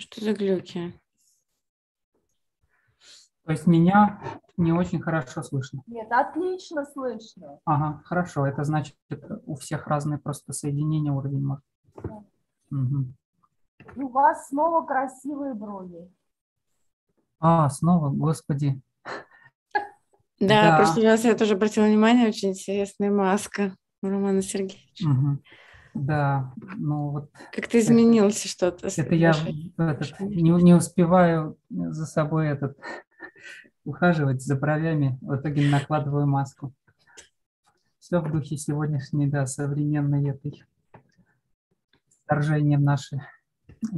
Что за глюки? То есть меня не очень хорошо слышно. Нет, отлично слышно. Ага, хорошо. Это значит, у всех разные просто соединения уровень может. Да. Угу. И у вас снова красивые брови. А, снова, господи. Да, Да. прошлый раз я тоже обратила внимание, очень интересная маска у Романа Сергеевича. Мгм. Да, ну вот Как-то изменилось что-то. это я этот, не, не успеваю за собой этот ухаживать за бровями, в итоге накладываю маску. Все в духе сегодняшней, да, современной этой вторжения в наши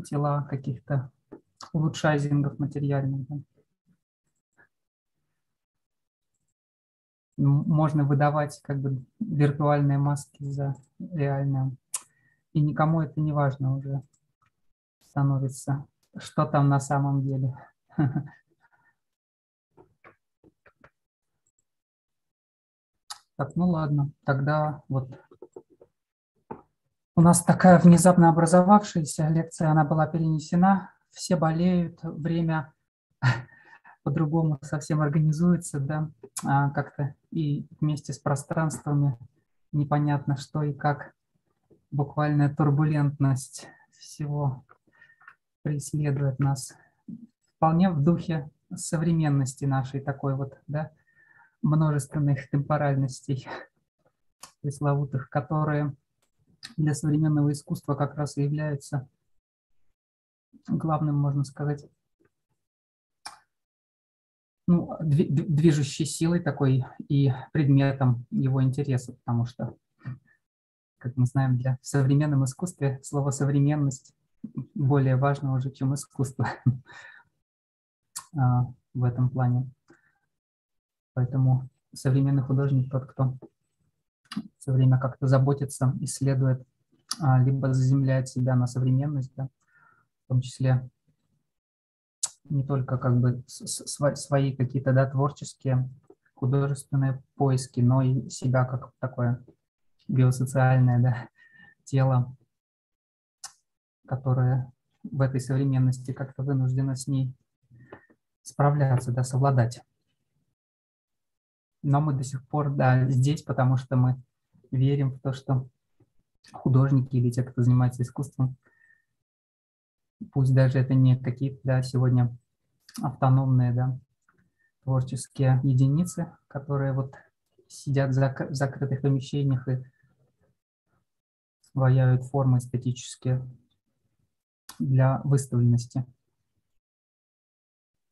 тела каких-то улучшайзингов материальных. да. Можно выдавать как бы виртуальные маски за реальные. И никому это не важно уже становится, что там на самом деле. Так, ну ладно, тогда вот. У нас такая внезапно образовавшаяся лекция, она была перенесена, все болеют, время по-другому совсем организуется, да, а, как-то и вместе с пространствами непонятно что и как, буквальная турбулентность всего преследует нас. Вполне в духе современности нашей такой вот, да, множественных темпоральностей пресловутых, которые для современного искусства как раз и являются главным, можно сказать, ну, дви- дви- движущей силой такой и предметом его интереса, потому что, как мы знаем, для в современном искусстве слово «современность» более важно уже, чем искусство а, в этом плане. Поэтому современный художник тот, кто все время как-то заботится, исследует, а, либо заземляет себя на современность, да, в том числе не только как бы свои какие-то да, творческие, художественные поиски, но и себя как такое биосоциальное да, тело, которое в этой современности как-то вынуждено с ней справляться, да, совладать. Но мы до сих пор, да, здесь, потому что мы верим в то, что художники или те, кто занимается искусством, пусть даже это не какие-то, да, сегодня автономные, да, творческие единицы, которые вот сидят в зак- в закрытых помещениях и ваяют формы эстетические для выставленности.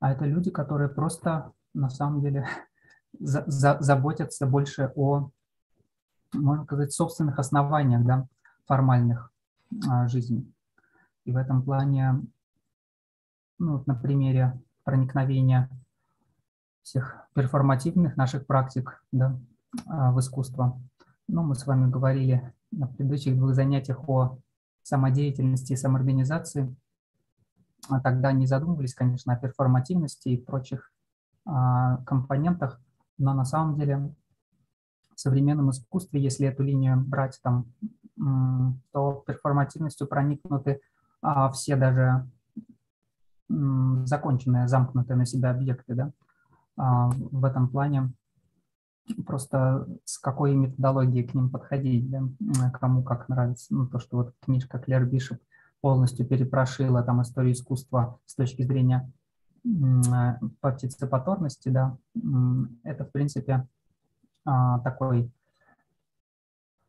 А это люди, которые просто на самом деле за- за- заботятся больше о, можно сказать, собственных основаниях, да, формальных а, жизни. И в этом плане, ну, вот на примере проникновения всех перформативных наших практик да, в искусство, ну, мы с вами говорили на предыдущих двух занятиях о самодеятельности и самоорганизации, а тогда не задумывались, конечно, о перформативности и прочих а, компонентах, но на самом деле в современном искусстве, если эту линию брать там, то перформативностью проникнуты а, все даже законченные, замкнутые на себя объекты, да, А, в этом плане просто с какой методологией к ним подходить, да, кому как нравится. Ну, то, что вот книжка Клэр Бишоп полностью перепрошила там историю искусства с точки зрения э, партиципаторности, да, это, в принципе, а, такой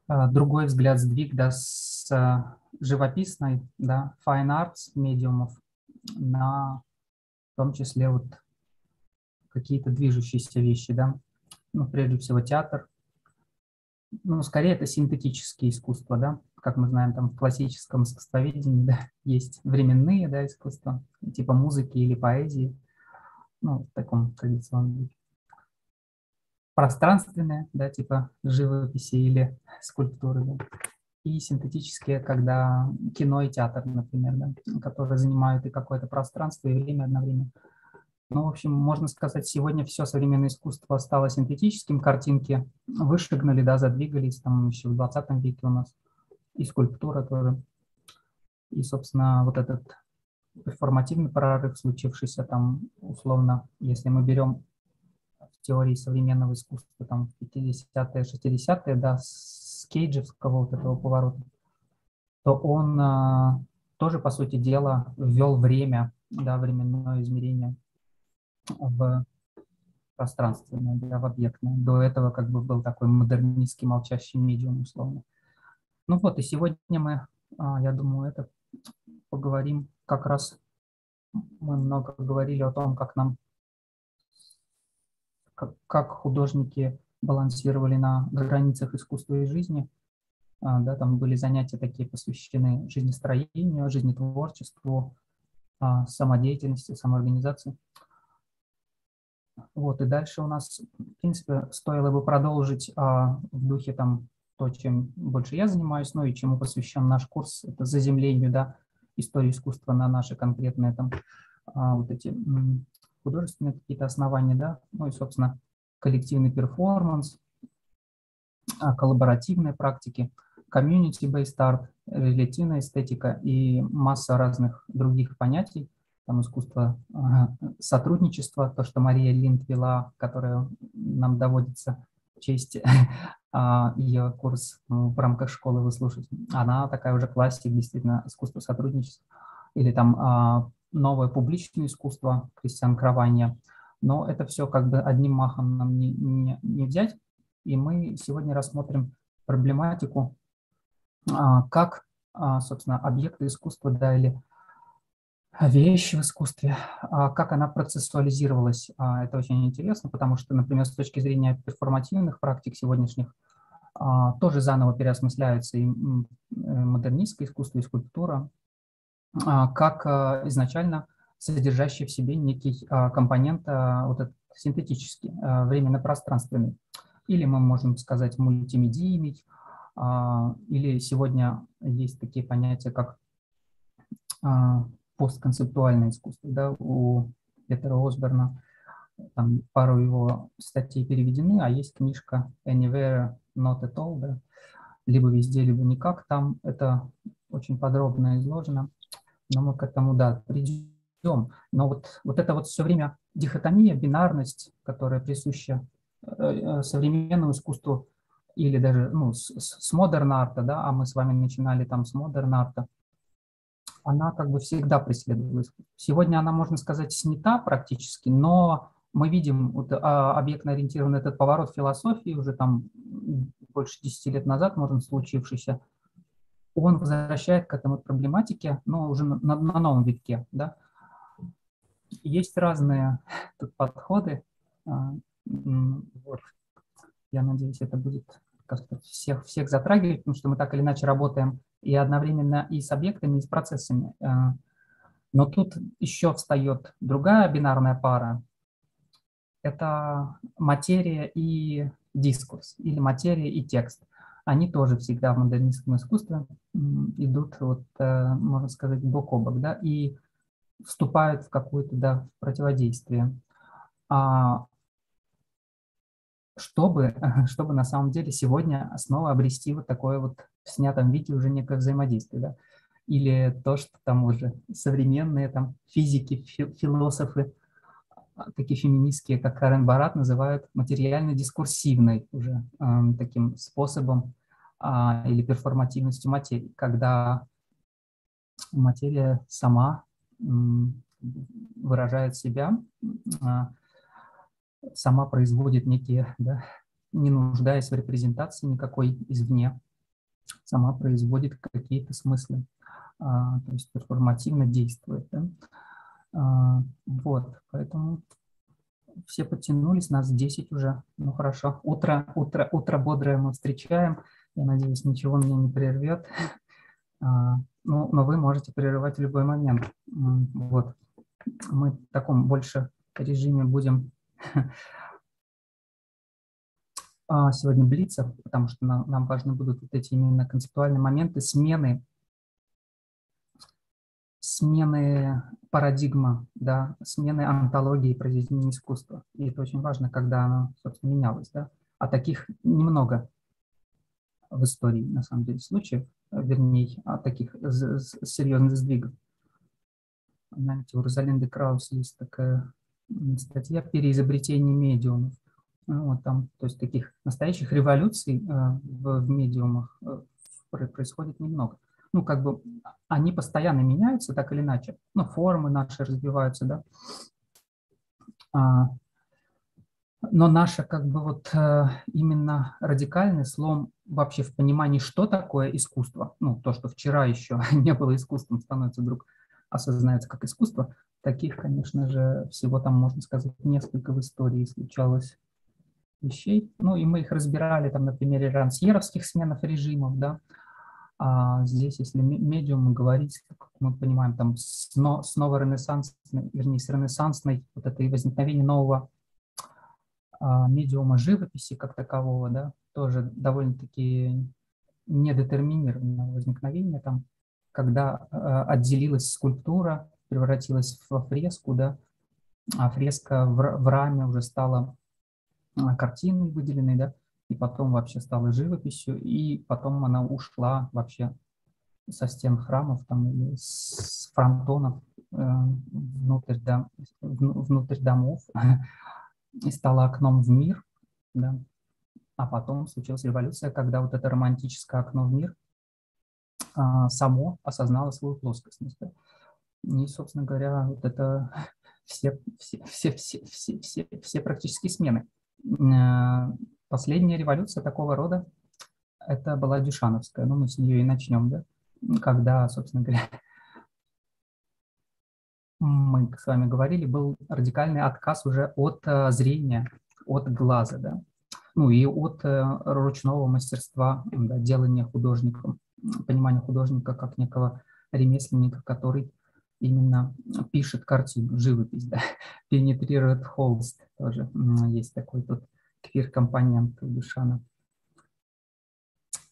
а, другой взгляд, сдвиг, да, с а, живописной, да, fine arts медиумов на в том числе вот какие-то движущиеся вещи, да, ну, прежде всего театр, ну, скорее это синтетические искусства, да, как мы знаем, там в классическом искусствоведении, да, есть временные, да, искусства, типа музыки или поэзии, ну, в таком традиционном виде. Пространственные, да, типа живописи или скульптуры, да. И синтетические, когда кино и театр, например, да, которые занимают и какое-то пространство, и время одновременно. Ну, в общем, можно сказать, сегодня все современное искусство стало синтетическим, картинки вышагнули, да, задвигались, там еще в 20 веке у нас, и скульптура тоже. И, собственно, вот этот перформативный прорыв, случившийся там, условно, если мы берем в теории современного искусства, там, 50-е, 60-е, да, с кейджевского вот этого поворота, то он а, тоже, по сути дела, ввел время, да, временное измерение в пространственное, да, в объектное. До этого как бы был такой модернистский молчащий медиум, условно. Ну вот, и сегодня мы, а, я думаю, это поговорим как раз, мы много говорили о том, как нам, как, художники балансировали на границах искусства и жизни – а, да, там были занятия такие посвящены жизнестроению, жизнетворчеству, а, самодеятельности, самоорганизации. Вот, и дальше у нас, в принципе, стоило бы продолжить а, в духе там то, чем больше я занимаюсь, ну и чему посвящен наш курс, это заземлению, да, истории искусства на наши конкретные там вот эти художественные какие-то основания, да, ну и, собственно, коллективный перформанс, коллаборативные практики – community-based art, релятивная эстетика и масса разных других понятий, там искусство сотрудничества, то, что Мария Линд вела, которая нам доводится честь а, ее курс ну, в рамках школы выслушать. Она такая уже классик, действительно, искусство сотрудничества. Или там а, новое публичное искусство Кристиан Краванья. Но это все как бы одним махом нам не, не, не взять. И мы сегодня рассмотрим проблематику а, как, собственно, объекты искусства, да, или вещь в искусстве, а, как она процессуализировалась. Это очень интересно, потому что, например, с точки зрения перформативных практик сегодняшних, тоже заново переосмысляется и модернистское искусство, и скульптура, как изначально содержащий в себе некий компонент вот этот синтетический, временно-пространственный. Или мы можем сказать мультимедийный, а, или сегодня есть такие понятия, как а, постконцептуальное искусство. Да, у Петра Осберна там пару его статей переведены, а есть книжка Anywhere Not at All, да, либо везде, либо никак. Там это очень подробно изложено, но мы к этому, да, придем. Но вот, вот это вот все время дихотомия, бинарность, которая присуща э, э, современному искусству, или даже ну, с, с модерн арта, да, а мы с вами начинали там с модерн арта, она как бы всегда преследовалась. Сегодня она, можно сказать, снята практически, но мы видим вот, а, объектно-ориентированный этот поворот философии уже там больше 10 лет назад, может, случившийся, он возвращает к этому проблематике, но уже на, на новом витке. Да? Есть разные подходы. А, вот. Я надеюсь, это будет как-то всех, всех затрагивать, потому что мы так или иначе работаем и одновременно и с объектами, и с процессами. Э, но тут еще встает другая бинарная пара. Это материя и дискурс, или материя и текст. Они тоже всегда в модернистском искусстве идут, вот, э, можно сказать, бок о бок, да, и вступают в какое-то да, противодействие. А чтобы, чтобы на самом деле сегодня снова обрести вот такое вот в снятом виде уже некое взаимодействие, да? Или то, что там уже современные там физики, философы, а, такие феминистские, как Карен Барат, называют материально-дискурсивной уже э, таким способом э, или перформативностью материи, когда материя сама э, выражает себя, э, сама производит некие, да, не нуждаясь в репрезентации никакой извне, сама производит какие-то смыслы, а, то есть перформативно действует. Да? А, вот, поэтому все подтянулись, нас 10 уже, ну хорошо, утро, утро, утро бодрое мы встречаем, я надеюсь, ничего меня не прервет, а, ну, но вы можете прерывать в любой момент. Вот, мы в таком больше режиме будем сегодня блица, потому что нам, нам важны будут вот эти именно концептуальные моменты смены, смены парадигма, да, смены антологии произведения искусства. И это очень важно, когда оно, собственно, менялось. Да? А таких немного в истории, на самом деле, случаев, вернее, а таких серьезных сдвигов. Знаете, у Розалинды Краус есть такая статья «Переизобретение медиумов». Ну, вот там, то есть таких настоящих революций э, в, медиумах э, происходит немного. Ну, как бы они постоянно меняются, так или иначе. Ну, формы наши развиваются, да. А, но наша как бы вот э, именно радикальный слом вообще в понимании, что такое искусство, ну, то, что вчера еще не было искусством, становится вдруг осознается как искусство, таких, конечно же, всего там, можно сказать, несколько в истории случалось вещей. Ну, и мы их разбирали там на примере рансьеровских сменов режимов, да. А здесь, если медиум говорить, как мы понимаем, там снова ренессансной, вернее, с ренессансной, вот это и возникновение нового а, медиума живописи как такового, да, тоже довольно-таки недетерминированное возникновение там, когда а, отделилась скульптура, превратилась во фреску, да, а фреска в, в раме уже стала а, картиной выделенной, да, и потом вообще стала живописью, и потом она ушла вообще со стен храмов там, с фронтонов э, внутрь, да, внутрь домов, и стала окном в мир, да. А потом случилась революция, когда вот это романтическое окно в мир а, само осознало свою плоскостность. Да. И, собственно говоря, вот это все, все, все, все, все, все, все практически смены. А, последняя революция такого рода это была Дюшановская, ну мы с нее и начнем, да, когда, собственно говоря, мы с вами говорили, был радикальный отказ уже от э, зрения, от глаза, да, ну и от э, ручного мастерства, да, делания художником, понимания художника как некого ремесленника, который именно пишет картину, живопись, да, пенетрирует холст, тоже есть такой тут квир-компонент у Дюшана.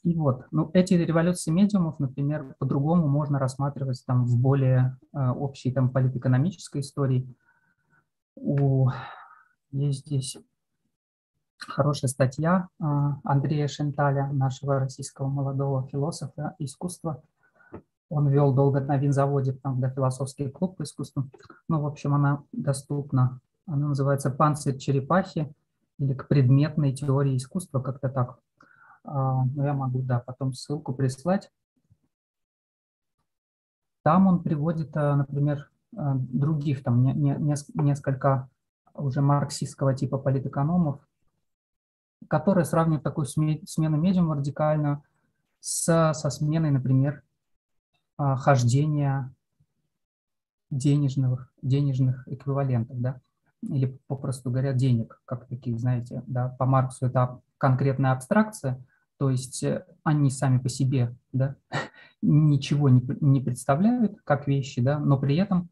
И вот, ну, эти революции медиумов, например, по-другому можно рассматривать там в более э, общей там политэкономической истории. У, есть здесь хорошая статья э, Андрея Шенталя, нашего российского молодого философа искусства. Он вел долго на винзаводе, там, да, философский клуб по искусству. Ну, в общем, она доступна. Она называется «Панцирь черепахи» или «К предметной теории искусства», как-то так. А, но я могу, да, потом ссылку прислать. Там он приводит, э, например, э, других, там не, не, несколько уже марксистского типа политэкономов, которые сравнивают такую смену медиума радикальную с, со сменой, например, а, хождения денежных, денежных эквивалентов, да, или, попросту говоря, денег, как таких, знаете, да, по Марксу это конкретная абстракция, то есть э, они сами по себе да, ничего не, не представляют как вещи, да, но при этом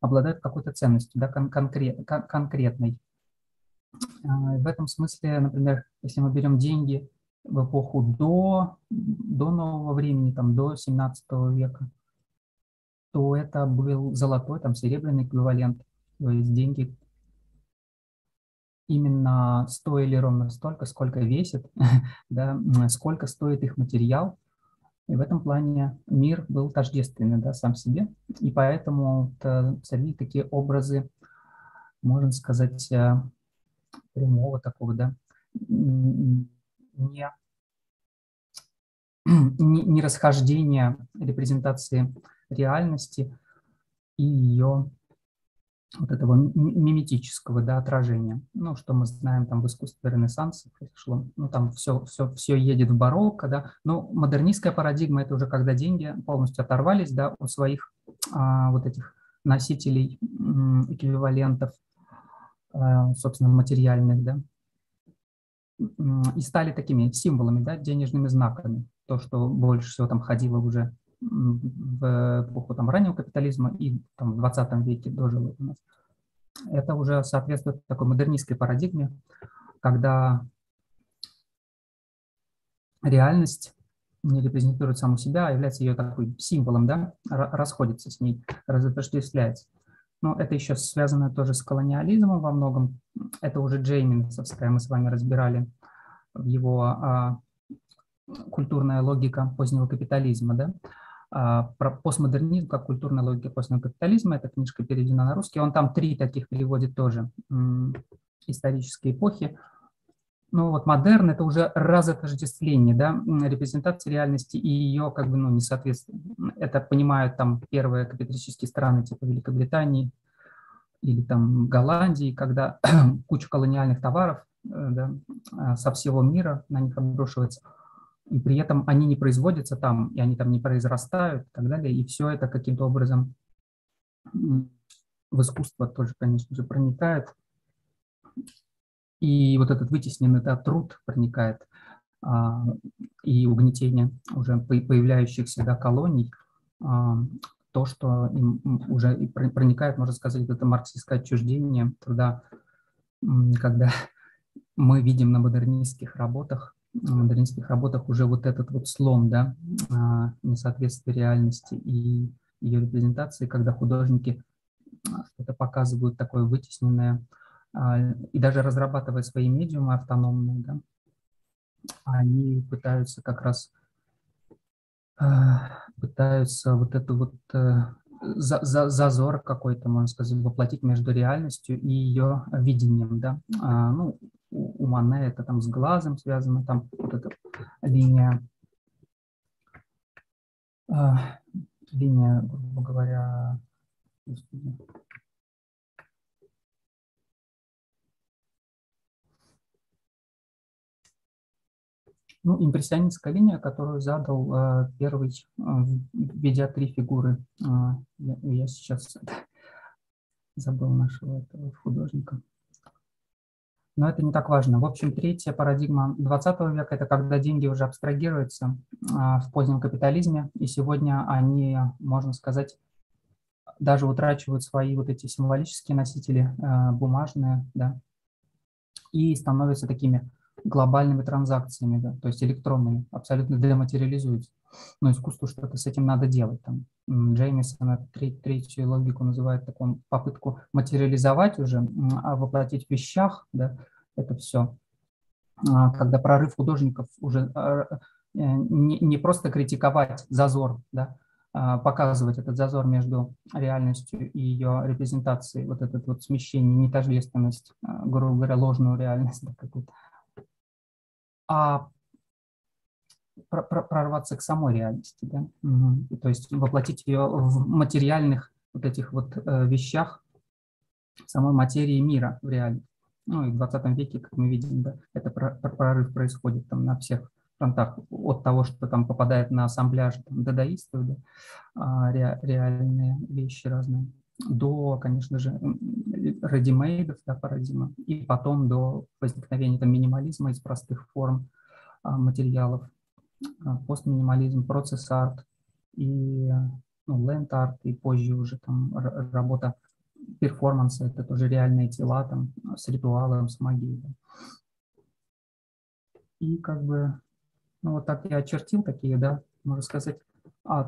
обладают какой-то ценностью да, кон конкрет, кон конкретной. А, в этом смысле, например, если мы берем деньги в эпоху до, до нового времени, там, до 17 века, то это был золотой, там, серебряный эквивалент. То есть деньги именно стоили ровно столько, сколько весит, да, сколько стоит их материал. И в этом плане мир был тождественный да, сам себе. И поэтому царили такие образы, можно сказать, э, прямого такого, да, не, не, не расхождения репрезентации реальности и ее вот этого миметического да, отражения. Ну, что мы знаем там в искусстве Ренессанса произошло. Ну, там все, все, все едет в барокко, да. Но модернистская парадигма – это уже когда деньги полностью оторвались, да, от своих а, вот этих носителей эквивалентов, а, собственно, материальных, да, и стали такими символами, да, денежными знаками. То, что больше всего там ходило уже в эпоху там, раннего капитализма и там, в 20 веке дожило у нас. Это уже соответствует такой модернистской парадигме, когда реальность не репрезентирует саму себя, а является ее такой символом, да, расходится с ней, разотождествляется. Но это еще связано тоже с колониализмом во многом. Это уже Джейминсовская, мы с вами разбирали его а, культурная логика позднего капитализма, да. а, про постмодернизм как культурная логика постного капитализма. Эта книжка переведена на русский. Он там три таких переводит тоже исторические эпохи. Ну вот модерн – это уже разотождествление, да, репрезентация реальности и ее как бы, ну, несоответствие. Это понимают там первые капиталистические страны типа Великобритании или там Голландии, когда куча колониальных товаров э, да, а, со всего мира на них обрушивается – и при этом они не производятся там, и они там не произрастают и так далее, и все это каким-то образом в искусство тоже, конечно же, проникает. И вот этот вытесненный да, труд проникает, а, и угнетение уже появляющихся да, колоний, а, то, что им уже проникает, можно сказать, это марксистское отчуждение труда, когда мы видим на модернистских работах модернистских работах уже вот этот вот слом, да, а, несоответствие реальности и ее репрезентации, когда художники а, что-то показывают такое вытесненное, и даже разрабатывая свои медиумы автономные, да, они пытаются как раз пытаются вот эту вот э, зазор какой-то, можно сказать, воплотить между реальностью и ее видением, да. Ну, у, у Мане это там с глазом связано, там вот эта линия, э, линия, грубо говоря, ну, импрессионистская линия, которую задал э, первый, э, введя три фигуры. Э, я, я сейчас забыл нашего этого художника но это не так важно. В общем, третья парадигма 20 века – это когда деньги уже абстрагируются а, в позднем капитализме, и сегодня они, можно сказать, даже утрачивают свои вот эти символические носители, а, бумажные, да, и становятся такими глобальными транзакциями, да, то есть электронными, абсолютно дематериализуются. Но искусству что-то с этим надо делать. Там, Джеймисон третью логику называет такую попытку материализовать уже, а воплотить в вещах да, это все. А, когда прорыв художников уже а, э, не, не просто критиковать зазор, да, а показывать этот зазор между реальностью и ее репрезентацией, вот этот вот смещение, нетождественность, грубо говоря, ложную реальность да, какую-то, а прорваться к самой реальности, да? угу. то есть воплотить ее в материальных вот этих вот э, вещах самой материи мира в реальности. Ну и в 20 веке, как мы видим, да, это прорыв происходит там на всех фронтах, от того, что там попадает на ассамбляж там, дадаистов, да, а, ре, реальные вещи разные, до, конечно же, редимейдов, да, парадигма, и потом до возникновения там, минимализма из простых форм а, материалов, а, постминимализм, процесс-арт и ну, ленд-арт, и позже уже там работа перформанса, это тоже реальные тела там с ритуалом, с магией. Да. И как бы, ну вот так я очертил такие, да, можно сказать,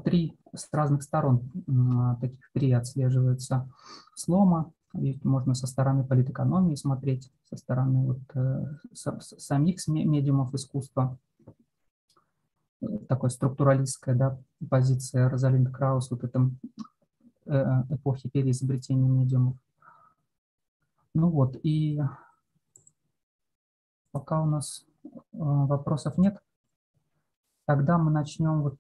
три с разных сторон, а, таких три отслеживаются слома, ведь можно со стороны политэкономии смотреть, со стороны вот, э, самих медиумов искусства, такой структуралистская да, позиция Розалинда Краус вот этом э, эпохи переизобретения медиумов. Ну вот, и пока у нас э, вопросов нет, тогда мы начнем вот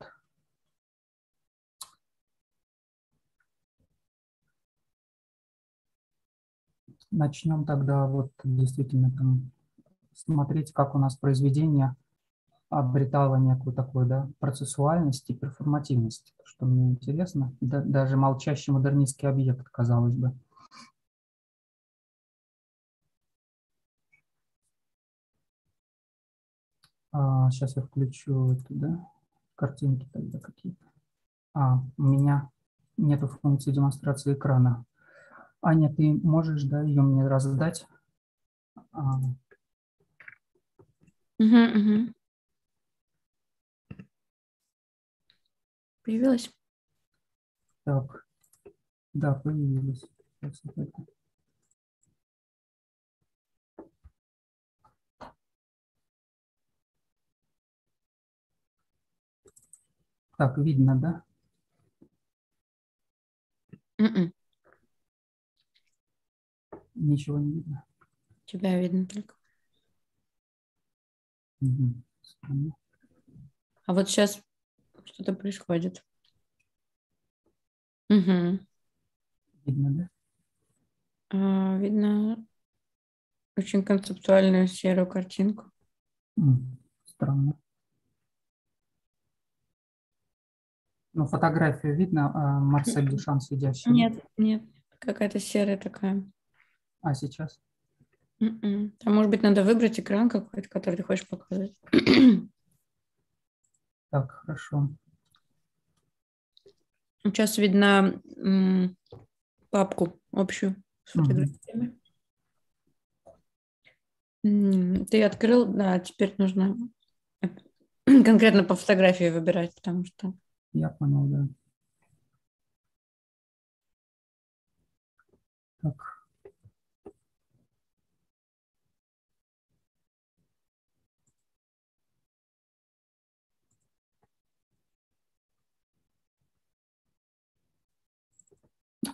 начнем тогда вот действительно там смотреть, как у нас произведение обретала некую такую да, процессуальность и перформативность, что мне интересно. Да, даже молчащий модернистский объект, казалось бы. А, сейчас я включу это, да, картинки тогда какие-то. А, у меня нету функции демонстрации экрана. Аня, ты можешь, да, ее мне раздать? Угу, угу. Появилась? Так, да, появилась. Так, видно, да? М-м. Ничего не видно. Тебя видно только. Странно. А вот сейчас что-то происходит. Мгм. Видно, да? А, видно очень концептуальную серую картинку. Странно. Ну, фотографию видно, а, Марсель Дюшан сидящий? Нет, нет, какая-то серая такая. А сейчас? М-м. Там, может быть, надо выбрать экран какой-то, который ты хочешь показать. Так, хорошо. Сейчас видно м, папку общую с фотографиями. М, Ты открыл, да, теперь нужно конкретно по фотографии выбирать, потому что Я понял, да. Так.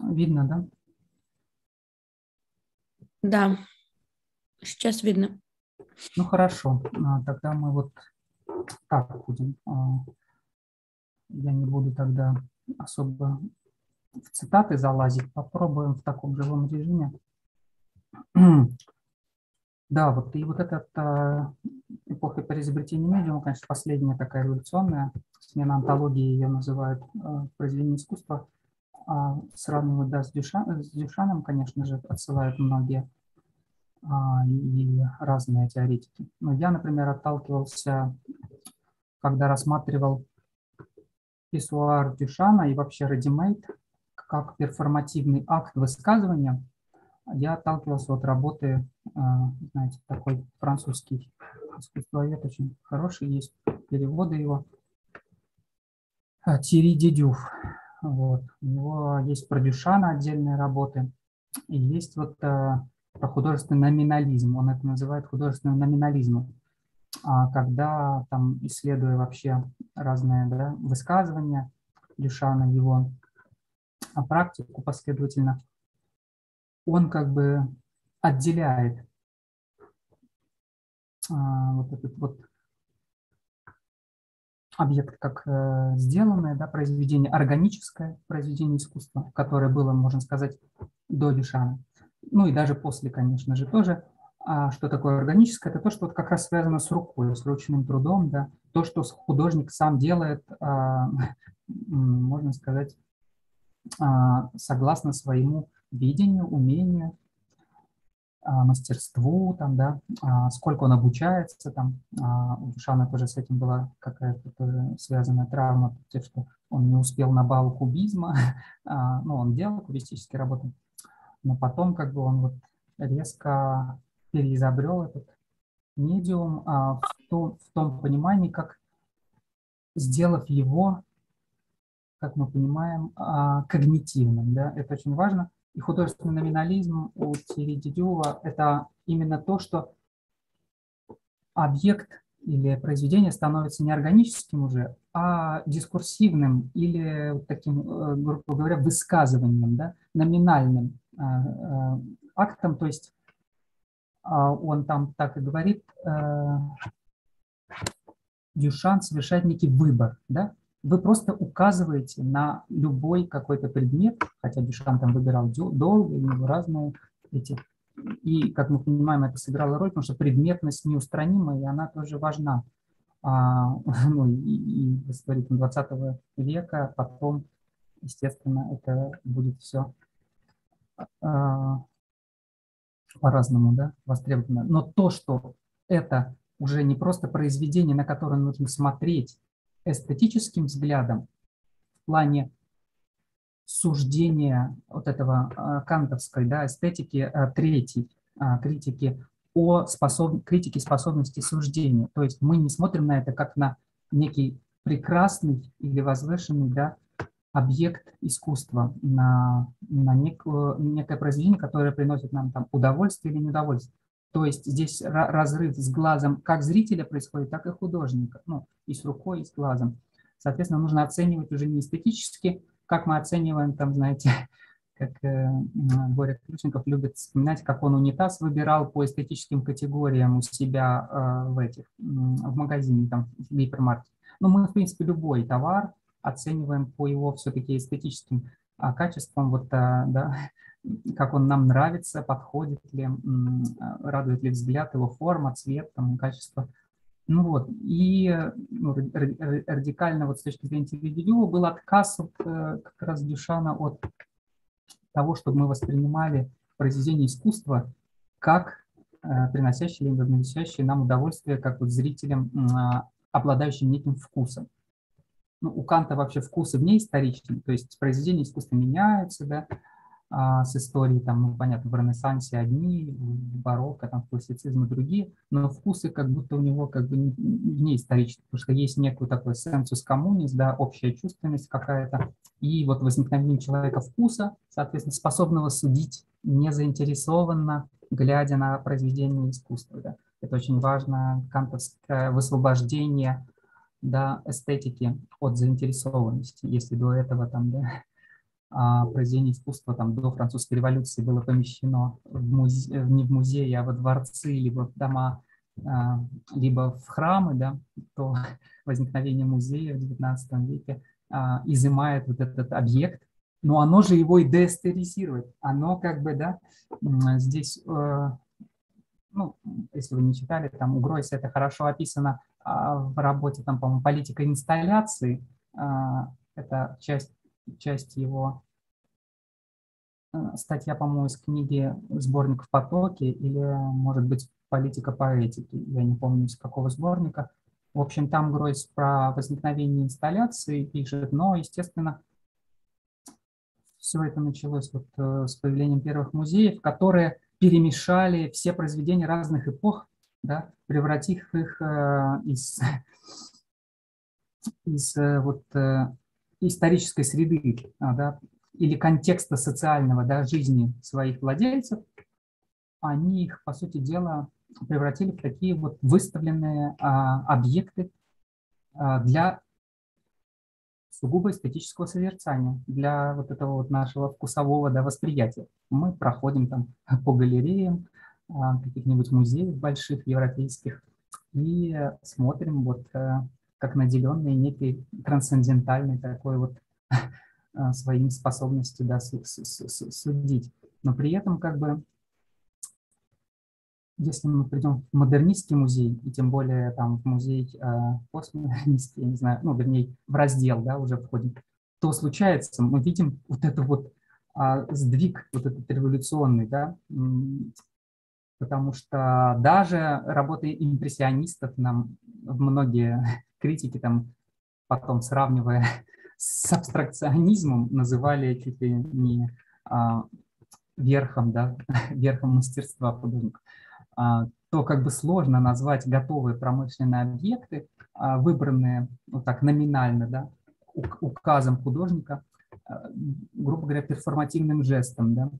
Видно, да? да, сейчас видно. Ну хорошо, А, тогда мы вот так будем. А, Я не буду тогда особо в цитаты залазить. Попробуем в таком живом режиме. Да, вот и вот эта эпоха переизобретения медиума, конечно, последняя такая революционная смена антологии, ее называют а, произведение искусства. А, Сравнивают, да, с, Дюша- с Дюшаном, конечно же, отсылают многие а, и разные теоретики. Но я, например, отталкивался, когда рассматривал писсуар Дюшана и вообще Ready-Made как перформативный акт высказывания, я отталкивался от работы, а, знаете, такой французский искусствовед, очень хороший, есть переводы его, Тири Дедюф. Вот. У него есть про Дюшана отдельные работы, и есть вот а, про художественный номинализм, он это называет художественным номинализмом, А когда там, исследуя вообще разные да, высказывания Дюшана, его практику последовательно, он как бы отделяет а, вот этот вот объект как э, сделанное да, произведение, органическое произведение искусства, которое было, можно сказать, до Дюшана. Ну и даже после, конечно же, тоже. А что такое органическое? Это то, что вот как раз связано с рукой, с ручным трудом, да, то, что художник сам делает, а, можно сказать, а, согласно своему видению, умению, мастерству, там, да, а, сколько он обучается, там, а, у Дюшана тоже с этим была какая-то связанная травма, тем, что он не успел на бал кубизма, а, ну, он делал кубистические работы, но потом как бы он вот резко переизобрел этот медиум а, в, том, в том понимании, как сделав его, как мы понимаем, а, когнитивным, да, это очень важно, и художественный номинализм у Тири Дидюва – это именно то, что объект или произведение становится не органическим уже, а дискурсивным или таким, э, грубо говоря, высказыванием, да, номинальным э, э, актом. То есть а, он там так и говорит, Дюшан совершает некий выбор, да, вы просто указываете на любой какой-то предмет, хотя Дюшан там выбирал долго, у него разные эти. И, как мы понимаем, это сыграло роль, потому что предметность неустранима, и она тоже важна. А, ну, и, и истории 20 века потом, естественно, это будет все а, по-разному да, востребовано. Но то, что это уже не просто произведение, на которое нужно смотреть, эстетическим взглядом в плане суждения вот этого а, кантовской да, эстетики а, третьей а, критики о способ... критике способности суждения. То есть мы не смотрим на это как на некий прекрасный или возвышенный да, объект искусства, на, на некую, некое произведение, которое приносит нам там удовольствие или неудовольствие. То есть здесь разрыв с глазом как зрителя происходит, так и художника, ну, и с рукой, и с глазом. Соответственно, нужно оценивать уже не эстетически, как мы оцениваем, там, знаете, как э, Боря Ключников любит вспоминать, как он унитаз выбирал по эстетическим категориям у себя э, в этих, в магазине, там, в гипермаркете. Но мы, в принципе, любой товар оцениваем по его все-таки эстетическим качествам, вот, да, как он нам нравится, подходит ли, радует ли взгляд, его форма, цвет, там, качество. Ну вот, и ну, радикально вот с точки зрения телевидения был отказ от, э, как раз Дюшана от того, чтобы мы воспринимали произведение искусства как э, приносящее или приносящее нам удовольствие, как вот зрителям, а, обладающим неким вкусом. Ну, у Канта вообще вкусы вне историчны, то есть произведения искусства меняются, да, а, с историей, там, ну, понятно, в Ренессансе одни, в барокко, там, в классицизме другие, но вкусы как будто у него как бы не, не историчны, потому что есть некую такой сенсус коммунис, да, общая чувственность какая-то, и вот возникновение человека вкуса, соответственно, способного судить незаинтересованно, глядя на произведение искусства, да. Это очень важно, кантовское высвобождение да, эстетики от заинтересованности, если до этого там, да, а, произведение искусства там, до французской революции было помещено в музе... не в музее, а во дворцы, либо в дома, а, либо в храмы, да, то возникновение музея в XIX веке а, изымает вот этот объект, но оно же его и деэстеризирует. Оно как бы, да, здесь, э, ну, если вы не читали, там у Гройса это хорошо описано в работе, там, по-моему, политика инсталляции, это часть часть его э, статья, по-моему, из книги «Сборник в потоке» или, может быть, «Политика поэтики», я не помню, из какого сборника. В общем, там Гройс про возникновение инсталляции пишет, но, естественно, все это началось вот э, с появлением первых музеев, которые перемешали все произведения разных эпох, да, превратив их э, из, из вот исторической среды а, да, или контекста социального да, жизни своих владельцев, они их, по сути дела, превратили в такие вот выставленные а, объекты а, для сугубо эстетического созерцания, для вот этого вот нашего вкусового да, восприятия. Мы проходим там по галереям каких-нибудь музеев больших европейских и смотрим вот а, как наделенные некой трансцендентальной такой вот а, своими способностью да, судить. Но при этом как бы если мы придем в модернистский музей, и тем более там в музей э, постмодернистский, я не знаю, ну, вернее, в раздел, да, уже входим, то случается, мы видим вот это вот э, сдвиг, вот этот революционный, да, потому что даже работы импрессионистов нам многие критики там потом сравнивая с абстракционизмом называли чуть ли не а, верхом, да, верхом мастерства художника, а, то как бы сложно назвать готовые промышленные объекты, а, выбранные вот так номинально, да, указом художника, а, грубо говоря, перформативным жестом, да,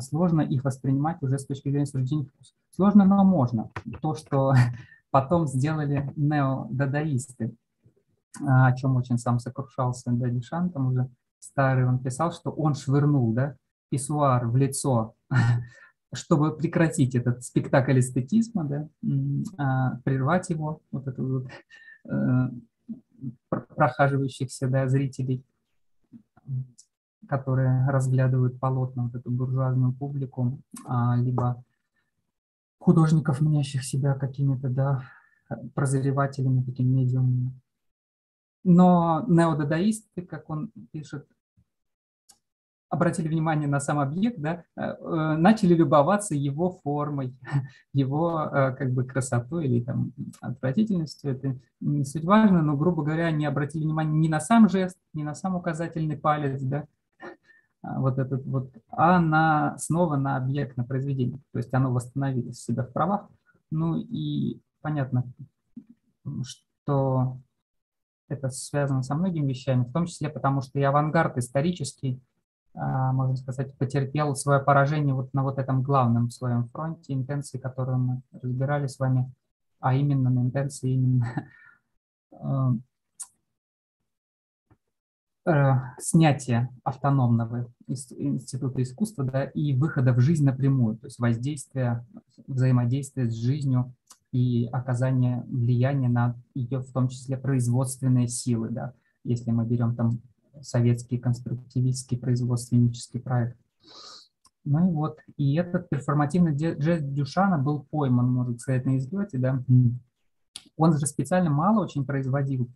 сложно их воспринимать уже с точки зрения суждения вкуса. Сложно, но можно. То, что потом сделали неодадаисты, а, о чем очень сам сокрушался Дадишан, там уже старый, он писал, что он швырнул да, писсуар в лицо, чтобы прекратить этот спектакль эстетизма, да, а, прервать его, вот это вот, э, прохаживающихся да, зрителей, которые разглядывают полотна, вот эту буржуазную публику, а, либо художников, мнящих себя какими-то, да, прозревателями, такими медиумами. Но неодадаисты, как он пишет, обратили внимание на сам объект, да, э, э, начали любоваться его формой, его э, как бы красотой или там отвратительностью. Это не суть важно, но, грубо говоря, не обратили внимание ни на сам жест, ни на сам указательный палец, да, вот этот вот, а на, снова на объект, на произведение. То есть оно восстановило себя в правах. Ну и понятно, что это связано со многими вещами, в том числе потому, что и авангард исторический, а, можно сказать, потерпел свое поражение вот на вот этом главном своем фронте интенции, которую мы разбирали с вами, а именно на интенции именно э, снятия автономного института искусства да, и выхода в жизнь напрямую, то есть воздействия, взаимодействия с жизнью и оказание влияния на ее, в том числе, производственные силы, да, если мы берем там советский конструктивистский производственнический проект. Ну и вот, и этот перформативный джаз Дюшана был пойман, можно сказать, на излете, да. Он же специально мало очень производил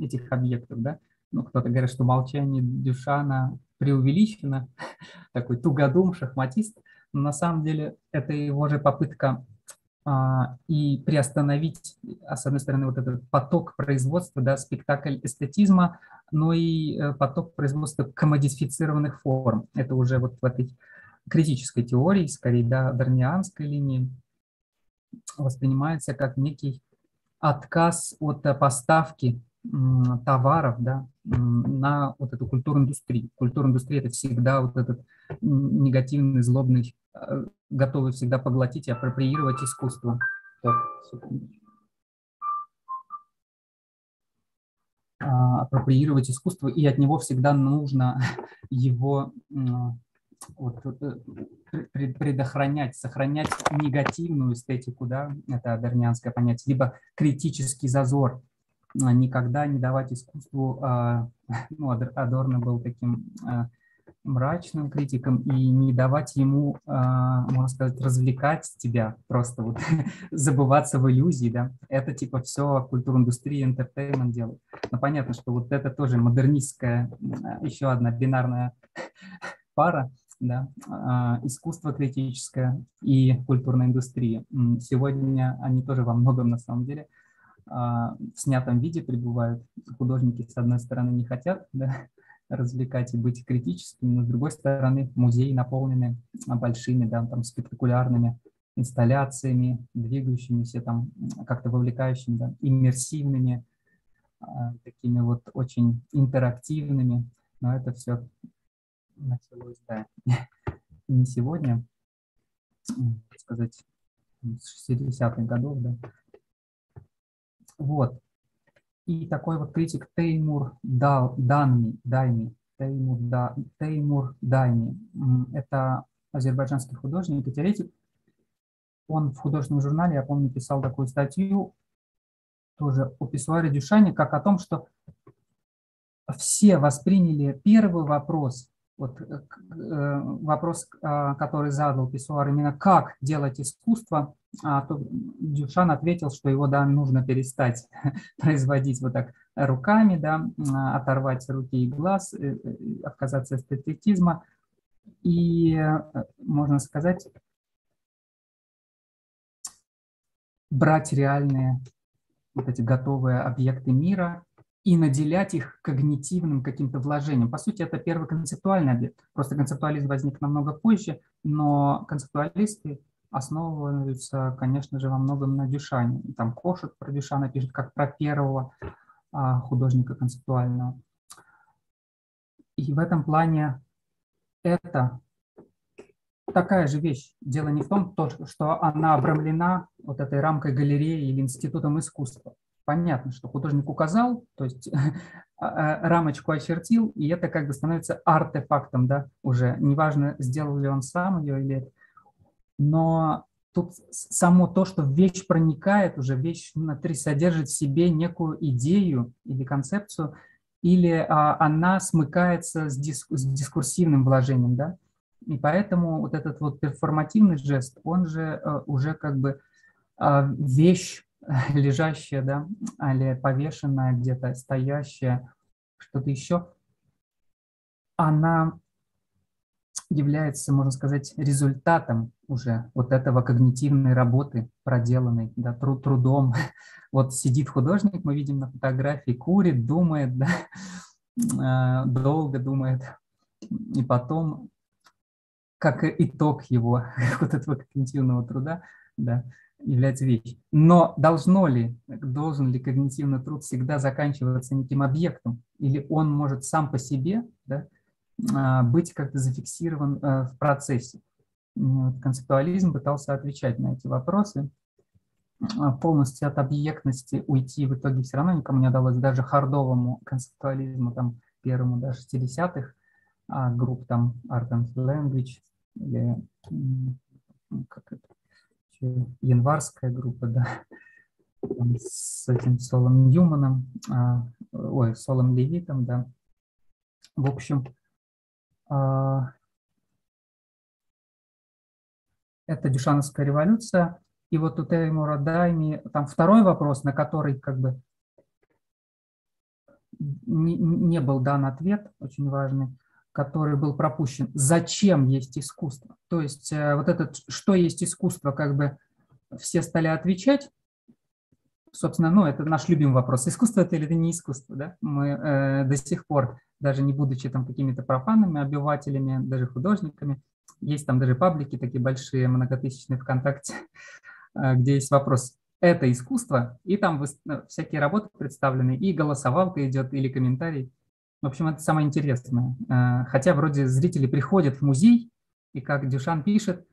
этих объектов, да. Ну, кто-то говорит, что молчание Дюшана преувеличено, такой тугодум, шахматист, но на самом деле это его же попытка а, и приостановить, а, с одной стороны, вот этот поток производства, да, спектакль эстетизма, но и э, поток производства комодифицированных форм. Это уже вот в этой критической теории, скорее, да, дарнианской линии, воспринимается как некий отказ от поставки товаров да, на вот эту культурную индустрию. Культурная индустрия – это всегда вот этот негативный, злобный Э, готовы всегда поглотить и апроприировать искусство. Так, а, апроприировать искусство, и от него всегда нужно его вот, э, предохранять, сохранять негативную эстетику, да, это адернианское понятие, либо критический зазор, а, никогда не давать искусству, а, ну, Адорно был таким мрачным критиком и не давать ему, а, можно сказать, развлекать тебя, просто вот забываться в иллюзии, да, это типа все культура индустрии, entertainment делает. Но понятно, что вот это тоже модернистская, еще одна бинарная пара, да, а, искусство критическое и культурная индустрия. Сегодня они тоже во многом на самом деле а, в снятом виде пребывают. Художники, с одной стороны, не хотят, да, развлекать и быть критическими, но с другой стороны музеи наполнены большими, да, там, спектакулярными инсталляциями, двигающимися, там, как-то вовлекающими, да, иммерсивными, а, такими вот очень интерактивными, но это все началось, да, не сегодня, сказать, с 60-х годов, да. Вот, и такой вот критик Теймур Данми, Дайми, Теймур, да, Теймур Дайми. Это азербайджанский художник и теоретик. Он в художественном журнале, я помню, писал такую статью, тоже о писсуаре Дюшане, как о том, что все восприняли первый вопрос вот э, э, вопрос, а, который задал Писсуар, именно как делать искусство, а то Дюшан ответил, что его, да, нужно перестать производить вот так руками, да, оторвать руки и глаз, э, отказаться от эстетизма. И, можно сказать, брать реальные вот эти готовые объекты мира и наделять их когнитивным каким-то вложением. По сути, это первый концептуальный объект. Просто концептуализм возник намного позже, но концептуалисты основываются, конечно же, во многом на Дюшане. Там Кошет про Дюшана пишет как про первого а, художника концептуального. И в этом плане это такая же вещь. Дело не в том, что она обрамлена вот этой рамкой галереи или институтом искусства понятно, что художник указал, то есть а, а, рамочку очертил, и это как бы становится артефактом, да, уже. Неважно, сделал ли он сам ее или... Но тут само то, что вещь проникает уже, вещь внутри содержит в себе некую идею или концепцию, или а, она смыкается с, диск, с дискурсивным вложением, да, и поэтому вот этот вот перформативный жест, он же а, уже как бы а, вещь лежащая, да, или повешенная где-то, стоящая, что-то еще, она является, можно сказать, результатом уже вот этого когнитивной работы, проделанной да, труд, трудом. Вот сидит художник, мы видим на фотографии, курит, думает, да, а, долго думает, и потом, как итог его вот этого когнитивного труда, да, является вещь. Но должно ли, должен ли когнитивный труд всегда заканчиваться неким объектом? Или он может сам по себе да, а, быть как-то зафиксирован э, в процессе? Концептуализм пытался отвечать на эти вопросы. А, полностью от объектности уйти в итоге все равно никому не удалось, даже хардовому концептуализму там первому, да, 60-х, а групп там Art and Language, или как это, январская группа, да, с этим Солом Ньюманом, а, ой, Солом Левитом, да. В общем, а, это Дюшановская революция. И вот у Теймура Дайми там второй вопрос, на который как бы не, не был дан ответ, очень важный, который был пропущен. Зачем есть искусство? То есть э, вот этот, что есть искусство, как бы все стали отвечать, собственно, ну, это наш любимый вопрос. Искусство это или это не искусство, да? Мы э, до сих пор, даже не будучи там какими-то профанными обивателями, даже художниками, есть там даже паблики такие большие, многотысячные ВКонтакте, э, где есть вопрос, это искусство, и там э, всякие работы представлены, и голосовалка идет, или комментарий. В общем, это самое интересное. Э, хотя вроде зрители приходят в музей, и как Дюшан пишет,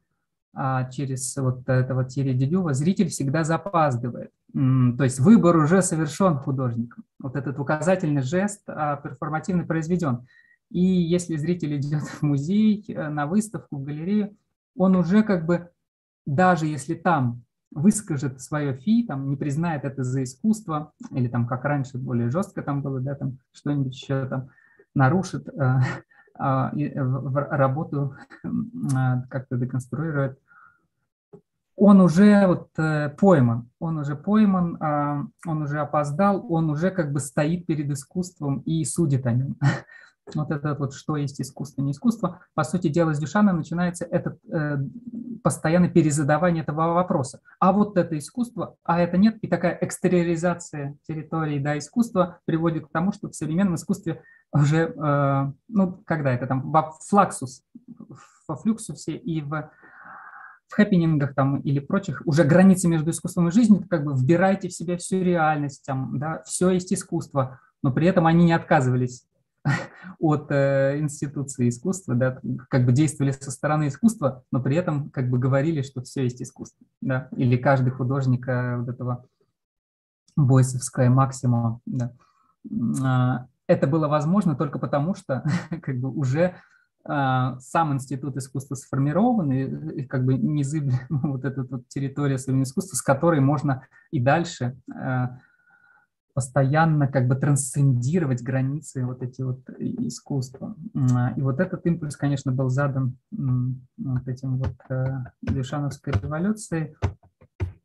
а через вот этого Тири Дедюва, зритель всегда запаздывает. То есть выбор уже совершен художником. Вот этот указательный жест а, перформативно произведен. И если зритель идет в музей, э, на выставку, в галерею, он уже как бы, даже если там выскажет свое фи, там не признает это за искусство, или там как раньше более жестко там было, да, там что-нибудь еще там нарушит, э, э, работу как-то деконструирует, он уже вот э, пойман, он уже пойман, а, он уже опоздал, он уже как бы стоит перед искусством и судит о нем. Вот это вот, что есть искусство, не искусство. По сути дела, с Дюшана начинается это э, постоянное перезадавание этого вопроса. А вот это искусство, а это нет. И такая экстериоризация территории да, искусства приводит к тому, что в современном искусстве уже, э, ну, когда это там, во флаксус, во флюксусе и в в хэппинингах там или прочих, уже границы между искусством и жизнью, как бы вбирайте в себя всю реальность, там, да, все есть искусство, но при этом они не отказывались от э, институции искусства, да, как бы действовали со стороны искусства, но при этом как бы говорили, что все есть искусство, да, или каждый художник э, вот этого бойсовская максимума, да. А, это было возможно только потому, что как бы уже сам институт искусства сформирован, и, и как бы незыблемая вот эта вот территория современного искусства, с которой можно и дальше а, постоянно как бы трансцендировать границы вот эти вот искусства. А, и вот этот импульс, конечно, был задан вот этим вот Лишановской революцией.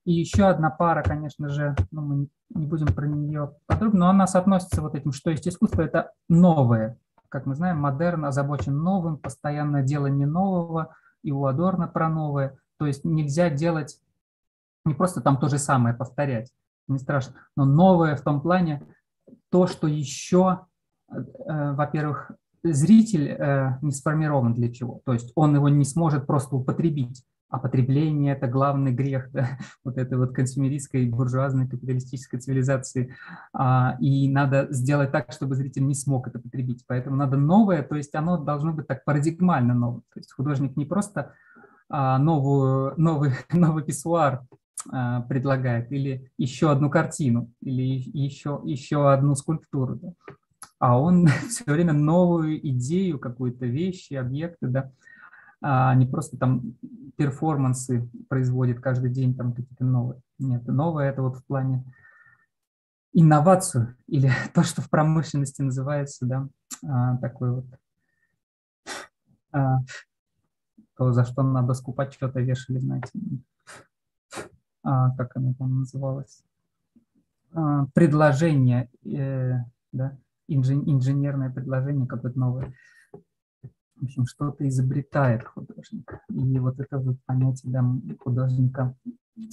И еще одна пара, конечно же, ну, мы не будем про нее подробно, но она соотносится вот этим, что есть искусство, это новое, как мы знаем, модерн озабочен новым, постоянно делание нового, и у Адорна про новое. То есть нельзя делать не просто там то же самое повторять, не страшно, но новое в том плане то, что еще, э, во-первых, зритель э, не сформирован для чего. То есть он его не сможет просто употребить а потребление – это главный грех да, вот этой вот консюмеристской, буржуазной, капиталистической цивилизации. А, и надо сделать так, чтобы зритель не смог это потребить. Поэтому надо новое, то есть оно должно быть так парадигмально новое. То есть художник не просто а, новую, новый, новый писсуар а, предлагает, или еще одну картину, или еще, еще одну скульптуру, да, а он все время новую идею, какую-то вещи, объекты, да, а не просто там перформансы производит каждый день там какие-то новые. Нет, новое это вот в плане инновацию или то, что в промышленности называется, да, а, такой вот, а, то, за что на доску почета вешали, знаете, а, как оно там называлось, а, предложение, э, да, инженерное предложение какое-то новое в общем, что-то изобретает художник. И вот это вот понятие да, художника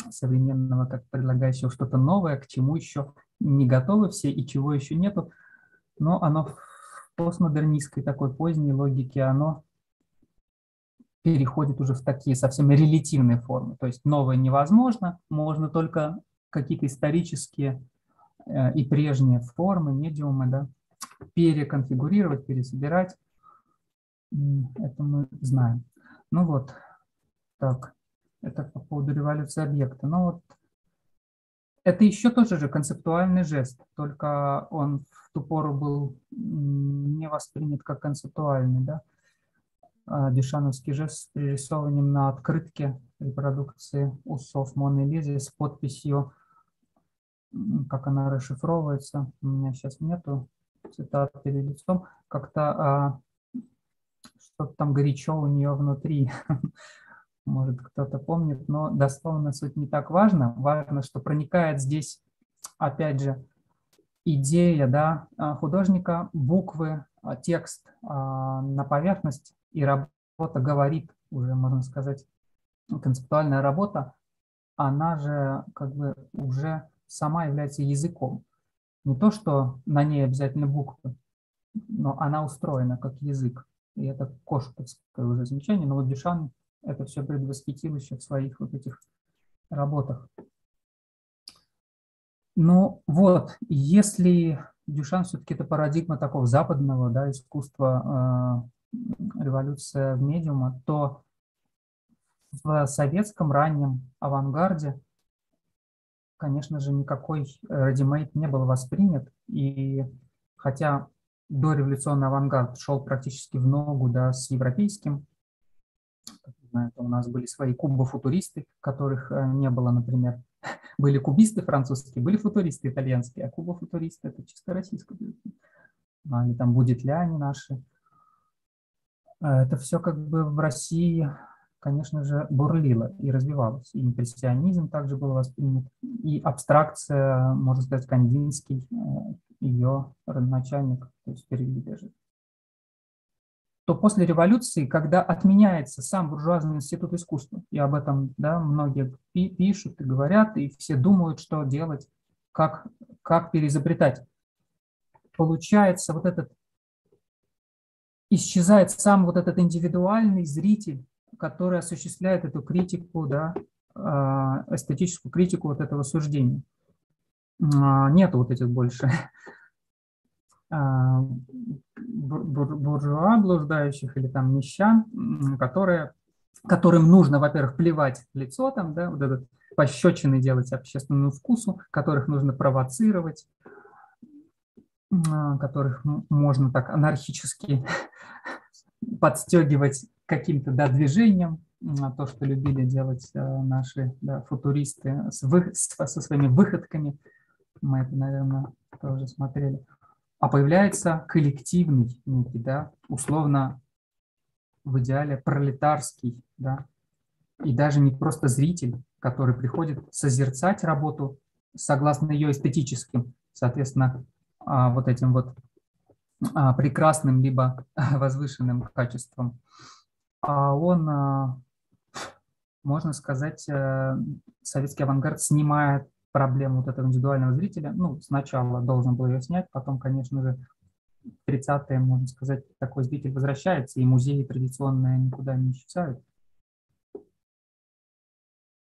современного, как предлагающего что-то новое, к чему еще не готовы все и чего еще нету, но оно в постмодернистской такой поздней логике, оно переходит уже в такие совсем релятивные формы. То есть новое невозможно, можно только какие-то исторические э, и прежние формы, медиумы, да, переконфигурировать, пересобирать, это мы знаем. Ну вот, так, это по поводу революции объекта. Ну вот, это еще тоже же концептуальный жест, только он в ту пору был не воспринят как концептуальный, да. А, Дюшановский жест с пририсованием на открытке репродукции усов Моны Лизы с подписью, как она расшифровывается, у меня сейчас нету цитат перед лицом, как-то а, что-то там горячо у нее внутри, может кто-то помнит, но дословно суть не так важно. Важно, что проникает здесь, опять же, идея да, а, художника, буквы, а, текст на поверхность, и работа говорит, уже можно сказать, концептуальная работа, она же как бы уже сама является языком. Не то, что на ней обязательно буквы, но она устроена как язык. И это кошковское уже замечание, но вот Дюшан это все предвосхитил еще в своих вот этих работах. Ну вот, если Дюшан все-таки это парадигма такого западного да, искусства, э, революция в медиума, то в советском раннем авангарде, конечно же, никакой ready не был воспринят. И хотя дореволюционный авангард шел практически в ногу да, с европейским, это у нас были свои кубофутуристы, которых э, не было, например. Были кубисты французские, были футуристы итальянские, а кубофутуристы – это чисто российское. Они там будет ли они наши. Э, это все как бы в России конечно же, бурлила и развивалась. И импрессионизм также был воспринят, и абстракция, можно сказать, Кандинский, э, ее родоначальник, то есть впереди. То после революции, когда отменяется сам буржуазный институт искусства, и об этом да, многие пишут и говорят, и все думают, что делать, как, как переизобретать, получается вот этот исчезает сам вот этот индивидуальный зритель, который осуществляет эту критику, да, а, эстетическую критику вот этого суждения. А, Нет вот этих больше а, буржуа блуждающих или там мещан, которые, которым нужно, во-первых, плевать в лицо, там, да, вот этот пощечины делать общественному вкусу, которых нужно провоцировать, которых можно так анархически подстегивать каким-то да, движением, то, что любили делать э, наши да, футуристы с вы, со своими выходками. Мы это, наверное, тоже смотрели. А появляется коллективный некий, да, условно в идеале пролетарский, да, и даже не просто зритель, который приходит созерцать работу согласно ее эстетическим, соответственно, а, вот этим вот а, прекрасным либо возвышенным качеством, а он, а, можно сказать, э, советский авангард снимает проблему вот этого индивидуального зрителя. Ну, сначала должен был ее снять, потом, конечно же, 30-е, можно сказать, такой зритель возвращается, и музеи традиционные никуда не исчезают.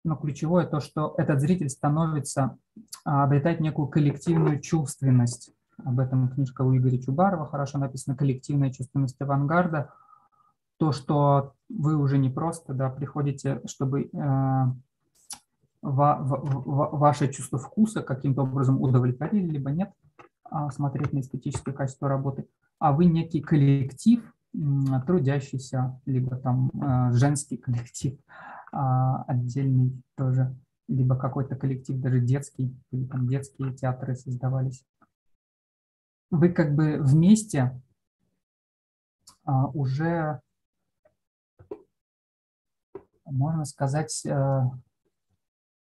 Но ключевое то, что этот зритель становится, обретает некую коллективную чувственность об этом книжка у Игоря Чубарова хорошо написана «Коллективная чувственность авангарда». То, что вы уже не просто да, приходите, чтобы э, ва, ва, ва, ваше чувство вкуса каким-то образом удовлетворили, либо нет, а смотреть на эстетическое качество работы, а вы некий коллектив, трудящийся, либо там э, женский коллектив э, отдельный тоже, либо какой-то коллектив даже детский, или там детские театры создавались. Вы как бы вместе а, уже, можно сказать,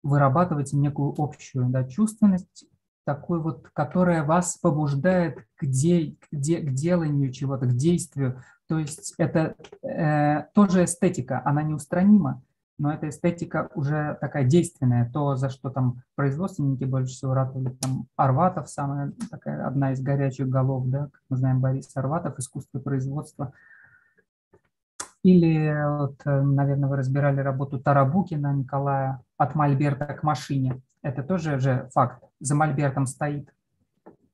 вырабатываете некую общую да, чувственность, такую вот, которая вас побуждает к, де, к, де, к деланию чего-то, к действию. То есть это э, тоже эстетика, она неустранима, но эта эстетика уже такая действенная, то, за что там производственники больше всего ратовали, там Арватов, самая такая, одна из горячих голов, да, как мы знаем, Борис Арватов, искусство производства. Или, вот, наверное, вы разбирали работу Тарабукина Николая «От мольберта к машине». Это тоже же факт. За мольбертом стоит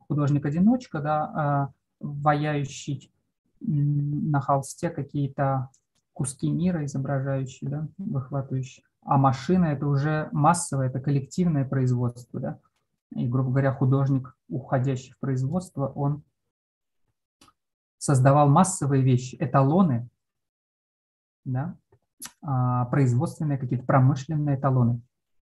художник-одиночка, да, а, ваяющий на холсте какие-то куски мира изображающие, да, выхватывающие. А машина – это уже массовое, это коллективное производство. Да? И, грубо говоря, художник, уходящий в производство, он создавал массовые вещи, эталоны, да, а, производственные какие-то промышленные эталоны.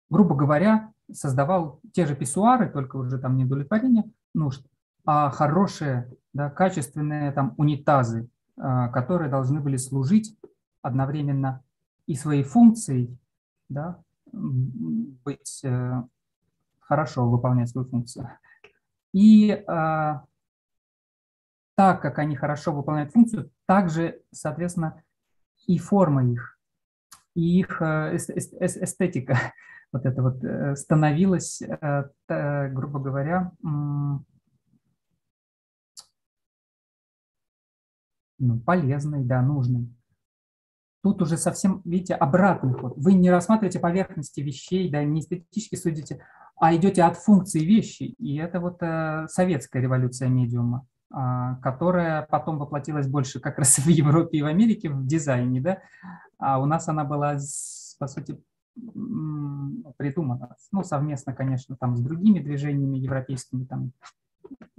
Грубо говоря, создавал те же писсуары, только уже там не удовлетворение нужд, а хорошие, да, качественные там унитазы, а, которые должны были служить одновременно и своей функцией, да, быть э, хорошо выполнять свою функцию. И э, так как они хорошо выполняют функцию, также, соответственно, и форма их, и их э, эстетика вот это вот э, становилась, э, грубо говоря, ну, полезной, да, нужной. Тут уже совсем, видите, обратный ход. Вы не рассматриваете поверхности вещей, да, не эстетически судите, а идете от функции вещи. И это вот советская революция медиума, которая потом воплотилась больше как раз в Европе и в Америке в дизайне, да, а у нас она была, по сути, придумана, ну, совместно, конечно, там с другими движениями европейскими, там,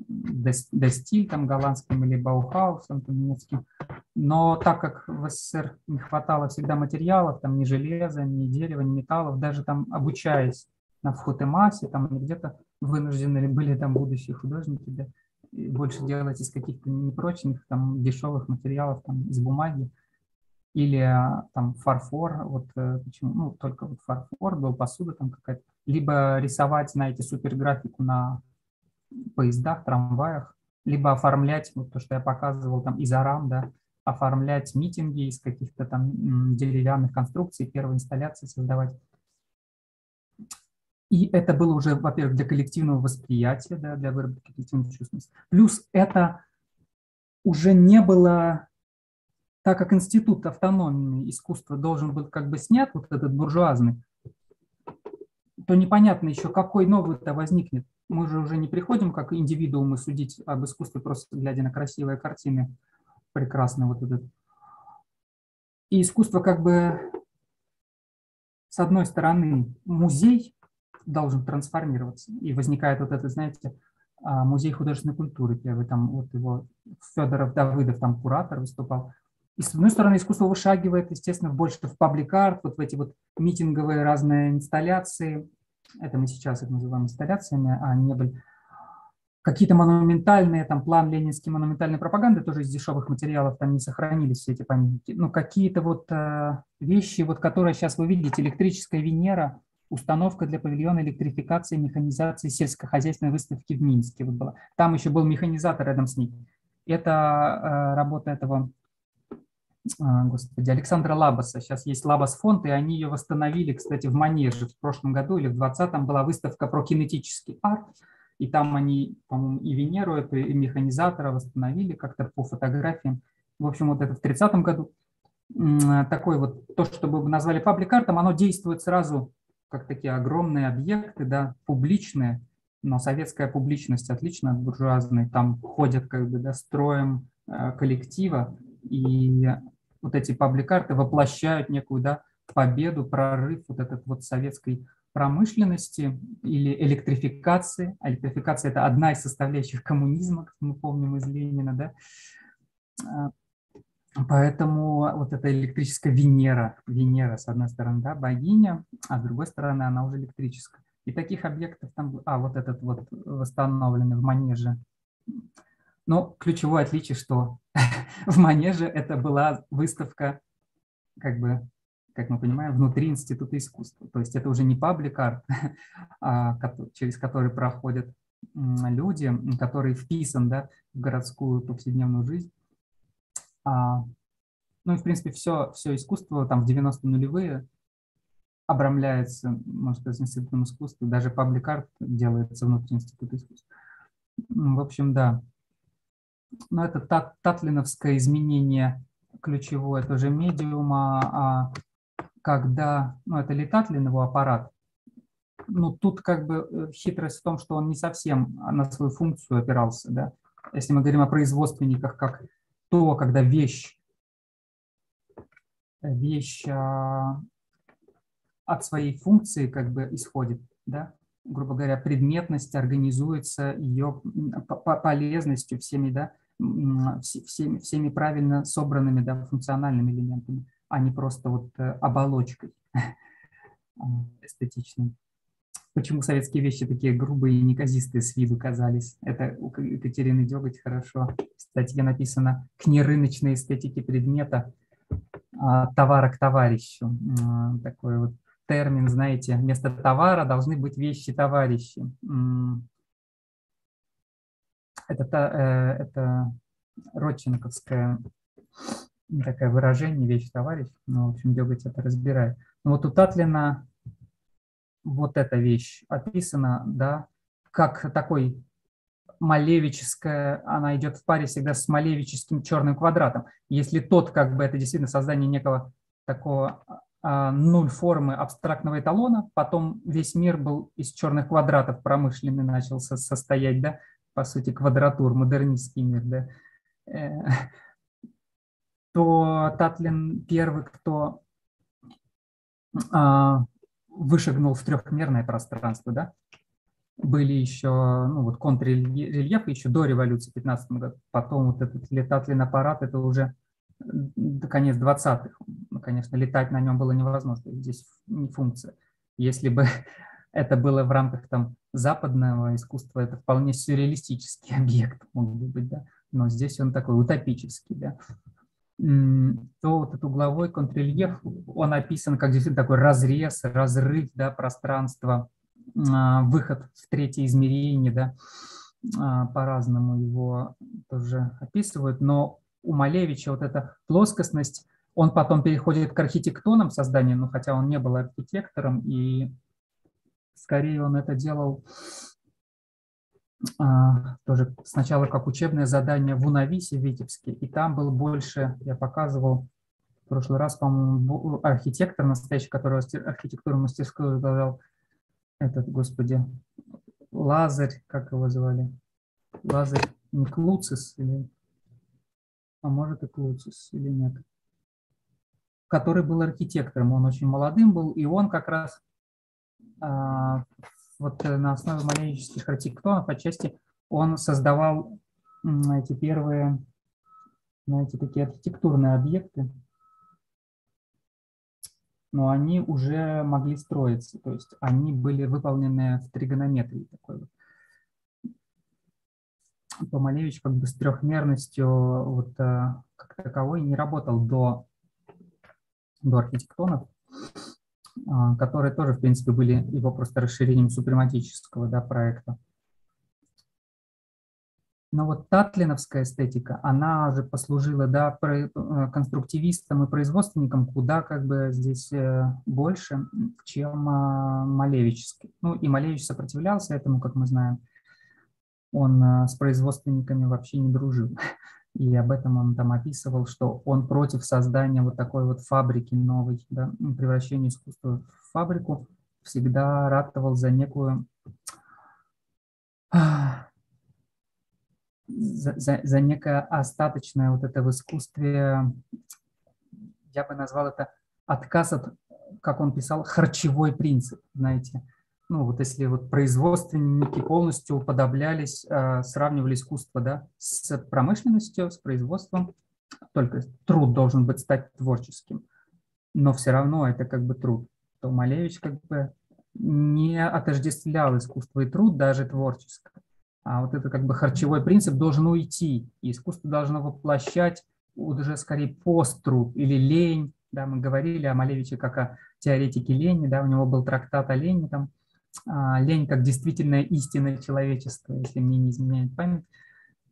Дестиль, там, голландским или Баухаусом, там, немецким. Но так как в СССР не хватало всегда материалов, там, ни железа, ни дерева, ни металлов, даже там обучаясь на Вхутемасе, там где-то вынуждены были там будущие художники да, больше делать из каких-то непрочных, там, дешевых материалов, там, из бумаги. Или там фарфор, вот э, почему, ну, только вот фарфор был, посуда там какая-то, либо рисовать, знаете, суперграфику на поездах, трамваях, либо оформлять, вот то, что я показывал, там, из арам, да, оформлять митинги из каких-то там деревянных конструкций, первые инсталляции создавать. И это было уже, во-первых, для коллективного восприятия, да, для выработки коллективной чувственности. Плюс это уже не было, так как институт автономии искусства должен был как бы снят, вот этот буржуазный, то непонятно еще, какой новый-то возникнет. Мы же уже не приходим как индивидуумы судить об искусстве, просто глядя на красивые картины, прекрасно вот этот. И искусство как бы, с одной стороны, музей, должен трансформироваться. И возникает вот это, знаете, а, музей художественной культуры первый, там вот его Федоров Давыдов, там куратор выступал. И с одной стороны, искусство вышагивает, естественно, больше в паблик-арт, вот в эти вот митинговые разные инсталляции. Это мы сейчас их называем инсталляциями, а не были какие-то монументальные, там план ленинской монументальной пропаганды тоже из дешевых материалов там не сохранились все эти памятники. Ну, какие-то вот э, вещи, вот которые сейчас вы видите, электрическая Венера, установка для павильона электрификации и механизации сельскохозяйственной выставки в Минске. Вот была. Там еще был механизатор рядом с ней. Это э, работа этого, э, господи, Александра Лабаса. Сейчас есть Лабас фонд, и они ее восстановили, кстати, в Манеже в прошлом году или в 2020 была выставка про кинетический арт. И там они, по-моему, и Венеру, это и механизатора восстановили как-то по фотографиям. В общем, вот это в 30 году. Такой вот, то, что бы назвали паблик-артом, оно действует сразу как такие огромные объекты, да, публичные, но советская публичность отлична от буржуазной, там ходят как бы да, строем э, коллектива, и вот эти пабликарты воплощают некую да, победу, прорыв вот этот вот советской промышленности или электрификации. А электрификация – это одна из составляющих коммунизма, как мы помним из Ленина, да, Поэтому вот эта электрическая Венера, Венера, с одной стороны, да, богиня, а с другой стороны она уже электрическая. И таких объектов там, а вот этот вот восстановленный в Манеже. Но ключевое отличие, что в Манеже это была выставка, как бы, как мы понимаем, внутри Института искусства. То есть это уже не паблик-арт, а, через который проходят люди, который вписан да, в городскую повседневную жизнь, а, ну и, в принципе, все, все искусство там в 90-е нулевые обрамляется, можно сказать, институтом искусства. Даже паблик-арт делается внутри института искусства. В общем, да. Но это тат, татлиновское изменение ключевое тоже медиума, а когда, ну это ли Татлин его аппарат, ну тут как бы э, хитрость в том, что он не совсем на свою функцию опирался, да. Если мы говорим о производственниках как то, когда вещь, вещь а, от своей функции как бы исходит, да, грубо говоря, предметность организуется ее полезностью всеми, да, всеми, всеми правильно собранными да, функциональными элементами, а не просто вот э, оболочкой эстетичной. Почему советские вещи такие грубые и неказистые с виду казались? Это у Екатерины Деготь хорошо. В статье написано «К нерыночной эстетике предмета а, товара к товарищу». Такой вот термин, знаете, вместо товара должны быть вещи-товарищи. Это, э, это родченковское такое выражение «вещь-товарищ». Ну, в общем, Деготь это разбирает. Но вот у Татлина вот эта вещь описана, да, как такой малевическая, она идет в паре всегда с малевическим черным квадратом. Если тот, как бы, это действительно создание некого такого а, нуль формы абстрактного эталона, потом весь мир был из черных квадратов промышленный начал состоять, да, по сути, квадратур, модернистский мир, да, э, то Татлин первый, кто а, вышагнул в трехмерное пространство, да, были еще, ну вот контррельефы еще до революции 15 году, потом вот этот летательный аппарат, это уже конец 20-х. Ну, конечно, летать на нем было невозможно, здесь не функция. Если бы это было в рамках там западного искусства, это вполне сюрреалистический объект мог бы быть, да, но здесь он такой утопический, да то вот этот угловой контррельеф, он описан как действительно такой разрез, разрыв да, пространства, а, выход в третье измерение, да, а, по-разному его тоже описывают, но у Малевича вот эта плоскостность, он потом переходит к архитектонам создания, ну, хотя он не был архитектором, и скорее он это делал тоже сначала как учебное задание в Унависе в Витебске, и там был больше, я показывал в прошлый раз, по-моему, архитектор настоящий, который архитектуру мастерскую возглавлял, этот, господи, Лазарь, как его звали? Лазарь не Клуцис или... А может и Клуцис или нет? Который был архитектором, он очень молодым был, и он как раз а, вот э, на основе малевических архитектонов отчасти он создавал эти первые, знаете, такие архитектурные объекты, но они уже могли строиться, то есть они были выполнены в тригонометрии такой вот. Помалевич как бы с трехмерностью вот э, как таковой не работал до, до архитектонов. А, которые тоже, в принципе, были его просто расширением супрематического да, проекта. Но вот татлиновская эстетика, она же послужила да, э, конструктивистам и производственникам куда как бы здесь э, больше, чем а, Малевический. Ну и Малевич сопротивлялся этому, как мы знаем. Он э, с производственниками вообще не дружил. И об этом он там описывал, что он против создания вот такой вот фабрики новой, да, превращения искусства в фабрику, всегда ратовал за некую за, за, за некое остаточное вот это в искусстве, я бы назвал это отказ от, как он писал, харчевой принцип, знаете, ну вот если вот производственники полностью уподоблялись, э, сравнивали искусство да, с промышленностью, с производством, только труд должен быть стать творческим, но все равно это как бы труд, то Малевич как бы не отождествлял искусство и труд даже творческое. А вот это как бы харчевой принцип должен уйти, и искусство должно воплощать уже скорее посттруд или лень. Да, мы говорили о Малевиче как о теоретике лени, да, у него был трактат о лени, там, лень как действительная истина человечества, если мне не изменяет память.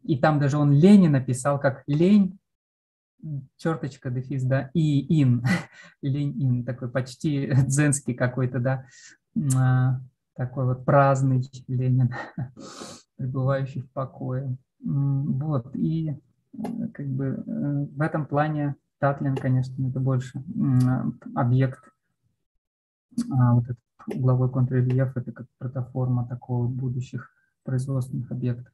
И там даже он Лени написал как лень, черточка, дефис, да, и ин, лень ин, такой почти дзенский какой-то, да, а, такой вот праздный Ленин, пребывающий в покое. Вот, и как бы э, в этом плане Татлин, конечно, это больше объект а, вот этот угловой контррельеф – это как протоформа такого будущих производственных объектов.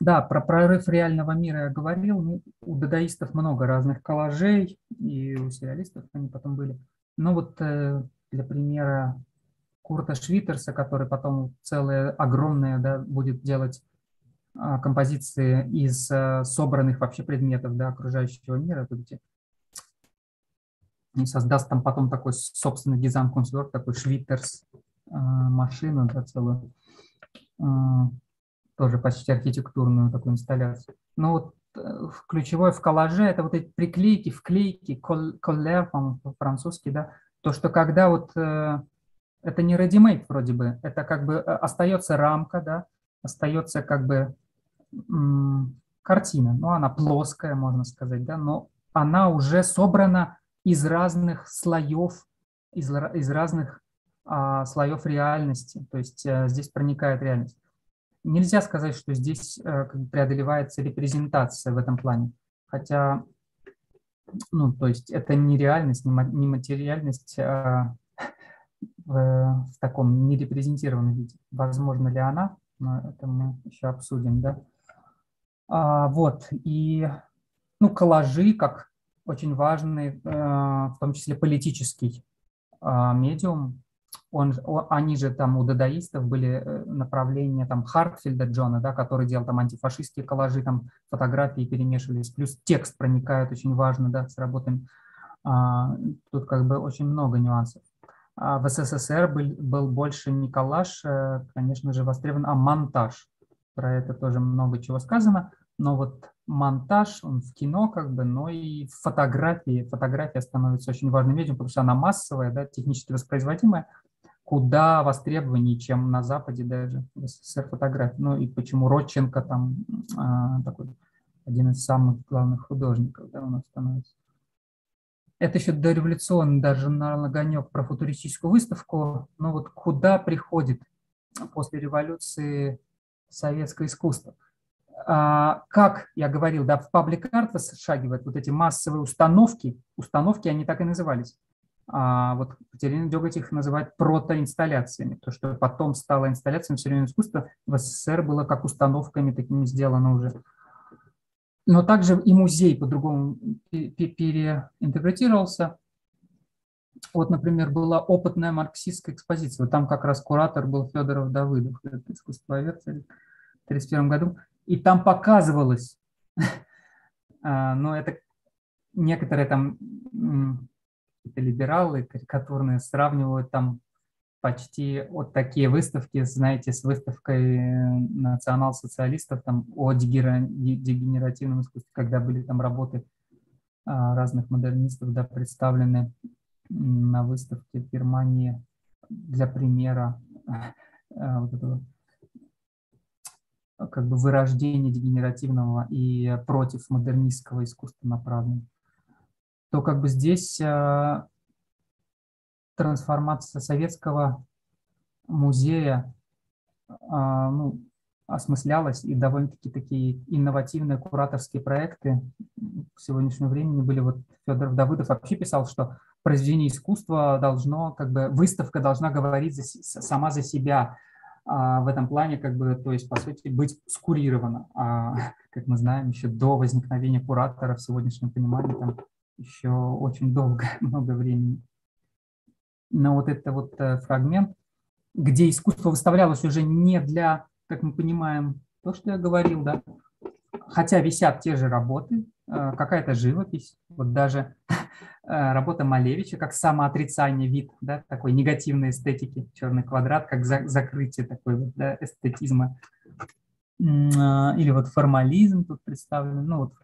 Да, про прорыв реального мира я говорил. Ну, у дадаистов много разных коллажей, и у сюрреалистов они потом были. Но вот э, для примера Курта Швитерса, который потом целое огромное да, будет делать а, композиции из а, собранных вообще предметов да, окружающего мира. Эти, и создаст там потом такой собственный дизайн конструкт такой Швитерс а, машину да, целую, а, тоже почти архитектурную такую инсталляцию. Но вот э, ключевое в коллаже это вот эти приклейки, вклейки, коллер, по-французски, да, то, что когда вот э, это не ready вроде бы, это как бы э, остается рамка, да, остается как бы картина, ну, она плоская, можно сказать, да, но она уже собрана из разных слоев, из, из разных а, слоев реальности, то есть а, здесь проникает реальность. Нельзя сказать, что здесь а, преодолевается репрезентация в этом плане, хотя, ну, то есть это не реальность, не материальность а, в, в таком нерепрезентированном виде. Возможно ли она, но это мы еще обсудим, да. А, вот, и, ну, коллажи, как очень важный, э, в том числе политический а, медиум. Он, они же там у дадаистов были э, направления там Хартфельда Джона, да, который делал там антифашистские коллажи, там фотографии перемешивались, плюс текст проникает очень важно, да, с работами. А, тут как бы очень много нюансов. А в СССР был, был больше не коллаж, э, конечно же, востребован, а монтаж. Про это тоже много чего сказано но вот монтаж, он в кино как бы, но и в фотографии. Фотография становится очень важным медиумом, потому что она массовая, да, технически воспроизводимая, куда востребованнее, чем на Западе даже СССР фотографии. Ну и почему Родченко там а, такой один из самых главных художников да, у нас становится. Это еще дореволюционный даже журнал «Огонек» про футуристическую выставку. Но вот куда приходит после революции советское искусство? А, как я говорил, да, в паблик арт шагивают вот эти массовые установки, установки они так и назывались. А вот Катерина Деготь их называет протоинсталляциями, то, что потом стало инсталляциями современного искусства, в СССР было как установками такими сделано уже. Но также и музей по-другому переинтерпретировался. Вот, например, была опытная марксистская экспозиция. Вот там как раз куратор был Федоров Давыдов, искусствовед в 1931 году и там показывалось, а, но это некоторые там либералы карикатурные сравнивают там почти вот такие выставки, знаете, с выставкой национал-социалистов там о дегенеративном искусстве, когда были там работы а, разных модернистов, да, представлены на выставке в Германии для примера. А, вот этого как бы вырождение дегенеративного и против модернистского искусства направлен, то как бы здесь э, трансформация советского музея э, ну, осмыслялась, и довольно-таки такие инновативные кураторские проекты к сегодняшнему времени были. Вот Федор Давыдов вообще писал, что произведение искусства должно, как бы выставка должна говорить за, сама за себя, в этом плане, как бы, то есть, по сути, быть скурировано. А, как мы знаем, еще до возникновения куратора в сегодняшнем понимании там еще очень долго, много времени. Но вот это вот э, фрагмент, где искусство выставлялось уже не для, как мы понимаем, то, что я говорил, да, хотя висят те же работы, э, какая-то живопись, вот даже работа Малевича как самоотрицание вид, да, такой негативной эстетики, черный квадрат, как за, закрытие такой вот, да, эстетизма. А, или вот формализм тут представлен. Ну, вот,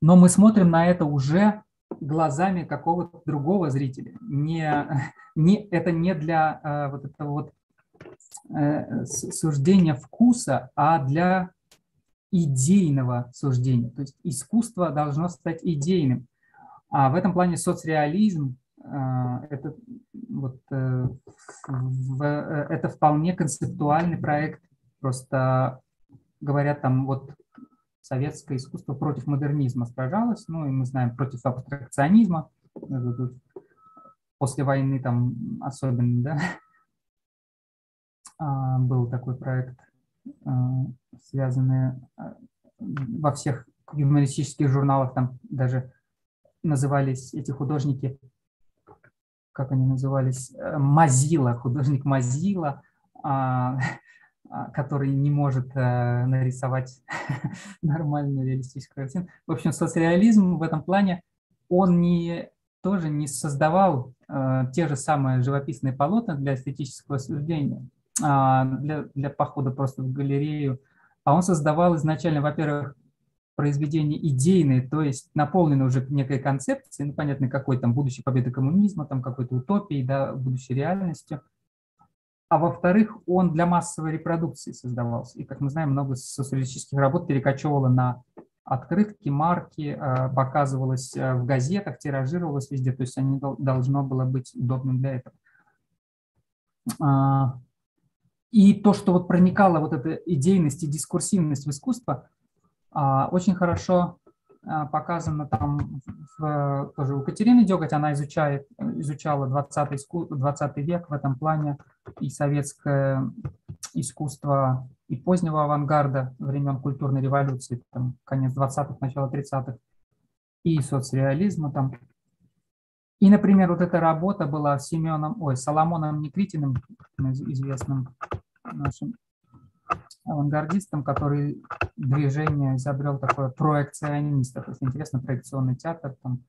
но мы смотрим на это уже глазами какого-то другого зрителя. Не, не, это не для э, вот этого вот э, суждения вкуса, а для идейного суждения. То есть искусство должно стать идейным. А в этом плане соцреализм а, это, вот, э, э, это вполне концептуальный проект. Просто говорят там, вот советское искусство против модернизма сражалось, ну и мы знаем против абстракционизма, после войны там особенно, да, а, был такой проект, связанный во всех юмористических журналах, там даже назывались эти художники как они назывались, Мазила, художник Мазила, а, а, который не может э, нарисовать нормальную реалистическую картину. В общем, соцреализм в этом плане, он не, тоже не создавал э, те же самые живописные полотна для эстетического суждения, а, для, для похода просто в галерею, а он создавал изначально, во-первых, произведения идейные, то есть наполнены уже некой концепцией, ну, понятно, какой там будущей победы коммунизма, там какой-то утопией, да, будущей реальностью – а во-вторых, он для массовой репродукции создавался. И, как мы знаем, много социалистических работ перекочевывало на открытки, марки, э, показывалось э, в газетах, тиражировалось везде, то есть они должно было быть удобным для этого. А, и то, что вот проникала вот эта идейность и дискурсивность в искусство, очень хорошо а, показано там в, тоже у Катерины Деготь, она изучает, изучала 20, 20 век в этом плане и советское искусство и позднего авангарда времен культурной революции, там, конец 20-х, начало 30-х, и соцреализма там. И, например, вот эта работа была Семеном, ой, Соломоном Никритиным, известным нашим авангардистом, который движение изобрел такое проекционистов. Если интересно, проекционный театр, там,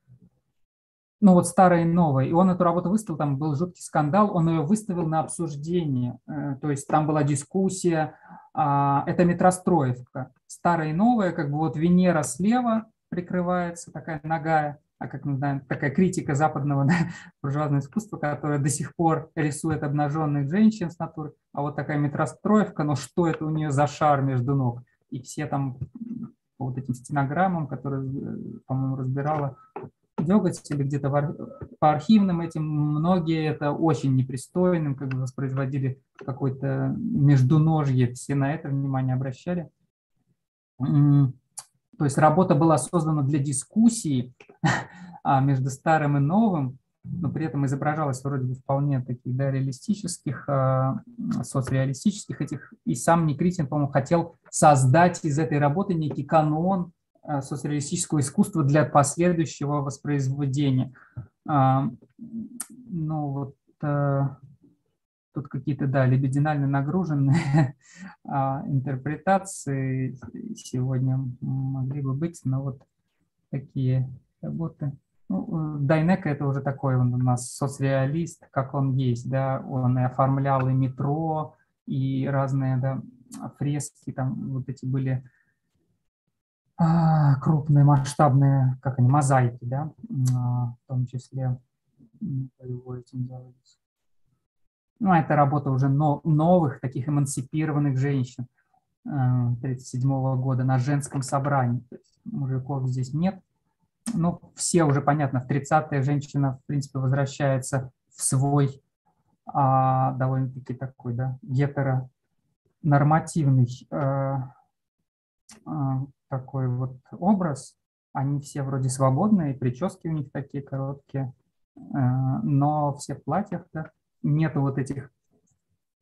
ну вот старое и новое. И он эту работу выставил, там был жуткий скандал, он ее выставил на обсуждение. Э, то есть там была дискуссия, а, это метростроевка. Старое и новое, как бы вот Венера слева прикрывается, такая ногая, а как мы знаем, такая критика западного да, буржуазного искусства, которая до сих пор рисует обнаженных женщин с натуры, а вот такая метростроевка, но что это у нее за шар между ног? И все там по вот этим стенограммам, которые, э, по-моему, разбирала Деготь или где-то по архивным этим, многие это очень непристойным, как бы воспроизводили какое-то междуножье, все на это внимание обращали. То есть работа была создана для дискуссии а между старым и новым, но при этом изображалась вроде бы вполне таких да, реалистических, а, соцреалистических этих. И сам Никритин, по-моему, хотел создать из этой работы некий канон а, соцреалистического искусства для последующего воспроизведения. Ну вот тут какие-то, да, лебединально нагруженные а, интерпретации сегодня могли бы быть, но вот такие работы. Ну, Дайнека это уже такой он у нас соцреалист, как он есть, да, он и оформлял и метро, и разные, да, фрески, там вот эти были а, крупные, масштабные, как они, мозаики, да, а, в том числе его этим делались. Ну, а это работа уже новых, таких эмансипированных женщин 1937 э, года на женском собрании. То есть мужиков здесь нет. Ну, все уже понятно, в 30-е женщина, в принципе, возвращается в свой а, довольно-таки такой, да, гетеронормативный а, а, такой вот образ. Они все вроде свободные, прически у них такие короткие, а, но все в платьях, да, нету вот этих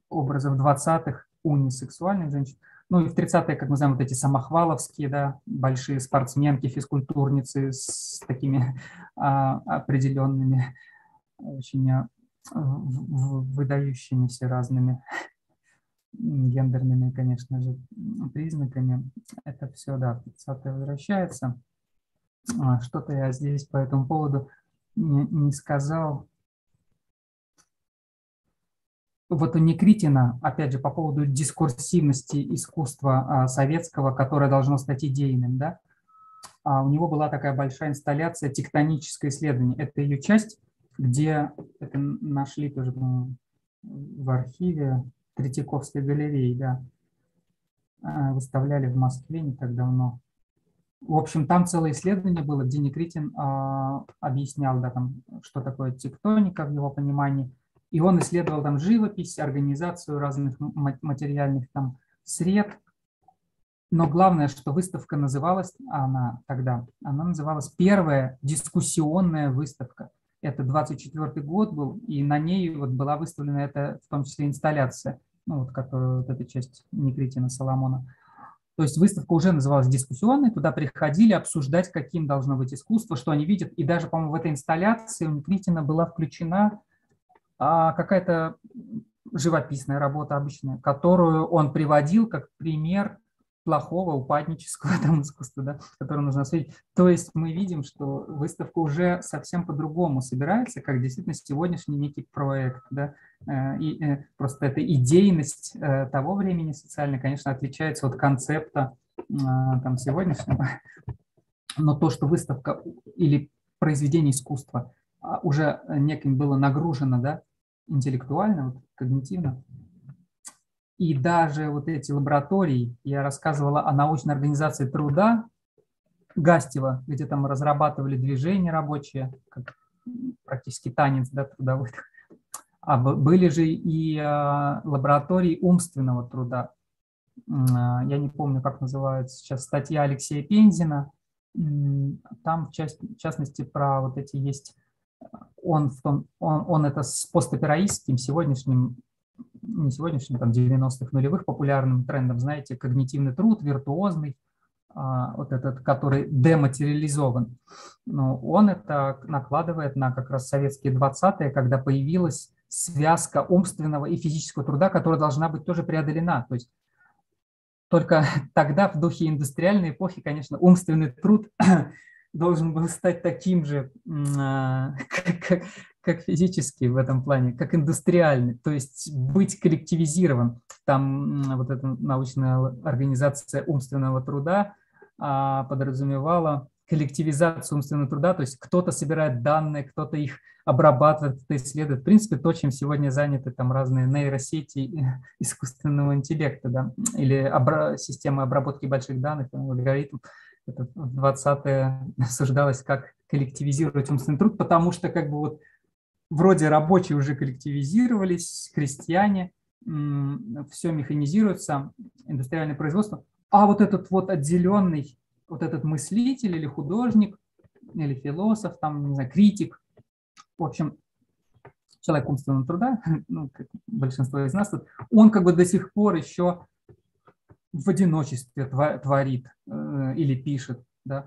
образов 20-х унисексуальных женщин. Ну и в 30-е, как мы знаем, вот эти самохваловские, да, большие спортсменки, физкультурницы с такими а, определенными, очень а, выдающимися разными гендерными, конечно же, признаками. Это все, да, в 30-е возвращается. А, что-то я здесь по этому поводу не, не сказал. Вот у Никритина, опять же, по поводу дискурсивности искусства а, советского, которое должно стать идейным, да, а у него была такая большая инсталляция «Тектоническое исследование». Это ее часть, где это нашли тоже в архиве Третьяковской галереи, да, а, выставляли в Москве не так давно. В общем, там целое исследование было, где Никритин а, объяснял, да, там, что такое тектоника в его понимании – и он исследовал там живопись, организацию разных материальных там сред. Но главное, что выставка называлась, она тогда, она называлась первая дискуссионная выставка. Это 24 год был, и на ней вот была выставлена эта, в том числе, инсталляция, ну, вот, которую, вот эта часть Никритина Соломона. То есть выставка уже называлась дискуссионной, туда приходили обсуждать, каким должно быть искусство, что они видят. И даже, по-моему, в этой инсталляции у Никритина была включена а какая-то живописная работа обычная, которую он приводил как пример плохого упаднического там искусства, да, которое нужно осветить. То есть мы видим, что выставка уже совсем по-другому собирается, как действительно сегодняшний некий проект, да, э, и э, просто эта идейность э, того времени социальной, конечно, отличается от концепта там сегодняшнего, но то, что выставка или произведение искусства а, уже неким было нагружено, да, интеллектуально, вот, когнитивно, и даже вот эти лаборатории, я рассказывала о научной организации труда Гастева, где там разрабатывали движения рабочие, как практически танец да, трудовой. А были же и а, лаборатории умственного труда. А, я не помню, как называется сейчас статья Алексея Пензина. Там, в частности, про вот эти есть... Он, он, он это с постопераистским сегодняшним не сегодняшним, там, 90-х, нулевых популярным трендом, знаете, когнитивный труд, виртуозный, а, вот этот, который дематериализован. Но он это накладывает на как раз советские 20-е, когда появилась связка умственного и физического труда, которая должна быть тоже преодолена. То есть только тогда, в духе индустриальной эпохи, конечно, умственный труд должен был стать таким же, а, как, как физически в этом плане, как индустриальный, то есть быть коллективизирован. Там вот эта научная организация умственного труда а, подразумевала коллективизацию умственного труда, то есть кто-то собирает данные, кто-то их обрабатывает, кто-то исследует. В принципе, то, чем сегодня заняты там разные нейросети искусственного интеллекта, да, или обра- системы обработки больших данных, алгоритм. Это в 20-е обсуждалось, как коллективизировать умственный труд, потому что как бы вот вроде рабочие уже коллективизировались, крестьяне, все механизируется, индустриальное производство, а вот этот вот отделенный, вот этот мыслитель или художник, или философ, там, не знаю, критик, в общем, человек умственного труда, ну, как большинство из нас, он как бы до сих пор еще в одиночестве творит э, или пишет, да,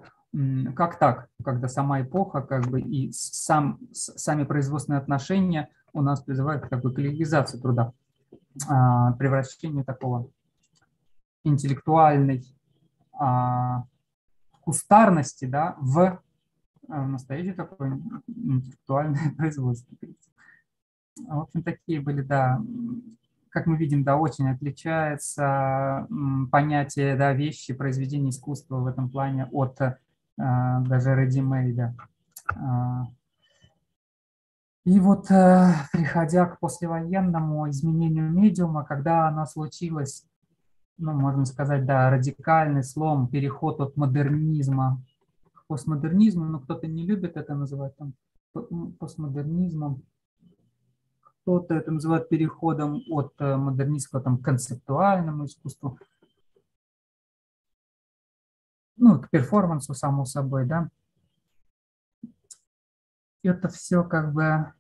как так, когда сама эпоха, как бы и сам, сами производственные отношения у нас призывают к такой коллективизации труда, а, превращению такого интеллектуальной а, кустарности да, в а, настоящее такое интеллектуальное производство. В общем, такие были, да, как мы видим, да, очень отличается понятие, да, вещи, произведения искусства в этом плане от а, даже ready-made. А, и вот, э, приходя к послевоенному изменению медиума, когда оно случилось, ну, можно сказать, да, радикальный слом, переход от модернизма к постмодернизму, но кто-то не любит это называть там постмодернизмом, кто-то это называет переходом от э, модернистского там, концептуальному искусству ну, к перформансу, само собой, да. Это все как бы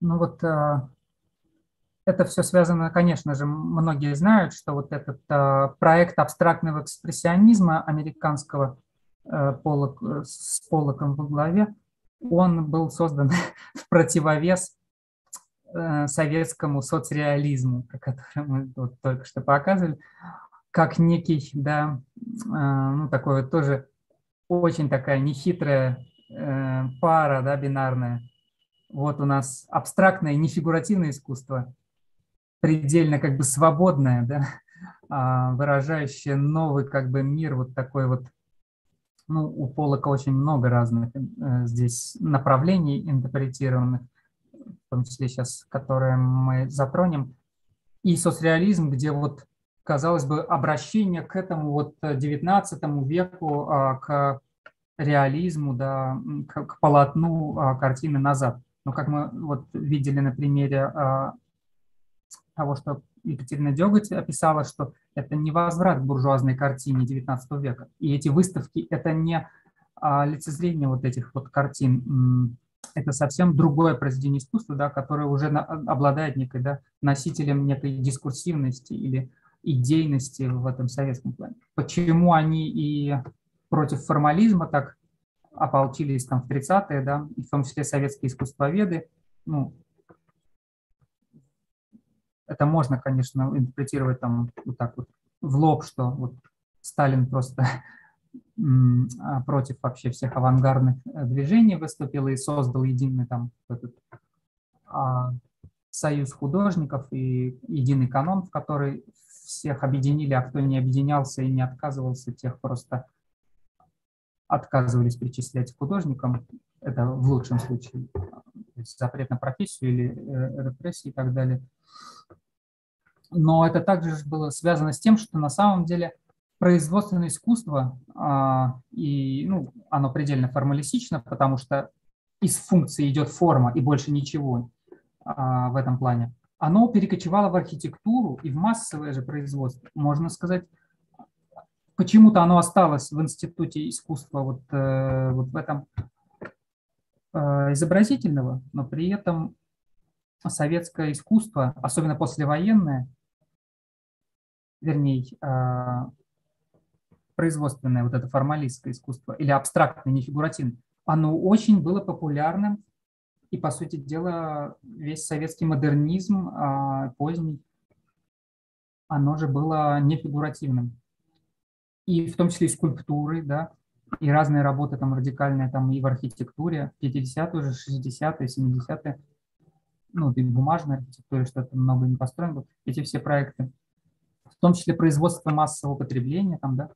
Ну вот э, это все связано, конечно же, многие знают, что вот этот э, проект абстрактного экспрессионизма американского Полок, с Полоком во главе, он был создан в противовес Э, советскому соцреализму, который мы вот только что показывали, как некий, да, э, ну, такое тоже очень такая нехитрая э, пара, да, бинарная. Вот у нас абстрактное, нефигуративное искусство, предельно как бы свободное, да, а, выражающее новый как бы мир, вот такой вот, ну, у Полока очень много разных здесь направлений интерпретированных – в том числе сейчас, которые мы затронем, и соцреализм, где вот, казалось бы, обращение к этому вот 19 веку, а, к реализму, да, к, к полотну а, картины назад. Но как мы вот видели на примере а, того, что Екатерина Деготь описала, что это не возврат к буржуазной картине 19 века. И эти выставки – это не лицезрение вот этих вот картин это совсем другое произведение искусства, да, которое уже обладает некой, да, носителем некой дискурсивности или идейности в этом советском плане. Почему они и против формализма так ополчились там в 30-е, да, и в том числе советские искусствоведы. Ну, это можно, конечно, интерпретировать там вот так вот в лоб, что вот Сталин просто а, против вообще всех авангардных э, движений выступил и создал единый там этот а, союз художников и единый канон, в который всех объединили, а кто не объединялся и не отказывался, тех просто отказывались причислять художникам. Это в лучшем случае запрет на профессию или э, репрессии и так далее. Но это также было связано с тем, что на самом деле производственное искусство, а, и, ну, оно предельно формалистично, потому что из функции идет форма и больше ничего а, в этом плане. Оно перекочевало в архитектуру и в массовое же производство. Можно сказать, почему-то оно осталось в институте искусства вот, э, вот в этом э, изобразительного, но при этом советское искусство, особенно послевоенное, вернее, э, производственное, вот это формалистское искусство, или абстрактное, не фигуративное, оно очень было популярным, и, по сути дела, весь советский модернизм а, поздний, оно же было не фигуративным. И в том числе и скульптуры, да, и разные работы там радикальные там и в архитектуре, 50-е уже, 60-е, 70-е, ну, и бумажной архитектуре что-то много не построено эти все проекты, в том числе производство массового потребления там, да,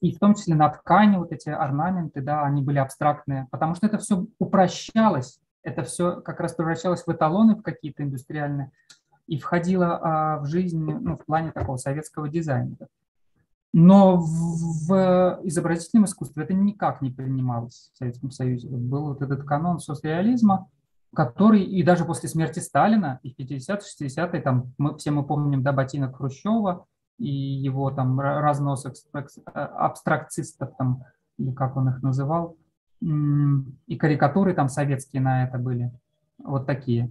и в том числе на ткани вот эти орнаменты, да, они были абстрактные, потому что это все упрощалось, это все как раз превращалось в эталоны в какие-то индустриальные и входило а, в жизнь ну, в плане такого советского дизайна. Но в, в изобразительном искусстве это никак не принималось в Советском Союзе. Был вот этот канон соцреализма, который и даже после смерти Сталина, и в 50-е, 60-е, там мы, все мы помним, да, ботинок Хрущева, и его там разнос абстракцистов, там, или как он их называл, и карикатуры там советские на это были, вот такие.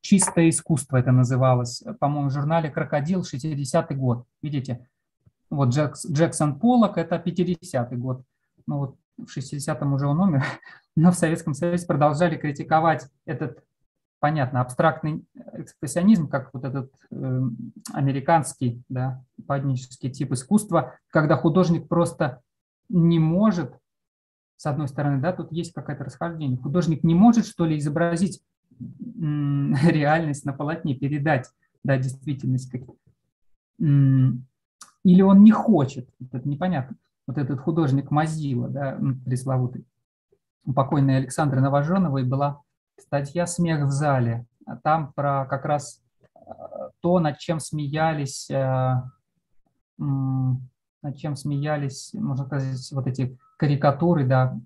Чистое искусство это называлось, по-моему, в журнале «Крокодил», 60-й год, видите? Вот Джекс, Джексон Поллок – это 50-й год. Ну вот в 60-м уже он умер, но в Советском Союзе продолжали критиковать этот понятно, абстрактный экспрессионизм, как вот этот э, американский, да, паднический тип искусства, когда художник просто не может, с одной стороны, да, тут есть какое-то расхождение, художник не может, что ли, изобразить реальность на полотне, передать, да, действительность. М, или он не хочет, это непонятно. Вот этот художник Мазила, да, пресловутый, покойный Александра Новоженовой была статья «Смех в зале». Там про как раз э, то, над чем смеялись, э, над чем смеялись, можно сказать, вот эти карикатуры, да,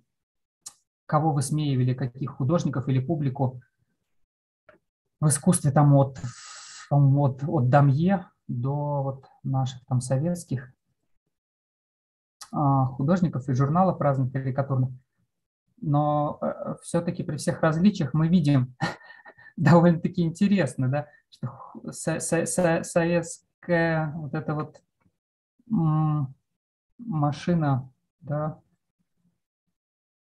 кого высмеивали, каких художников или публику в искусстве там от, от, от Дамье до вот наших там советских а, художников и журналов разных карикатурных. Но э, все-таки при всех различиях мы видим довольно-таки интересно, да, что со со со советская вот эта вот машина, да,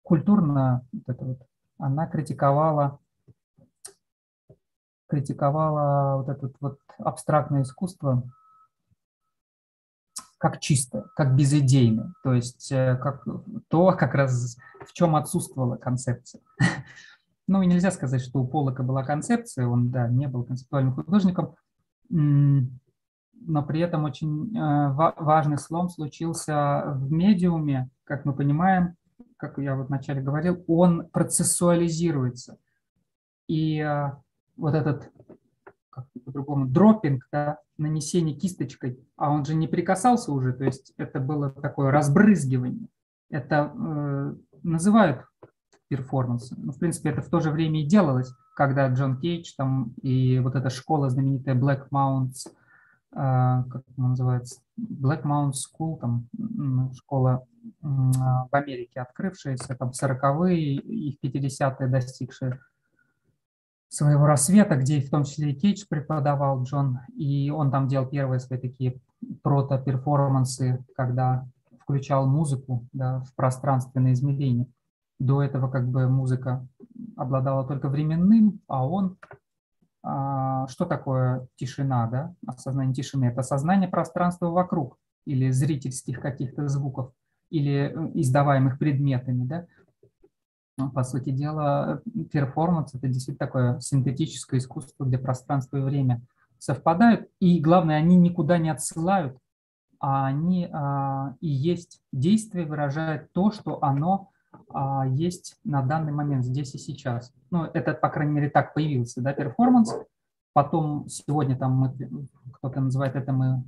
культурная, вот это вот, она критиковала критиковала вот это вот абстрактное искусство как чисто, как безидейно, то есть э, как то, как раз в чем отсутствовала концепция. Ну, и нельзя сказать, что у Полока была концепция, он, да, не был концептуальным художником, но при этом очень э, важный слом случился в медиуме, как мы понимаем, как я вот вначале говорил, он процессуализируется. И э, вот этот как по-другому, дроппинг, да, нанесение кисточкой, а он же не прикасался уже, то есть это было такое разбрызгивание. Это э, называют перформансом. Ну, в принципе, это в то же время и делалось, когда Джон Кейдж там и вот эта школа знаменитая Black Mounts, э, как она называется, Black Mount School, там школа э, в Америке открывшаяся, там 40-е и 50-е достигшие своего рассвета, где в том числе и Кейдж преподавал Джон, и он там делал первые свои такие прото-перформансы, когда включал музыку да, в пространственное измерение. До этого как бы музыка обладала только временным, а он а, что такое тишина, да, осознание тишины? Это осознание пространства вокруг или зрительских каких-то звуков, или э, издаваемых предметами, да. Ну, по сути дела, перформанс – это действительно такое синтетическое искусство, где пространство и время совпадают, и главное, они никуда не отсылают, а они а, и есть действие, выражает то, что оно а, есть на данный момент, здесь и сейчас. Ну, это, по крайней мере, так появился, да, перформанс. Потом сегодня там мы, кто-то называет это мы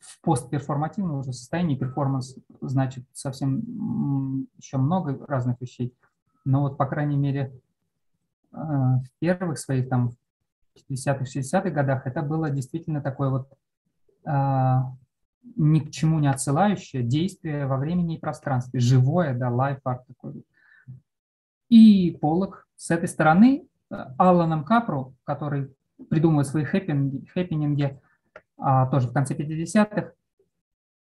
в постперформативном уже состоянии. Перформанс значит совсем еще много разных вещей. Но вот, по крайней мере, э, в первых своих там 50-х, 60-х годах это было действительно такое вот э, ни к чему не отсылающее действие во времени и пространстве, живое, да, life art такой. И Полок с этой стороны э, Алланом Капру, который придумывает свои хэппинги, хэппининги а, тоже в конце 50-х,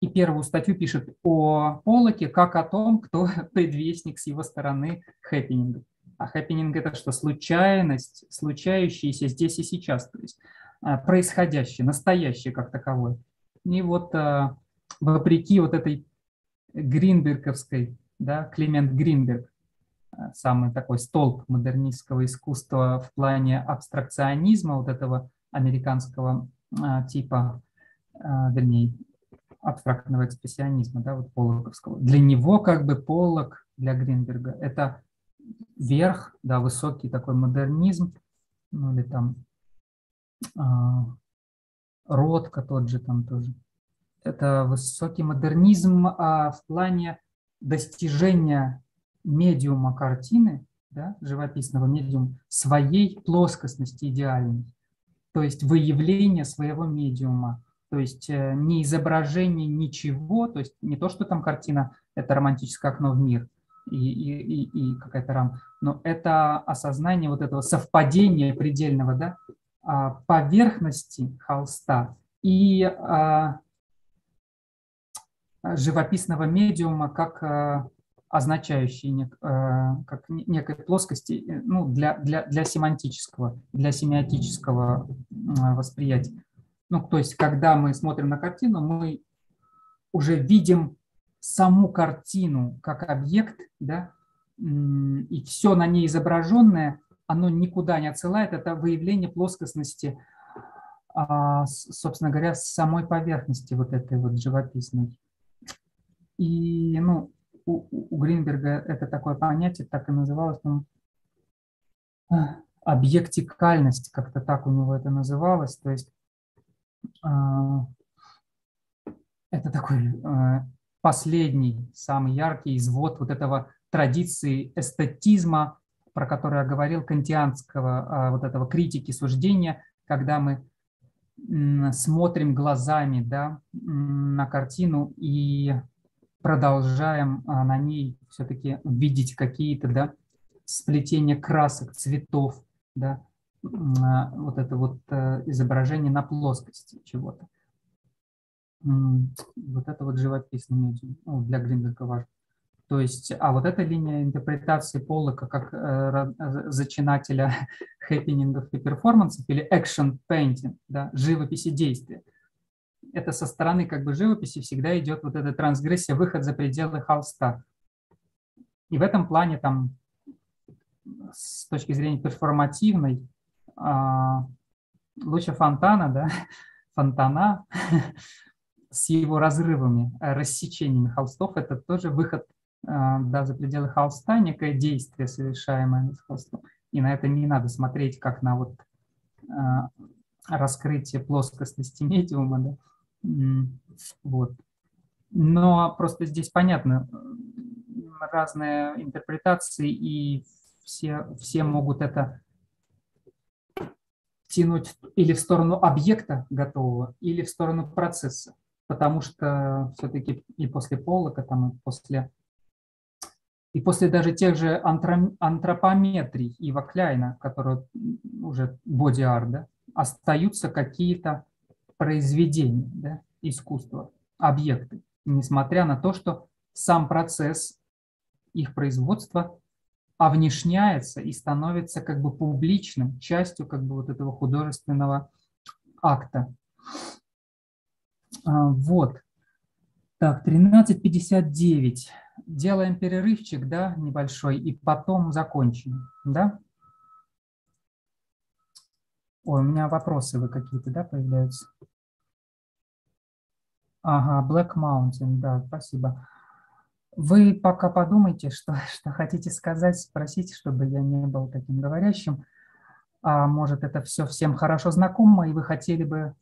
и первую статью пишет о Полоке как о том, кто предвестник с его стороны хэппининга. А хэппининг – это что? Случайность, случающаяся здесь и сейчас, то есть э, происходящее, настоящее как таковое. И вот а, вопреки вот этой гринберговской, да, Клемент Гринберг, а, самый такой столб модернистского искусства в плане абстракционизма, вот этого американского а, типа, вернее, абстрактного экспрессионизма, да, вот Поллоковского. Для него как бы Поллок, для Гринберга, это верх, да, высокий такой модернизм, ну или там Ротко тот же там тоже. Это высокий модернизм а в плане достижения медиума картины, да, живописного медиума, своей плоскостности идеальной. То есть выявление своего медиума. То есть э, не изображение ничего, то есть не то, что там картина – это романтическое окно в мир и, и, и, и какая-то рама, но это осознание вот этого совпадения предельного, да, а, поверхности холста и а, живописного медиума как а, означающей как некой плоскости э, ну, для, для, для семантического, для семиотического восприятия. Ну, то есть, когда мы смотрим на картину, мы уже видим саму картину как объект, да, и все на ней изображенное оно никуда не отсылает, это выявление плоскостности, а, собственно говоря, самой поверхности вот этой вот живописной. И ну, у, у Гринберга это такое понятие, так и называлось, ну, объектикальность, как-то так у него это называлось, то есть а, это такой а, последний, самый яркий извод вот этого традиции эстетизма, про который я говорил, кантианского а, вот этого критики суждения, когда мы смотрим глазами да, на картину и продолжаем а, на ней все-таки видеть какие-то да, сплетения красок, цветов, да, а, вот это вот э, изображение на плоскости чего-то. Вот это вот живописный медиум ну, для Гринберга важно. То есть, а вот эта линия интерпретации Поллока как э, зачинателя хэппинингов и перформансов или action painting, да, живописи действия, это со стороны как бы живописи всегда идет вот эта трансгрессия, выход за пределы холста. И в этом плане там с точки зрения перформативной а, луча фонтана, да, фонтана с его разрывами, рассечениями холстов, это тоже выход а, да, за пределы холста, некое действие, совершаемое с холстом. И на это не надо смотреть как на вот а, раскрытие плоскостности медиума. Да? Вот. Но просто здесь понятно, разные интерпретации, и все, все могут это тянуть или в сторону объекта готового, или в сторону процесса. Потому что все-таки и после Полока, там, и после и после даже тех же антропометрий Ива Кляйна, которые уже боди-арт, да, остаются какие-то произведения да, искусства, объекты. несмотря на то, что сам процесс их производства овнешняется и становится как бы публичным, частью как бы вот этого художественного акта. А, вот. Так, 13.59. Делаем перерывчик, да, небольшой, и потом закончим, да? Ой, у меня вопросы вы какие-то, да, появляются? Ага, Black Mountain, да, спасибо. Вы пока подумайте, что, что хотите сказать, спросите, чтобы я не был таким говорящим. А может, это все всем хорошо знакомо, и вы хотели бы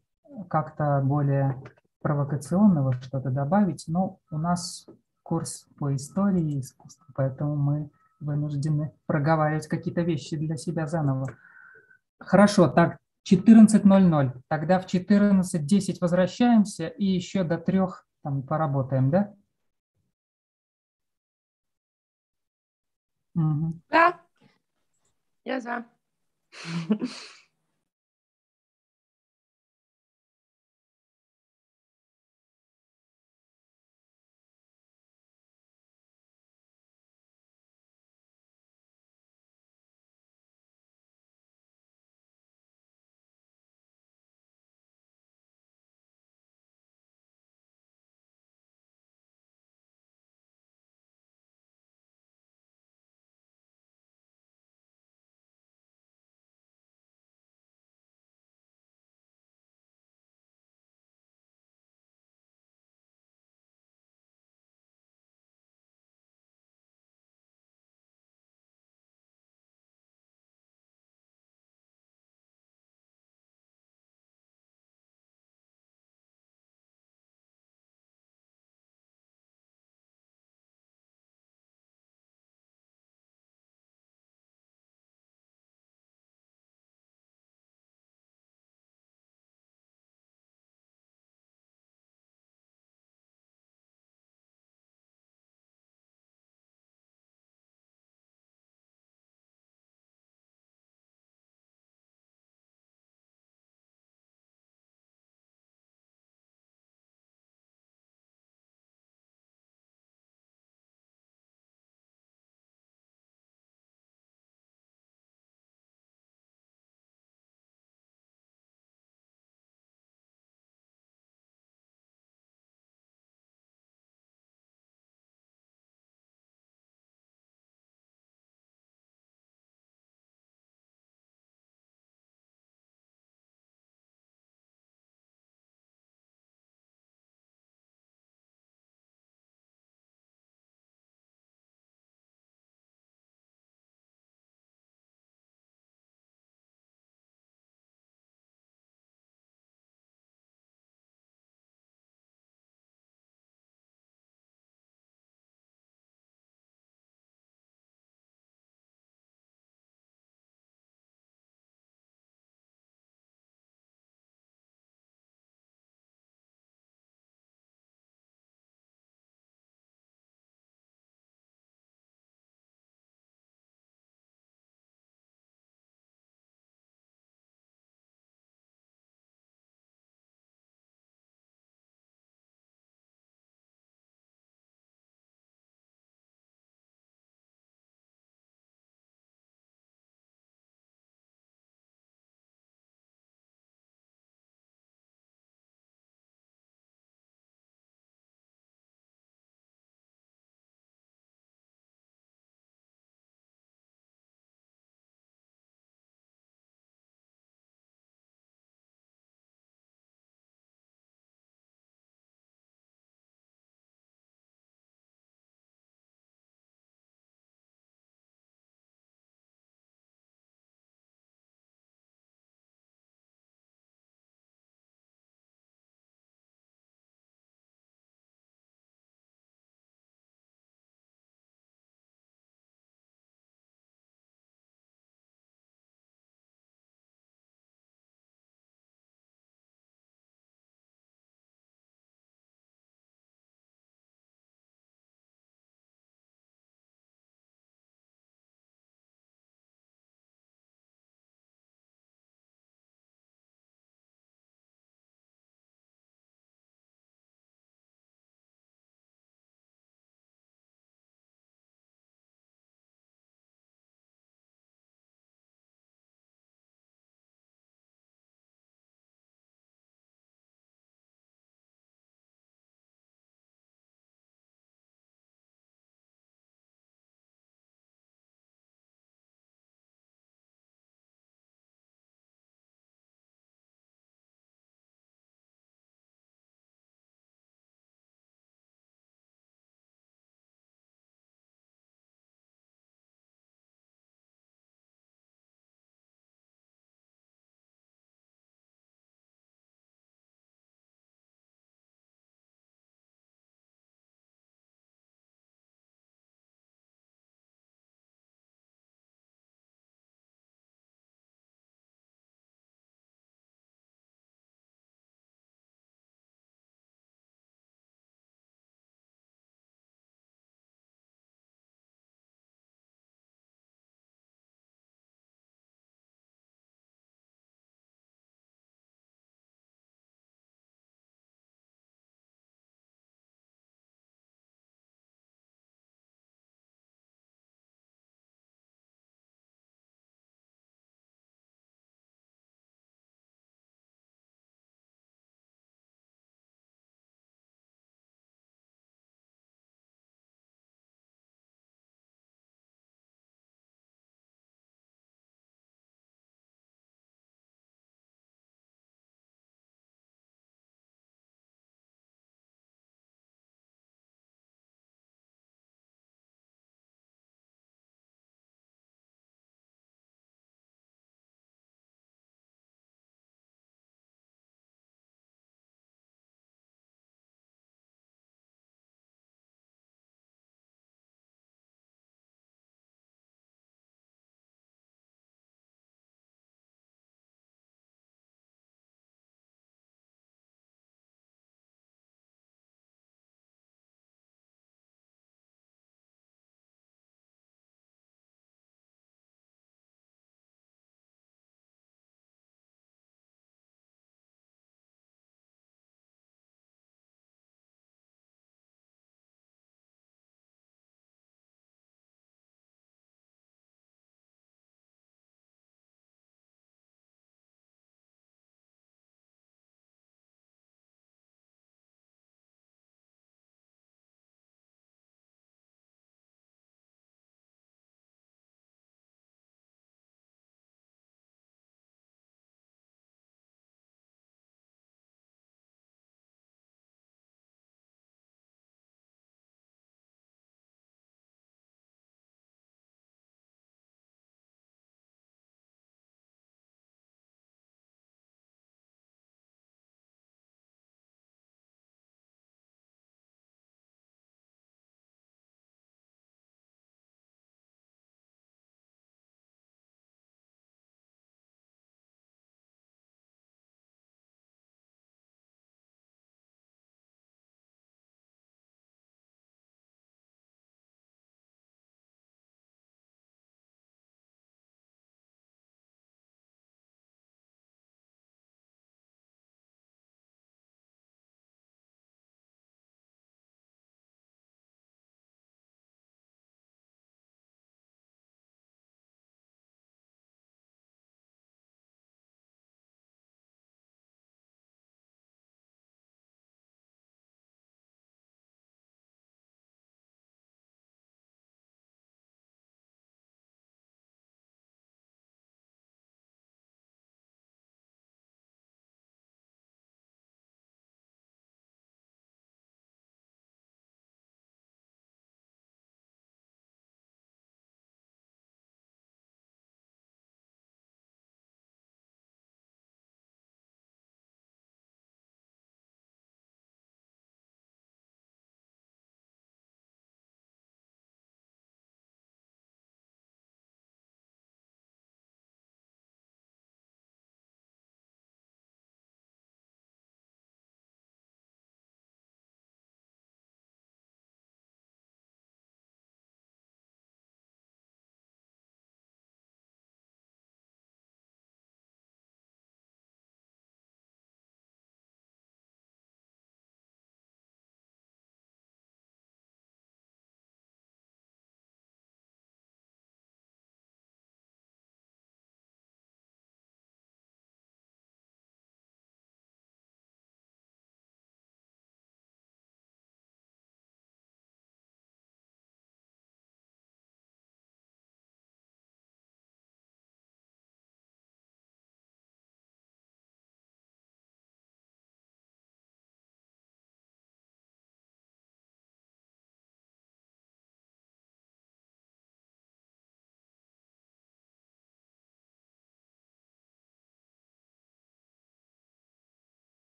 как-то более провокационного что-то добавить, но у нас курс по истории и искусству, поэтому мы вынуждены проговаривать какие-то вещи для себя заново. Хорошо, так, 14.00. Тогда в 14.10 возвращаемся и еще до трех там поработаем, да? Угу. Да, я за.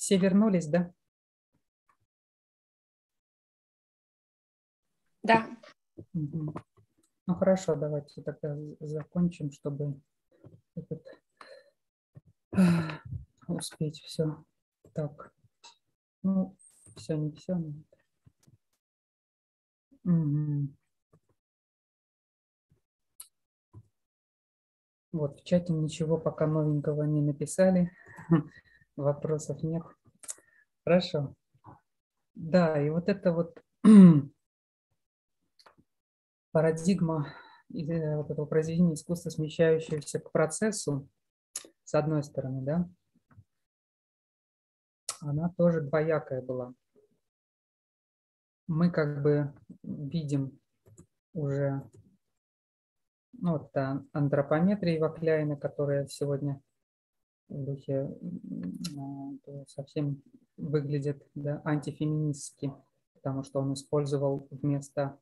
Все вернулись, да? Да. Ну хорошо, давайте тогда закончим, чтобы этот, успеть все. Так. Ну, все, не все. Мгм. Вот, в чате ничего пока новенького не написали. Вопросов нет. Хорошо. Да, и вот это вот парадигма или вот этого произведения искусства, смещающегося к процессу, с одной стороны, да, она тоже двоякая была. Мы как бы видим уже ну, вот та антропометрия Вакляина, которая сегодня духе а, совсем выглядит да, антифеминистски, потому что он использовал вместо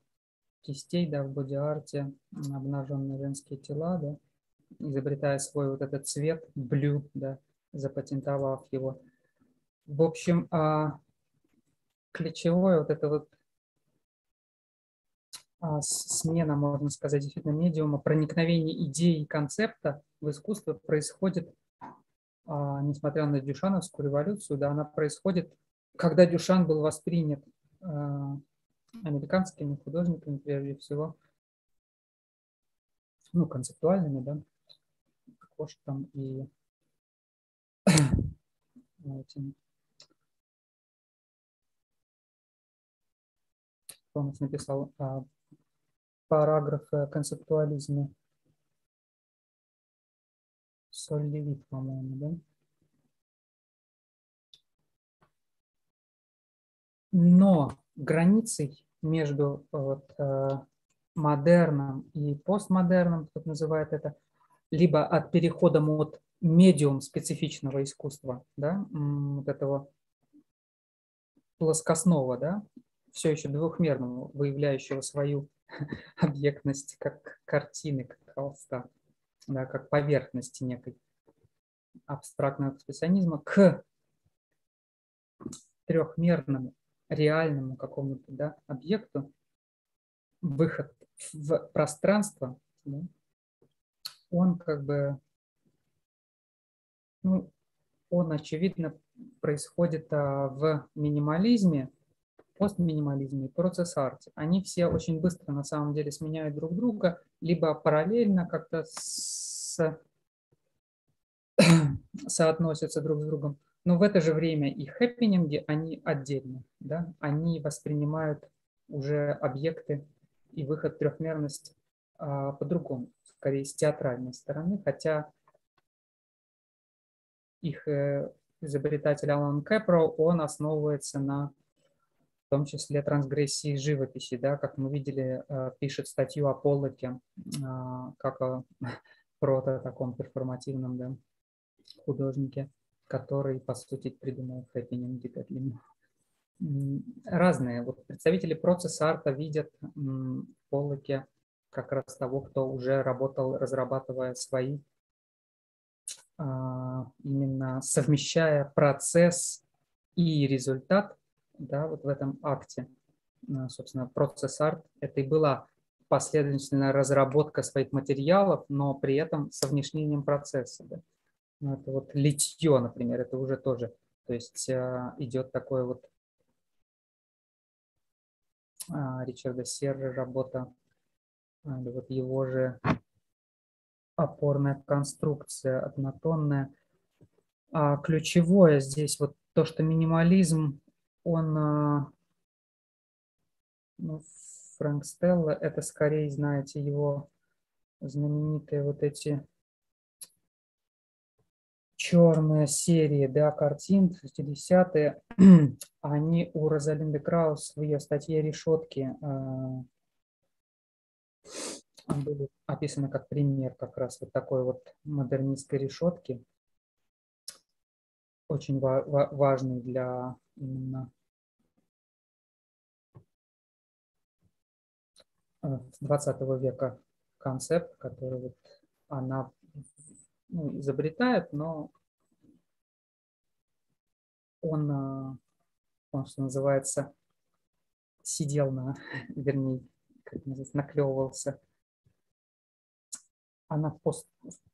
кистей да, в боди-арте обнаженные женские тела, да, изобретая свой вот этот цвет, блю, да, запатентовав его. В общем, а, ключевое вот это вот а, смена, можно сказать, действительно медиума, проникновение идеи и концепта в искусство происходит, несмотря на Дюшановскую революцию, да, она происходит, когда Дюшан был воспринят а, американскими художниками, прежде всего, ну, концептуальными, да, Коштом и этим Томас написал параграф о концептуализме. Соль по-моему, да? Но границей между вот, э, модерном и постмодерном, кто называет это, либо от переходом от медиум специфичного искусства, да, вот этого плоскостного, да, все еще двухмерного, выявляющего свою объектность как картины, как холста, да, как поверхности некой абстрактного экспрессионизма к трехмерному, реальному какому-то да, объекту, выход в пространство, да, он как бы, ну, он, очевидно, происходит а, в минимализме, постминимализме и процесс-арте. Они все очень быстро на самом деле сменяют друг друга, либо параллельно как-то с... соотносятся друг с другом. Но в это же время и хэппининги, они отдельно. Да? Они воспринимают уже объекты и выход трехмерность а, по-другому, скорее с театральной стороны, хотя их э, изобретатель Алан Кэпро, он основывается на в том числе трансгрессии живописи, да, как мы видели, э, пишет статью о Поллоке, а, как о прото таком перформативном да, художнике, который, по сути, придумал хэппининги для Разные. Вот представители процесса арта видят в Поллоке как раз того, кто уже работал, разрабатывая свои, а, именно совмещая процесс и результат да, вот в этом акте. А, собственно, процесс арт – это и была последовательная разработка своих материалов, но при этом со внешнением процесса. Да. Ну, это вот литье, например, это уже тоже, то есть а, идет такое вот а, Ричарда Серра работа, вот его же опорная конструкция однотонная. А ключевое здесь вот то, что минимализм он, а, ну, Фрэнк Стелла, это скорее, знаете, его знаменитые вот эти черные серии да, картин 60-е, они у Розалинды Краус в ее статье «Решетки» а, были описаны как пример как раз вот такой вот модернистской решетки, очень важный для именно 20 э, века концепт, который вот она ну, изобретает, но он, а, он, что называется, сидел на, вернее, как называется, наклевывался. Она пост,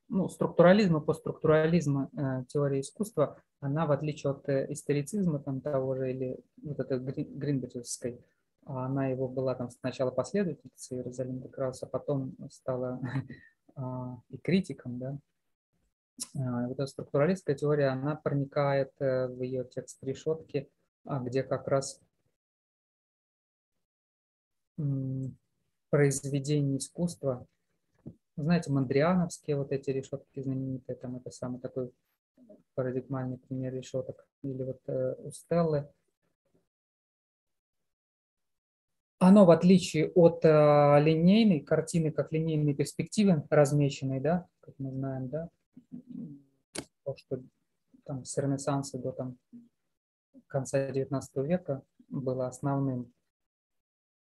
ну, структурализм и постструктурализм э, теории искусства, она, в отличие от э, историцизма там, того же или вот этой гринберговской, она его была там сначала последовательницей Розалинда Крауса, а потом стала а, и критиком, да. А, вот эта структуралистская теория, она проникает э, в ее текст решетки, где как раз произведение искусства знаете, мандриановские вот эти решетки знаменитые, там это самый такой парадигмальный пример решеток. Или вот э, у Стеллы. Оно, в отличие от э, линейной картины, как линейной перспективы размеченной, да, как мы знаем, да, то, что там с Ренессанса до там, конца XIX века было основным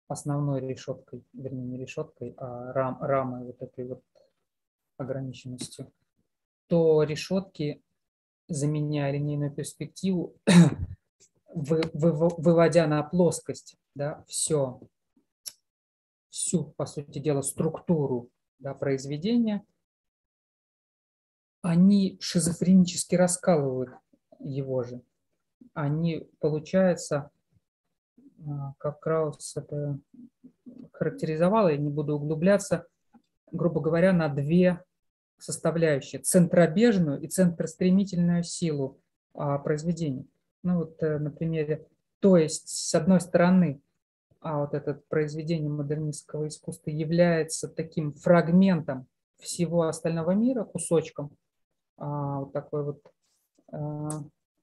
основной решеткой, вернее не решеткой, а рам, рамой вот этой вот ограниченностью, то решетки, заменяя линейную перспективу, вы, вы, выводя на плоскость да, все, всю, по сути дела, структуру да, произведения, они шизофренически раскалывают его же. Они, получается, а, как Краус это характеризовал, я не буду углубляться, грубо говоря, на две составляющие. Центробежную и центростремительную силу а, произведения. Ну вот э, на примере, то есть с одной стороны, а вот это произведение модернистского искусства является таким фрагментом всего остального мира, кусочком а, вот такой вот а,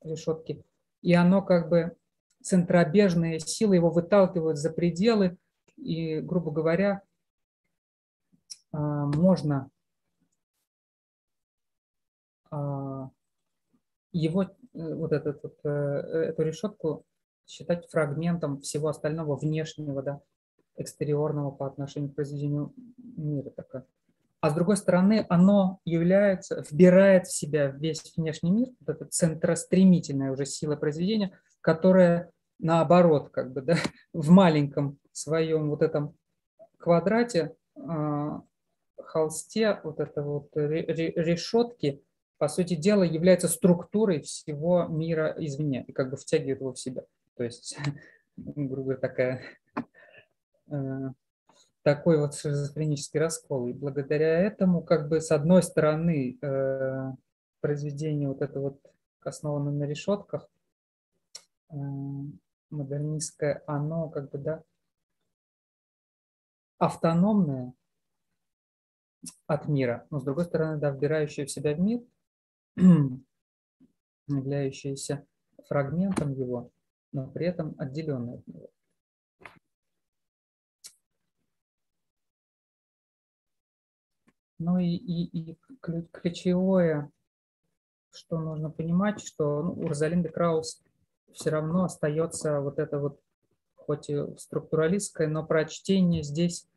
решетки. И оно как бы центробежные силы его выталкивают за пределы, и, грубо говоря, а, можно его, э, вот, этот, вот э, эту решетку считать фрагментом всего остального внешнего, да, экстериорного по отношению к произведению мира. Такое. А с другой стороны, оно является, вбирает в себя весь внешний мир, вот эта центростремительная уже сила произведения, которая наоборот, как бы, да, в маленьком своем вот этом квадрате, э, холсте, вот это вот решетки, по сути дела, является структурой всего мира извне и как бы втягивает его в себя. То есть, грубо говоря, такая, э, такой вот шизофренический раскол. И благодаря этому, как бы, с одной стороны, э, произведение вот это вот основано на решетках, э, модернистское, оно как бы, да, автономное от мира, но с другой стороны, да, вбирающее в себя в мир, являющееся фрагментом его, но при этом отделенное от него. Ну и, и, и ключевое, что нужно понимать, что ну, у Розалинды Краус все равно остается вот это вот, хоть и структуралистское, но прочтение здесь,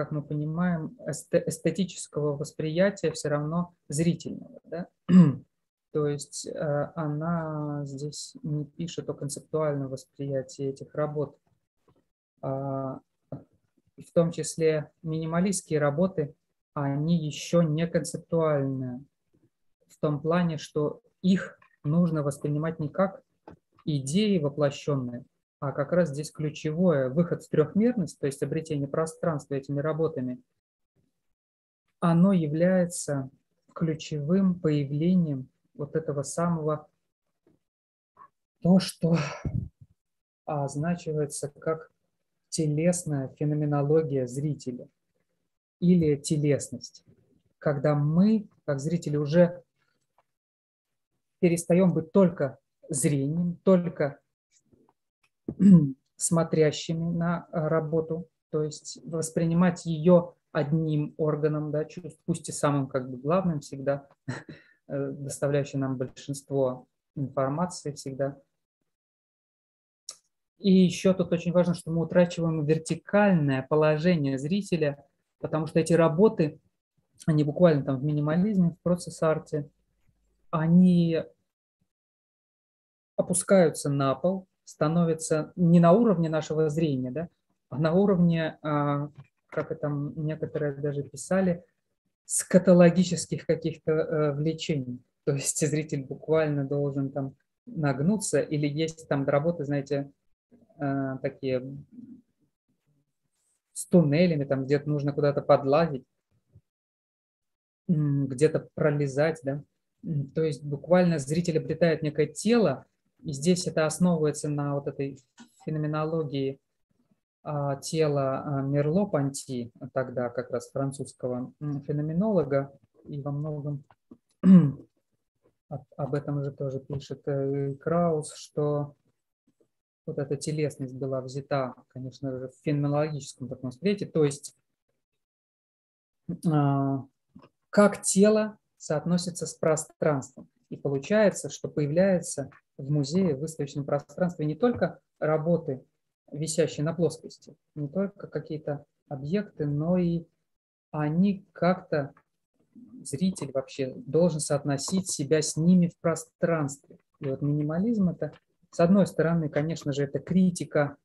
как мы понимаем, эстетического восприятия все равно зрительного. Да? То есть э, она здесь не пишет о концептуальном восприятии этих работ. А, в том числе минималистские работы, они еще не концептуальные. В том плане, что их нужно воспринимать не как идеи воплощенные, а как раз здесь ключевое выход в трехмерность, то есть обретение пространства этими работами, оно является ключевым появлением вот этого самого, то, что означивается как телесная феноменология зрителя или телесность, когда мы, как зрители, уже перестаем быть только зрением, только смотрящими на работу, то есть воспринимать ее одним органом да, чувств, пусть и самым как бы главным всегда, э, доставляющим нам большинство информации всегда. И еще тут очень важно, что мы утрачиваем вертикальное положение зрителя, потому что эти работы, они буквально там в минимализме, в процесс-арте, они опускаются на пол, становятся не на уровне нашего зрения, да, а на уровне, а, как это некоторые даже писали, скатологических каких-то э, влечений. То есть зритель буквально должен там нагнуться, или есть там работы, знаете, э, такие с туннелями, там где-то нужно куда-то подлазить, где-то пролезать, да. То есть буквально зритель обретает некое тело, и здесь это основывается на вот этой феноменологии а, тела а, Мерло-Панти, тогда как раз французского феноменолога, и во многом об этом же тоже пишет э, Краус, что вот эта телесность была взята, конечно же, в феноменологическом таком свете, то есть а, как тело соотносится с пространством. И получается, что появляется в музее, в выставочном пространстве не только работы, висящие на плоскости, не только какие-то объекты, но и они как-то, зритель вообще должен соотносить себя с ними в пространстве. И вот минимализм это, с одной стороны, конечно же, это критика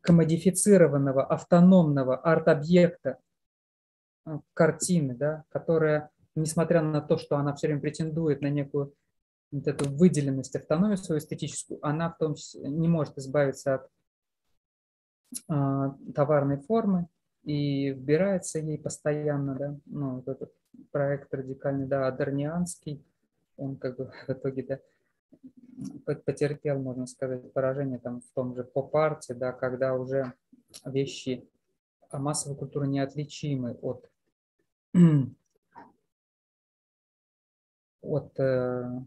комодифицированного, автономного арт-объекта э, картины, да, которая, несмотря на то, что она все время претендует на некую вот эту выделенность, автономию свою эстетическую, она в том числе не может избавиться от а, товарной формы и вбирается ей постоянно, да, ну, вот этот проект радикальный, да, адернианский, он как бы в итоге, да, потерпел, можно сказать, поражение там в том же поп-арте, да, когда уже вещи массовой культуры неотличимы от, от э,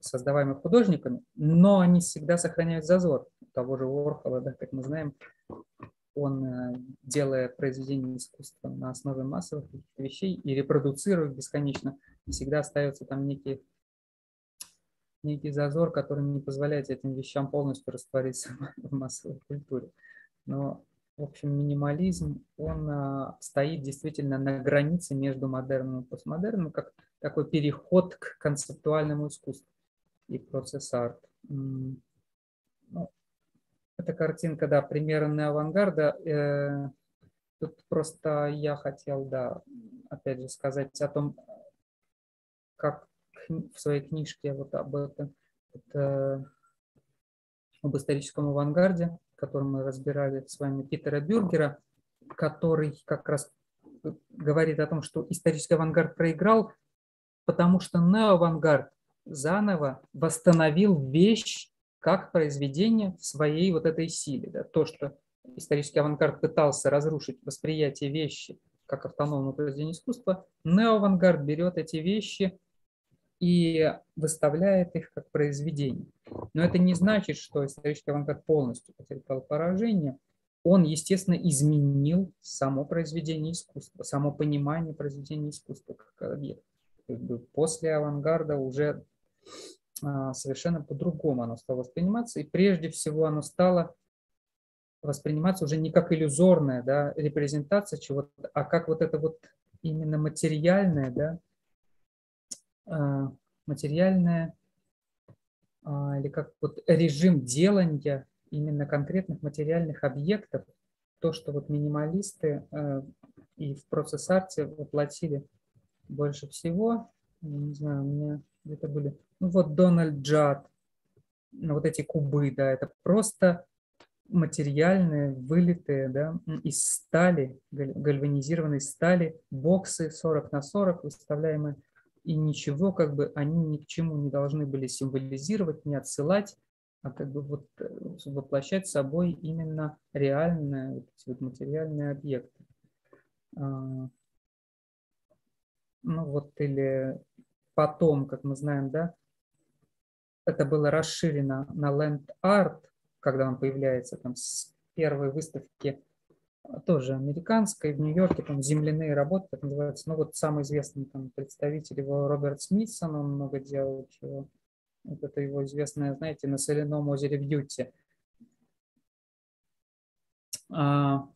создаваемых художниками, но они всегда сохраняют зазор. Того же Уорхола, да, как мы знаем, он, э, делая произведение искусства на основе массовых вещей и репродуцируя бесконечно, всегда остается там некий, некий зазор, который не позволяет этим вещам полностью раствориться в массовой культуре. Но, в общем, минимализм, он э, стоит действительно на границе между модерном и постмодерном, как такой переход к концептуальному искусству и процесс арт. Ну, эта картинка, да, примеры авангарда. Э, тут просто я хотел, да, опять же сказать о том, как в своей книжке вот об этом, это, об историческом авангарде, который мы разбирали с вами, Питера Бюргера, который как раз говорит о том, что исторический авангард проиграл, потому что неоавангард заново восстановил вещь как произведение в своей вот этой силе. Да? То, что исторический авангард пытался разрушить восприятие вещи как автономное произведение искусства, неоавангард берет эти вещи и выставляет их как произведение. Но это не значит, что исторический авангард полностью потерпел поражение. Он, естественно, изменил само произведение искусства, само понимание произведения искусства как объекта. После авангарда уже совершенно по-другому оно стало восприниматься. И прежде всего оно стало восприниматься уже не как иллюзорная да, репрезентация чего-то, а как вот это вот именно материальное, да, а, материальное а, или как вот режим делания именно конкретных материальных объектов, то, что вот минималисты и в процесс-арте воплотили больше всего. Не знаю, у меня где-то были ну вот Дональд Джад, ну, вот эти кубы, да, это просто материальные, вылитые, да, из стали, гальванизированной стали, боксы 40 на 40 выставляемые, и ничего, как бы, они ни к чему не должны были символизировать, не отсылать, а как бы вот э, воплощать собой именно реальные, вот эти вот материальные объекты. А, ну вот, или потом, как мы знаем, да, это было расширено на Land Art, когда он появляется там с первой выставки, тоже американской, в Нью-Йорке, там земляные работы, так называется. Ну вот самый известный там представитель его Роберт Смитсон, он много делал чего. Вот это его известное, знаете, на соляном озере в Юте. А,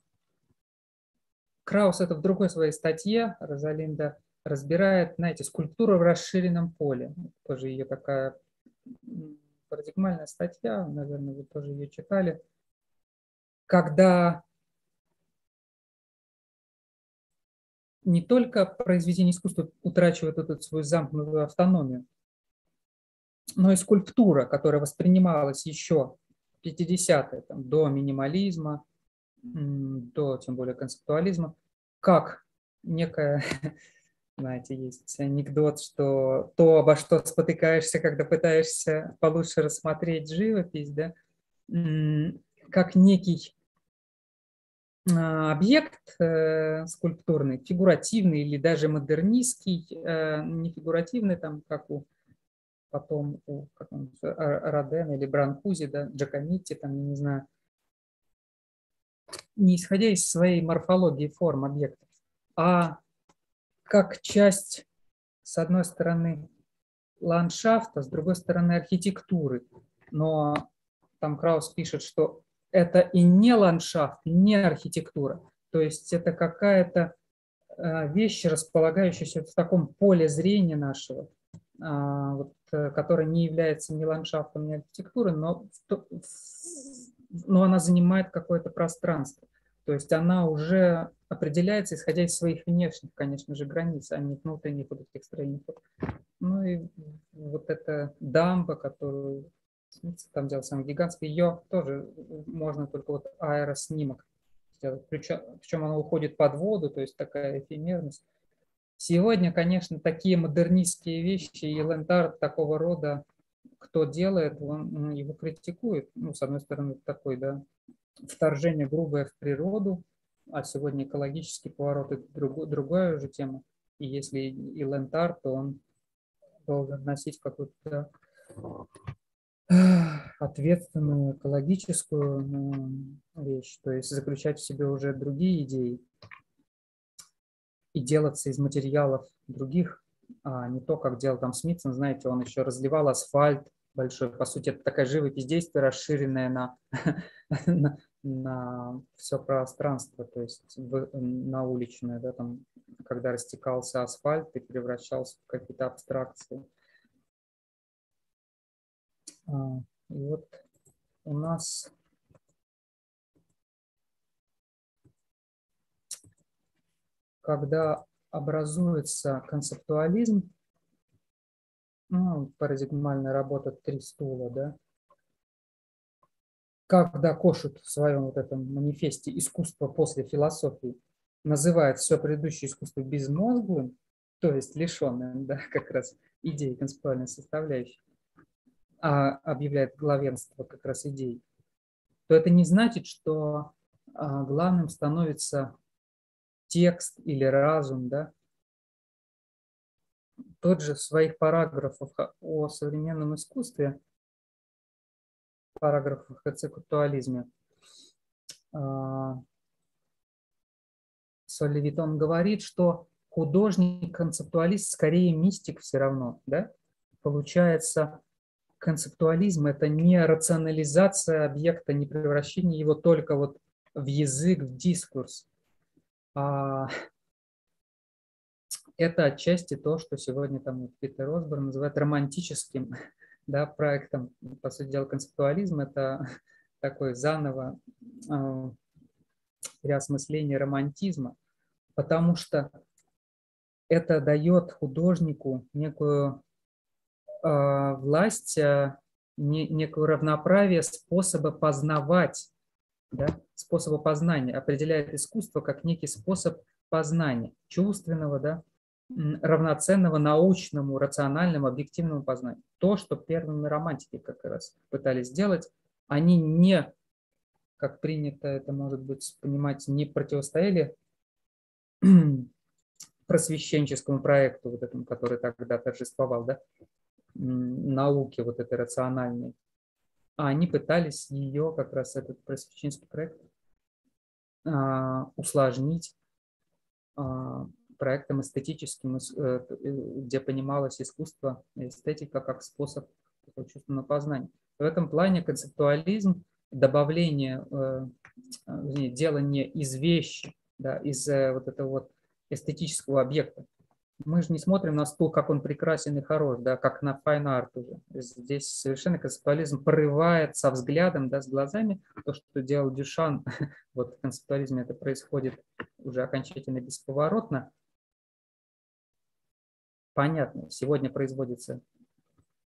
Краус это в другой своей статье, Розалинда, разбирает, знаете, скульптуру в расширенном поле. Тоже ее такая парадигмальная статья, наверное, вы тоже ее читали, когда не только произведение искусства утрачивает эту свою замкнутую автономию, но и скульптура, которая воспринималась еще 50-е, там, до минимализма, до тем более концептуализма, как некая, знаете, есть анекдот, что то, обо что спотыкаешься, когда пытаешься получше рассмотреть живопись, да, как некий а, объект э, скульптурный, фигуративный или даже модернистский, э, не фигуративный, там, как у потом у Родена или Бранкузи, да, Джакомитти, там, не знаю, не исходя из своей морфологии форм объектов, а как часть, с одной стороны, ландшафта, с другой стороны, архитектуры. Но там Краус пишет, что это и не ландшафт, и не архитектура. То есть это какая-то э, вещь, располагающаяся в таком поле зрения нашего, а, вот, э, которая не является ни ландшафтом, ни архитектурой, но, но она занимает какое-то пространство. То есть она уже определяется, исходя из своих внешних, конечно же, границ, а не внутренних вот этих строений. Ну и вот эта дамба, которую там делал самый гигантский, ее тоже можно только вот аэроснимок сделать. Причем, причем она уходит под воду, то есть такая эфемерность. Сегодня, конечно, такие модернистские вещи и ленд такого рода, кто делает, он его критикует. Ну, с одной стороны, такой, да, вторжение грубое в природу, а сегодня экологический поворот – это друг, другая уже тема. И если и ленд-арт, то он должен носить какую-то ответственную экологическую ну, вещь, то есть заключать в себе уже другие идеи и делаться из материалов других, а не то, как делал там Смитсон, знаете, он еще разливал асфальт большой, по сути, это такая живопись действия, расширенная на, на, на все пространство, то есть в, на уличное, да, там, когда растекался асфальт и превращался в какие-то абстракции. А, и вот у нас когда образуется концептуализм, ну, парадигмальная работа «Три стула», да, когда Кошут в своем вот этом манифесте «Искусство после философии» называет все предыдущее искусство безмозглым, то есть лишенным да, как раз идеи концептуальной составляющей, а объявляет главенство как раз идей, то это не значит, что а, главным становится текст или разум, да, тот же в своих параграфах о современном искусстве, параграфах о концептуализме, а, Солевитон говорит, что художник-концептуалист скорее мистик все равно. Да? Получается, концептуализм – это не рационализация объекта, не превращение его только вот в язык, в дискурс, а, это отчасти то, что сегодня там Питер Осборн называет романтическим да, проектом. По сути дела, концептуализм – это такое заново э, переосмысление романтизма, потому что это дает художнику некую э, власть, э, не, некое равноправие способа познавать да, способа познания, определяет искусство как некий способ познания, чувственного, да, равноценного научному, рациональному, объективному познанию. То, что первыми романтики как раз пытались сделать, они не, как принято это может быть понимать, не противостояли просвещенческому проекту, вот этому, который тогда торжествовал, да, науки вот этой рациональной, а они пытались ее, как раз этот просвещенский проект, а, усложнить а, проектом эстетическим, э, где понималось искусство, эстетика как способ чувственного познания. В этом плане концептуализм, добавление, э, делание из вещи, да, из э, вот этого вот эстетического объекта, мы же не смотрим на стул, как он прекрасен и хорош, да, как на fine art уже. Здесь совершенно концептуализм порывает со взглядом, да, с глазами. То, что делал Дюшан, вот в концептуализме это происходит уже окончательно бесповоротно. Понятно, сегодня производится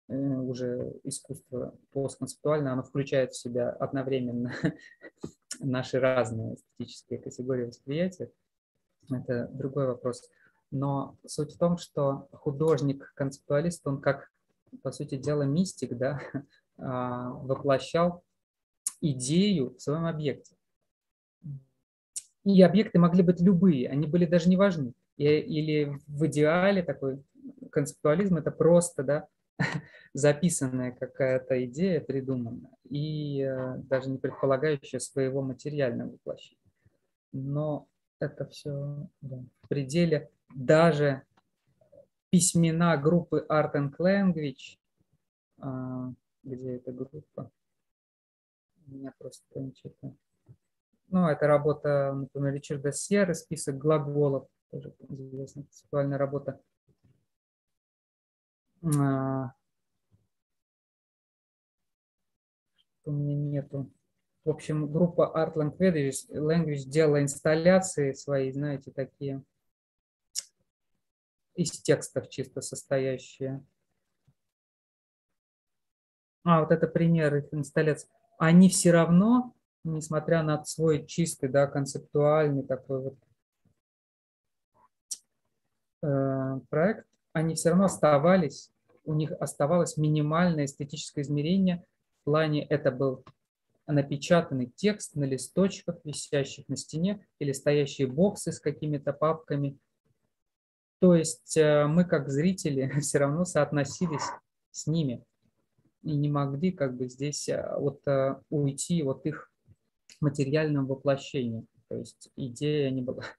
э, уже искусство постконцептуальное, оно включает в себя одновременно наши разные эстетические категории восприятия. Это другой вопрос. Но суть в том, что художник-концептуалист, он как, по сути дела, мистик, да, а, воплощал идею в своем объекте. И объекты могли быть любые, они были даже не важны. Или в идеале такой концептуализм это просто да, записанная какая-то идея, придуманная, и э, даже не предполагающая своего материального воплощения. Но это все да, в пределе даже письмена группы Art and Language, а, где эта группа, у меня просто что-то... Ну, это работа, например, Ричарда Серы, список глаголов, тоже известная концептуальная работа. А, у меня нету. В общем, группа Art Language, Language делала инсталляции свои, знаете, такие из текстов чисто состоящие. А, вот это пример их инсталляции. Они все равно, несмотря на свой чистый, да, концептуальный такой вот проект, они все равно оставались, у них оставалось минимальное эстетическое измерение. В плане это был напечатанный текст на листочках, висящих на стене, или стоящие боксы с какими-то папками – то есть э, мы как зрители все равно соотносились с ними и не могли как бы здесь э, вот э, уйти от их материального воплощения. То есть идея не была.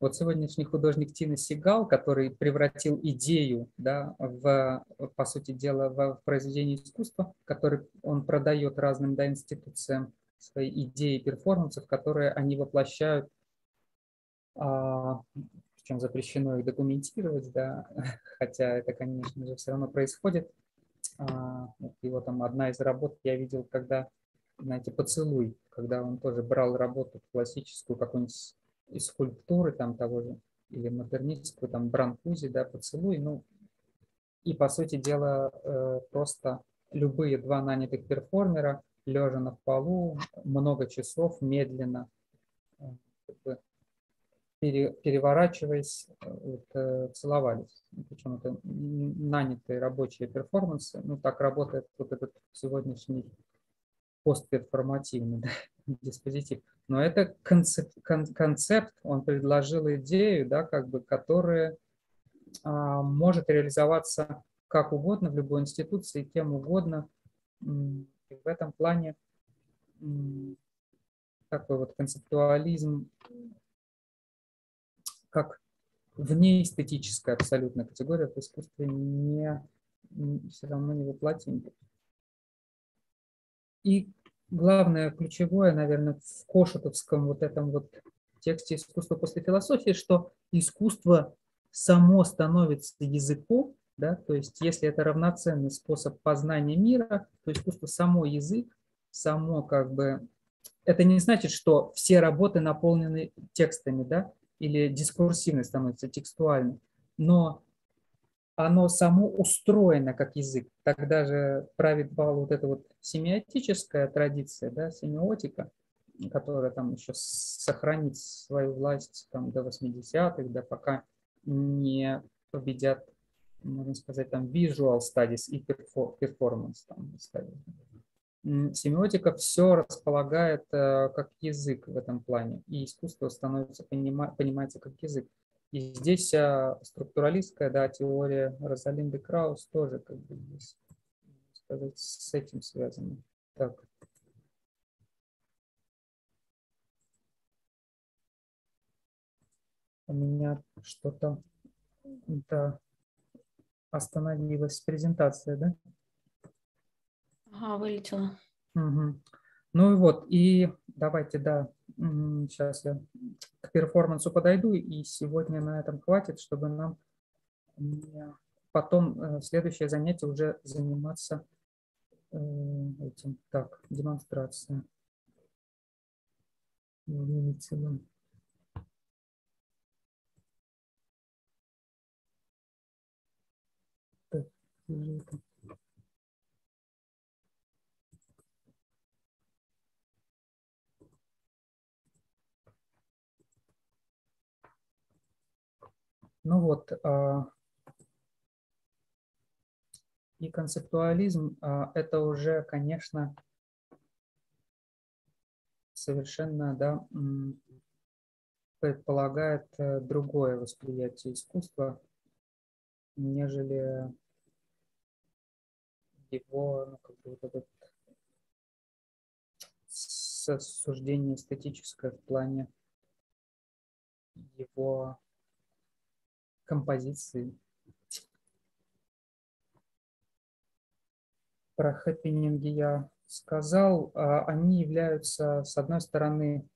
Вот сегодняшний художник Тина Сигал, который превратил идею, да, в, по сути дела, в произведение искусства, который он продает разным да, институциям свои идеи перформансов, которые они воплощают а, причем запрещено их документировать, да, хотя это, конечно же, все равно происходит. А, его там одна из работ я видел, когда, знаете, поцелуй, когда он тоже брал работу классическую, какую-нибудь из скульптуры там того же, или модернистскую, там, Бранкузи, да, поцелуй, ну, и, по сути дела, э, просто любые два нанятых перформера, лежа на полу, много часов, медленно, э, пере, переворачиваясь, э, вот, э, целовались. Причем это нанятые рабочие перформансы. Ну, так работает вот этот сегодняшний постперформативный да, диспозитив. Но это концепт, кон, концепт, он предложил идею, да, как бы, которая а, может реализоваться как угодно в любой институции, кем угодно. И в этом плане такой вот концептуализм как вне эстетическая абсолютно категория в искусстве не, все равно не воплотим. И главное, ключевое, наверное, в Кошетовском вот этом вот тексте «Искусство после философии», что искусство само становится языком, да, то есть если это равноценный способ познания мира, то искусство само язык, само как бы... Это не значит, что все работы наполнены текстами, да, или дискурсивной становится, текстуальной, но оно само устроено как язык. Тогда же правит бал вот эта вот семиотическая традиция, да, семиотика, которая там еще сохранит свою власть там, до 80-х, да, пока не победят, можно сказать, там visual studies и performance там, studies семиотика все располагает э, как язык в этом плане, и искусство становится понима, понимается как язык. И здесь а, структуралистская да, теория Розалинды Краус тоже как бы здесь, сказать, с этим связана. Так. У меня что-то да, остановилась презентация, да? Ага, вылетела. Угу. Ну и вот, и давайте, да, сейчас я к перформансу подойду, и сегодня на этом хватит, чтобы нам потом э, следующее занятие уже заниматься э, этим. Так, демонстрация. Так, Ну вот, а, и концептуализм а, – это уже, конечно, совершенно да, предполагает э, другое восприятие искусства, нежели его ну, как бы вот это суждение эстетическое в плане его композиции. Про хэппининги я сказал. А, они являются, с одной стороны,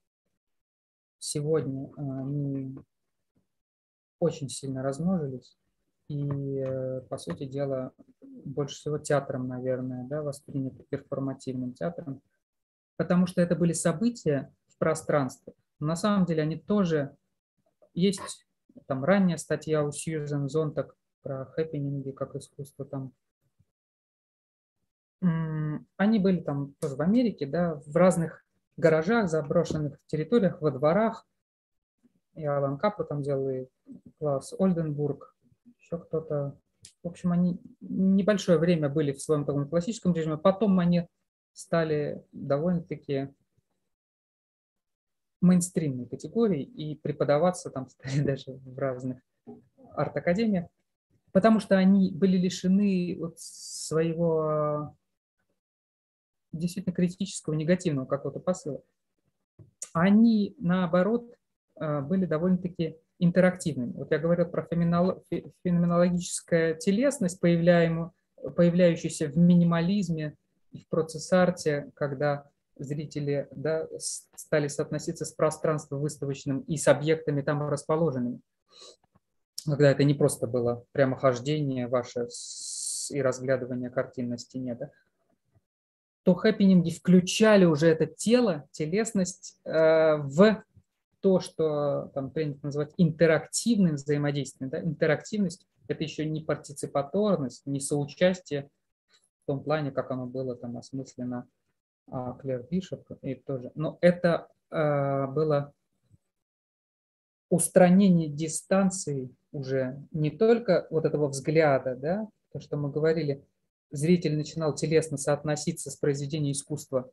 сегодня а, они очень сильно размножились. И, э, по сути дела, больше всего театром, наверное, да, восприняты перформативным театром, потому что это были события в пространстве. Но на самом деле они тоже есть там ранняя статья у Сьюзен Зонтак про хэппининги как искусство там. Они были там тоже в Америке, да, в разных гаражах, заброшенных территориях, во дворах. И Алан Капу там делал, и Клаус Ольденбург, еще кто-то. В общем, они небольшое время были в своем таком классическом режиме. Потом они стали довольно-таки мейнстримной категории и преподаваться там стали даже в разных арт-академиях, потому что они были лишены вот своего действительно критического, негативного какого-то посыла. Они, наоборот, э, были довольно-таки интерактивными. Вот я говорил про феноменологическую телесность, появляющуюся в минимализме и в процесс-арте, когда зрители да, стали соотноситься с пространством выставочным и с объектами там расположенными. Когда это не просто было прямо хождение ваше и разглядывание картин на стене, да, то хэппининги включали уже это тело, телесность э, в то, что там принято называть интерактивным взаимодействием. Да? Интерактивность – это еще не партиципаторность, не соучастие в том плане, как оно было там осмысленно а, Клэр Бишоп и тоже. Но это а, было устранение дистанции уже не только вот этого взгляда, да, то, что мы говорили, зритель начинал телесно соотноситься с произведением искусства,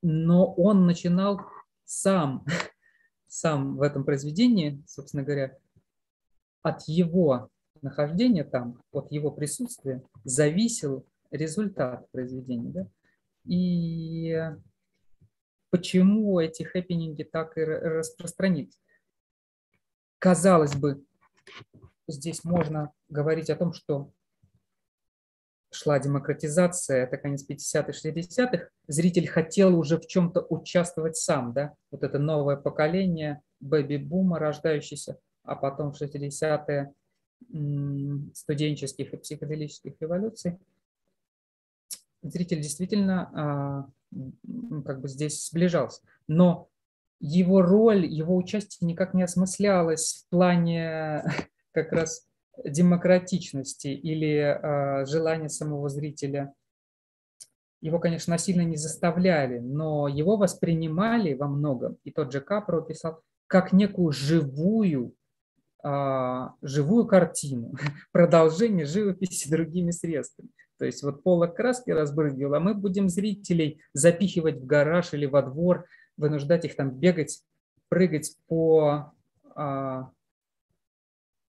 но он начинал сам, сам в этом произведении, собственно говоря, от его нахождения там, от его присутствия зависел результат произведения. Да? И почему эти хэппининги так и распространились? Казалось бы, здесь можно говорить о том, что шла демократизация, это конец 50-х, 60-х, зритель хотел уже в чем-то участвовать сам, да, вот это новое поколение бэби-бума, рождающееся, а потом в 60-е студенческих и психоделических революций, зритель действительно а, как бы здесь сближался. Но его роль, его участие никак не осмыслялось в плане как раз демократичности или э, желания самого зрителя. Его, конечно, насильно не заставляли, но его воспринимали во многом, и тот же Капро писал, как некую живую, э, живую картину, продолжение живописи другими средствами. То есть вот полок краски разбрызгивал, а мы будем зрителей запихивать в гараж или во двор, вынуждать их там бегать, прыгать по, а,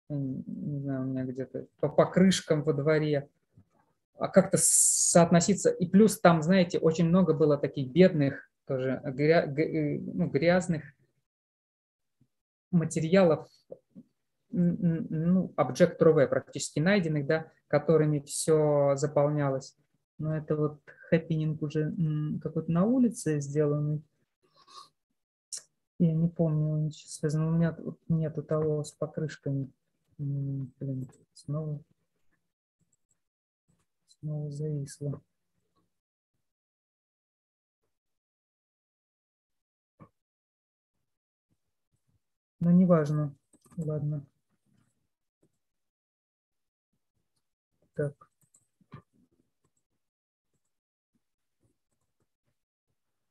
не знаю, у меня где-то по покрышкам во дворе, а как-то соотноситься. И плюс там, знаете, очень много было таких бедных, тоже гря, э, ну, грязных материалов, ну, objet trouvé практически найденных, да, которыми все заполнялось. Но это вот хэппининг уже какой-то на улице сделанный. Я не помню, он связан. У меня тут нету того с покрышками. Блин, снова, снова зависло. Ну, неважно. Ладно. Так.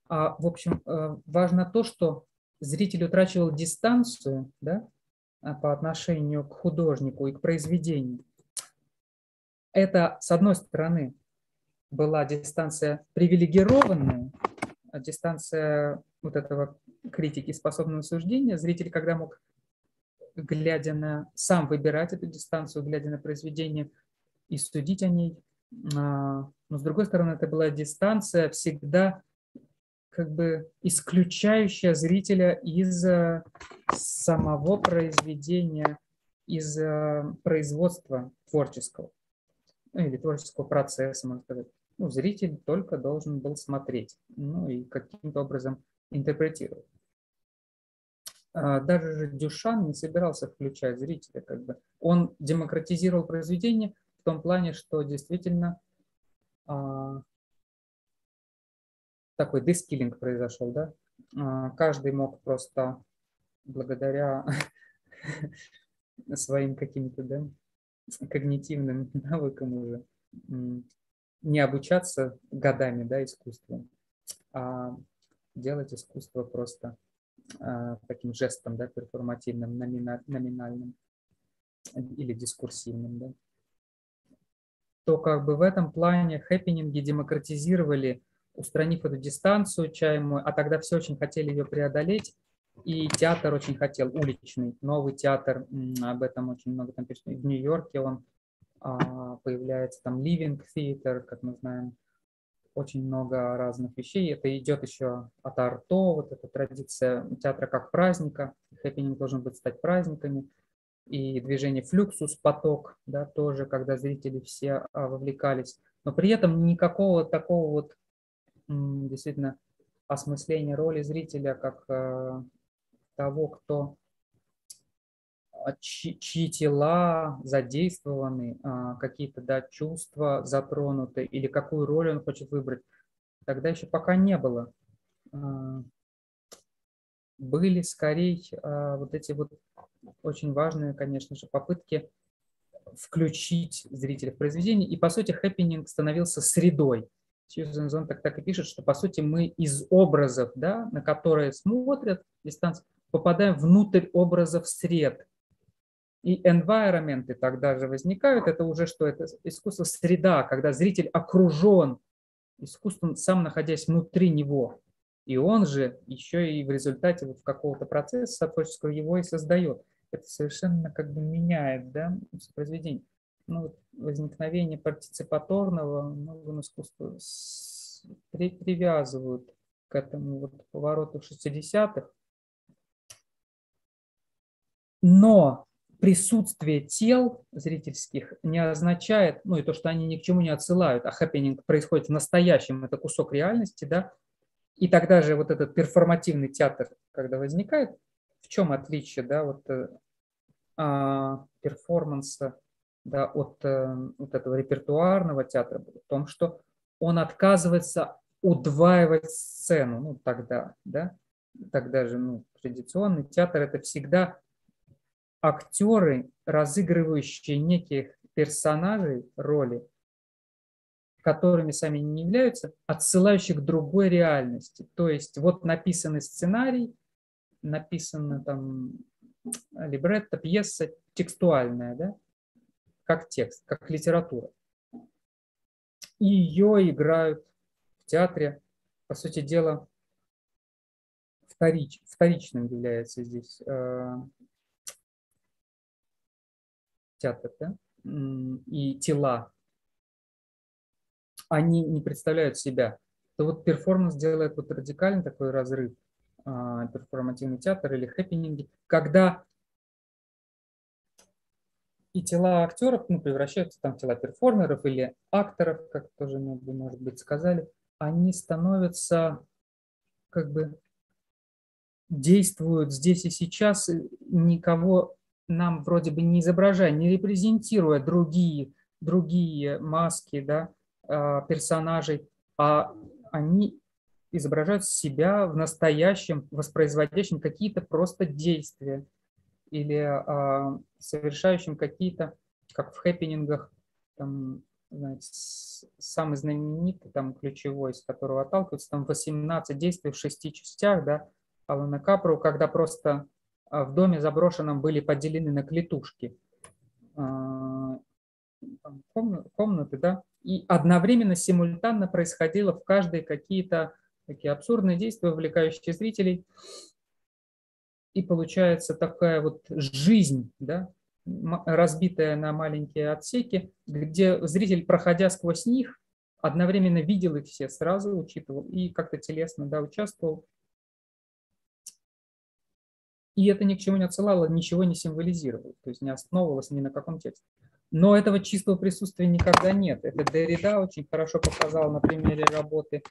А, в общем, э, важно то, что зритель утрачивал дистанцию да, а, по отношению к художнику и к произведению. Это, с одной стороны, была дистанция привилегированная, а дистанция вот этого критики способного суждения. Зритель, когда мог, глядя на, сам выбирать эту дистанцию, глядя на произведение и судить о ней. А, Но, с другой стороны, это была дистанция всегда как бы исключающая зрителя из э, самого произведения, из э, производства творческого ну, или творческого процесса, можно сказать. Ну, зритель только должен был смотреть, ну и каким-то образом интерпретировать. А, Даже же Дюшан не собирался включать зрителя, как бы. Он демократизировал произведение в том плане, что действительно а, такой дискиллинг произошел, да, А, каждый мог просто благодаря своим каким-то, да, когнитивным навыкам уже не обучаться годами, да, искусству, а делать искусство просто а, таким жестом, да, перформативным, номина- номинальным или дискурсивным, да, то как бы в этом плане хэппининги демократизировали устранив эту дистанцию чаемую, а тогда все очень хотели ее преодолеть, и театр очень хотел, уличный, новый театр, об этом очень много там пишут. В Нью-Йорке он а, появляется, там Living Theater, как мы знаем, очень много разных вещей. Это идет еще от Арто, вот эта традиция театра как праздника. Хэппининг должен быть стать праздниками. И движение флюксус, поток, да, тоже, когда зрители все а, вовлекались. Но при этом никакого такого вот м, действительно осмысления роли зрителя как э, того, кто а, чьи, тела задействованы, а, какие-то да, чувства затронуты, или какую роль он хочет выбрать, тогда еще пока не было. А, Были скорее а, вот эти вот очень важные, конечно же, попытки включить зрителя в произведение. И, по сути, хэппининг становился средой. Сьюзен Зон так, так и пишет, что, по сути, мы из образов, да, на которые смотрят дистанции, попадаем внутрь образов сред. И environment тогда же возникают. Это уже что? Это искусство среда, когда зритель окружен искусством, сам находясь внутри него. И он же еще и в результате вот какого-то процесса творческого его и создает. Это совершенно как бы меняет да, произведение. Ну, возникновение партиципаторного многому искусству с- при- привязывают к этому вот повороту 60-х. Но присутствие тел зрительских не означает, ну и то, что они ни к чему не отсылают, а хэппининг происходит в настоящем, это кусок реальности, да, и тогда же вот этот перформативный театр, когда возникает, чем отличие, да, вот э, а, перформанса, да, от э, вот этого репертуарного театра, в том, что он отказывается удваивать сцену, ну, тогда, да, тогда же, ну, традиционный театр это всегда актеры, разыгрывающие неких персонажей, роли, которыми сами не являются, отсылающих к другой реальности. То есть вот написанный сценарий, написана там либретто, пьеса текстуальная, да, как текст, как литература. И ее играют в театре, по сути дела, вторич, вторичным является здесь э, театр, да, и тела, они не представляют себя. То вот перформанс делает вот радикальный такой разрыв, перформативный театр или хэппининги, когда и тела актеров ну, превращаются там в тела перформеров или акторов, как тоже мы бы, может быть, сказали, они становятся как бы действуют здесь и сейчас, никого нам вроде бы не изображая, не репрезентируя другие, другие маски да, а, персонажей, а они изображают себя в настоящем, воспроизводящем какие-то просто действия или а, совершающим какие-то, как в хэппинингах, там, знаете, самый знаменитый, там, ключевой, из которого отталкиваются, там 18 действий в шести частях, да, Алана Капру, когда просто а, в доме заброшенном были поделены на клетушки а, комнаты, да, и одновременно, симультанно происходило в каждой какие-то такие абсурдные действия, увлекающие зрителей. И получается такая вот жизнь, да, разбитая на маленькие отсеки, где зритель, проходя сквозь них, одновременно видел их все сразу, учитывал и как-то телесно да, участвовал. И это ни к чему не отсылало, ничего не символизировало, то есть не основывалось ни на каком тексте. Но этого чистого присутствия никогда нет. Это Деррида очень хорошо показал на примере работы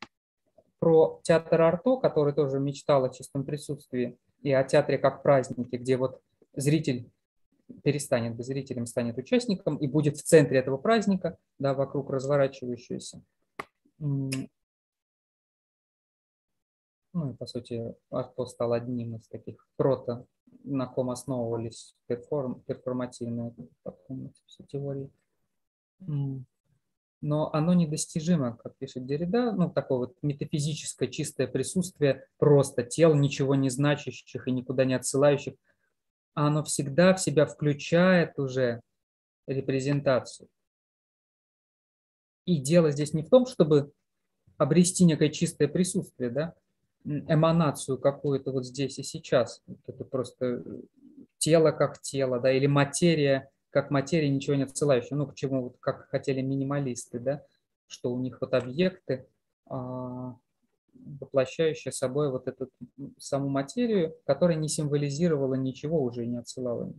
про театр Арто, который тоже мечтал о чистом присутствии, и о театре как празднике, где вот зритель перестанет быть зрителем, станет участником и будет в центре этого праздника, да, вокруг разворачивающегося. Ну и, по сути, Арто стал одним из таких прото, на ком основывались перформ, перформативные все теории но оно недостижимо, как пишет Деррида, ну, такое вот метафизическое чистое присутствие просто тел, ничего не значащих и никуда не отсылающих, оно всегда в себя включает уже репрезентацию. И дело здесь не в том, чтобы обрести некое чистое присутствие, да, эманацию какую-то вот здесь и сейчас. Это просто тело как тело, да, или материя как материя, ничего не отсылающая. Ну, к чему, вот, как хотели минималисты, да, что у них вот объекты, а, воплощающие собой вот эту саму материю, которая не символизировала ничего уже не отсылала.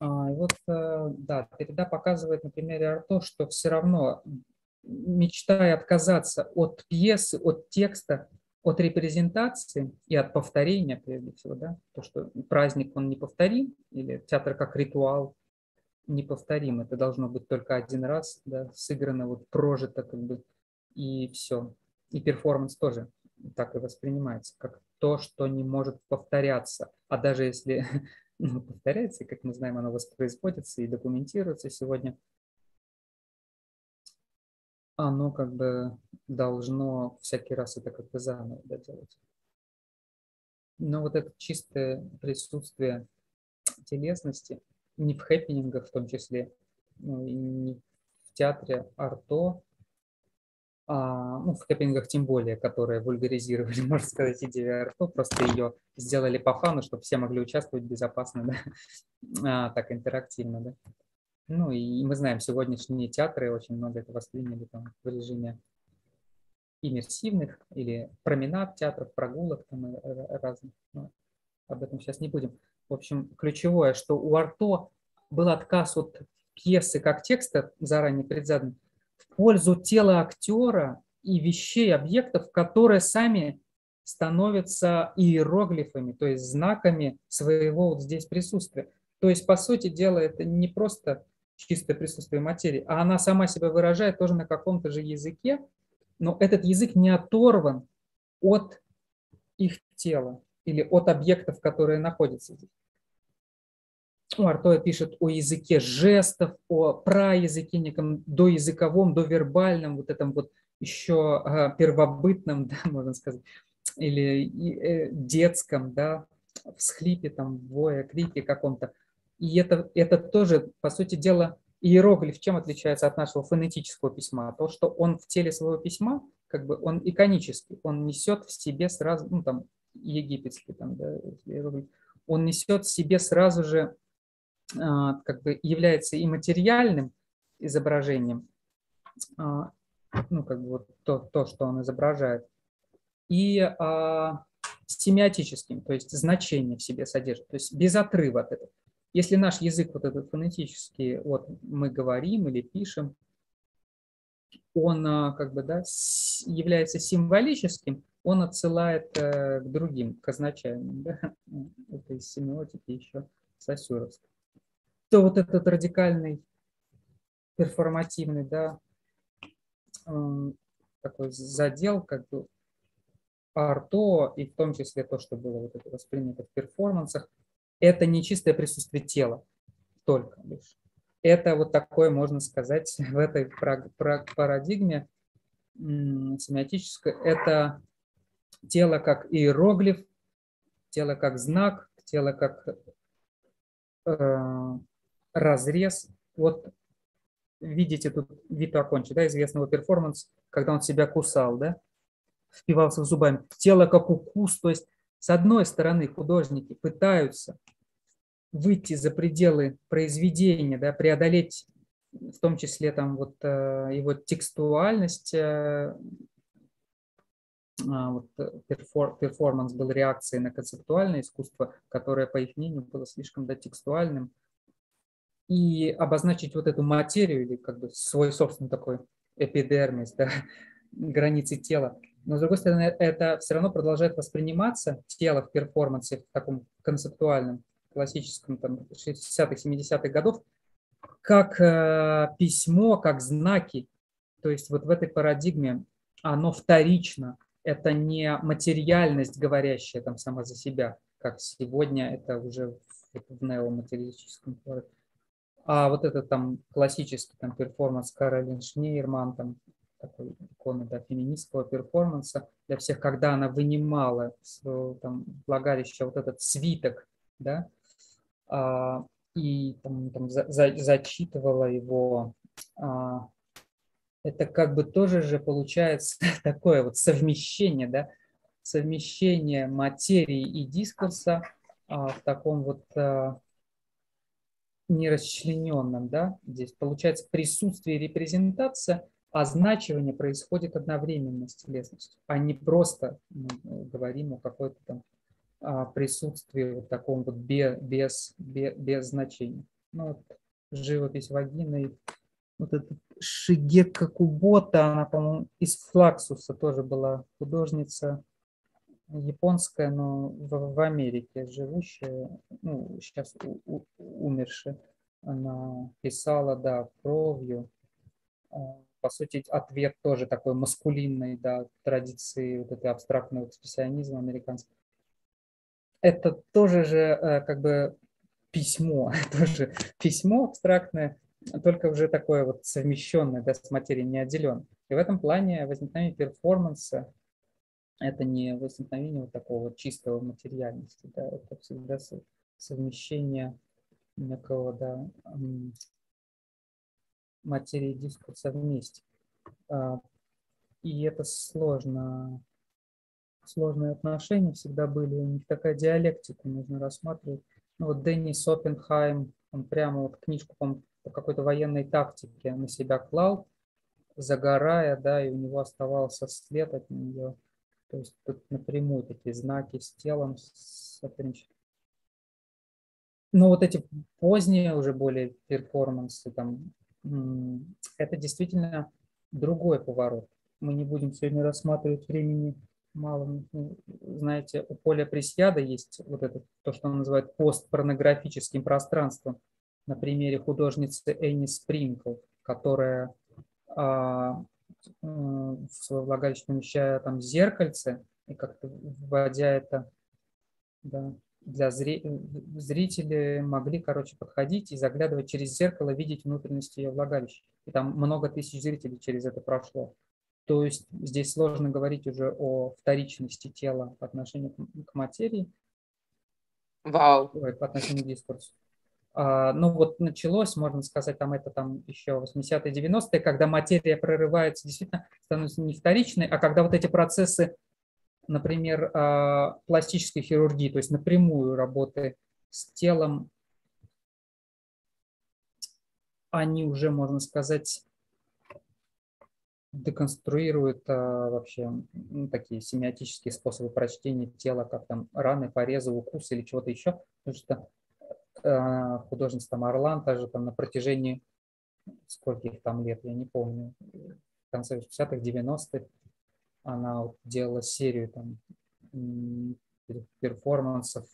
А, вот, э, да, Переда показывает на примере Арто, что все равно, мечтая отказаться от пьесы, от текста, от репрезентации и от повторения, прежде всего, да, то, что праздник, он неповторим, или театр как ритуал неповторим, это должно быть только один раз, да, сыграно, вот прожито, как бы, и все. И перформанс тоже так и воспринимается, как то, что не может повторяться. А даже если ну, повторяется, как мы знаем, оно воспроизводится и документируется сегодня, оно как бы должно всякий раз это как-то заново делать. Но вот это чистое присутствие телесности, не в хэппинингах в том числе, ну, и не в театре арто, а, ну, в хэппинингах тем более, которые вульгаризировали, можно сказать, идею арто, просто ее сделали по фану, чтобы все могли участвовать безопасно, да, а, так интерактивно, да. Ну и мы знаем, сегодняшние театры очень много это восприняли там, в режиме иммерсивных или променад театров, прогулок там разных. Но об этом сейчас не будем. В общем, ключевое, что у Арто был отказ от пьесы как текста, заранее предзадан, в пользу тела актера и вещей, объектов, которые сами становятся иероглифами, то есть знаками своего вот здесь присутствия. То есть, по сути дела, это не просто чистое присутствие материи, а она сама себя выражает тоже на каком-то же языке, но этот язык не оторван от их тела или от объектов, которые находятся здесь. Ну, Артоя пишет о языке жестов, о праязыке неком доязыковом, довербальном, вот этом вот еще а, первобытном, да, можно сказать, или э, детском, да, всхлипе, там, вое, крике каком-то. И это, это тоже, по сути дела, иероглиф чем отличается от нашего фонетического письма? То, что он в теле своего письма, как бы он иконический, он несет в себе сразу, ну там египетский, там, да, иероглиф, он несет в себе сразу же, а, как бы является и материальным изображением, а, ну как бы вот то, то что он изображает, и а, семиотическим, то есть значение в себе содержит, то есть без отрыва от этого. Если наш язык вот этот фонетический, вот мы говорим или пишем, он а, как бы да, является символическим, он отсылает э, к другим, к означаемым. Да? Это из семиотики еще Сосюровск. То вот этот радикальный, перформативный, да, такой задел, как бы арто, и в том числе то, что было вот это воспринято в перформансах, это не чистое присутствие тела только лишь. Это вот такое, можно сказать, в этой парадигме семиотической, это тело как иероглиф, тело как знак, тело как э, разрез. Вот видите тут Вито Акончи, да, известного перформанс, когда он себя кусал, да, впивался зубами. Тело как укус, то есть с одной стороны художники пытаются выйти за пределы произведения, да, преодолеть в том числе там вот э, его текстуальность, э, а, вот э, перформанс был реакцией на концептуальное искусство, которое, по их мнению, было слишком да, текстуальным, и обозначить вот эту материю или как бы свой собственный такой эпидермис, да, границы тела. Но, с другой стороны, это все равно продолжает восприниматься, тело в перформансе, в таком концептуальном, классическом, там, 60-х, 70-х годов, как э, письмо, как знаки. То есть вот в этой парадигме оно вторично, это не материальность, говорящая там сама за себя, как сегодня это уже в, в неоматериалистическом а вот этот там классический там перформанс Каролин Шнейерман, там такой иконы да, феминистского перформанса для всех, когда она вынимала там, влагалище вот этот свиток, да, а, и там, там за, за, зачитывала его, а, это как бы тоже же получается такое вот совмещение, да, совмещение материи и дискурса а, в таком вот а, нерасчлененном, да, здесь получается присутствие и репрезентация, означивание происходит одновременно с телесностью, а не просто мы говорим о какой-то там а, присутствии вот таком вот без, без, без, без значения. Ну, вот живопись вагины, вот этот Шигека Кубота, она, по-моему, из Флаксуса тоже была художница японская, но в, в Америке живущая, ну, сейчас у, у, умершая, она писала, да, кровью. По сути, ответ тоже такой маскулинный, да, традиции вот этой абстрактного экспрессионизма американского. Это тоже же э, как бы письмо, тоже письмо абстрактное, только уже такое вот совмещенное, да, с материей не отделен. И в этом плане возникновение перформанса это не возникновение вот такого чистого материальности, да, это всегда совмещение некого, да, материи дискурса вместе. А, и это сложно, сложные отношения всегда были, у них такая диалектика нужно рассматривать. Ну вот Деннис Оппенхайм, он прямо вот книжку по, по какой-то военной тактике на себя клал, загорая, да, и у него оставался след от нее. То есть тут напрямую такие знаки с телом сотрудничают. Но вот эти поздние уже более перформансы, там, это действительно другой поворот. Мы не будем сегодня рассматривать времени мало. Ну, знаете, у Поля Пресьяда есть вот это, то, что он называет постпорнографическим пространством на примере художницы Энни Спрингл, которая а, в свое влагалище помещая там зеркальце и как-то вводя это да, для зри... зрители могли, короче, подходить и заглядывать через зеркало, видеть внутренности ее влагалища. И там много тысяч зрителей через это прошло. То есть здесь сложно говорить уже о вторичности тела по отношению к материи. Вау. Ой, по отношению к дискурсу. А, ну вот началось, можно сказать, там это там еще 80-е, 90-е, когда материя прорывается, действительно становится не вторичной, а когда вот эти процессы, например, а, пластической хирургии, то есть напрямую работы с телом, они уже, можно сказать, деконструируют а, вообще ну, такие семиотические способы прочтения тела, как там раны, порезы, укусы или чего-то еще, потому что Э, художница там Орлан также там на протяжении скольких там лет, я не помню, в конце 60-х, 90-х, она вот делала серию там перформансов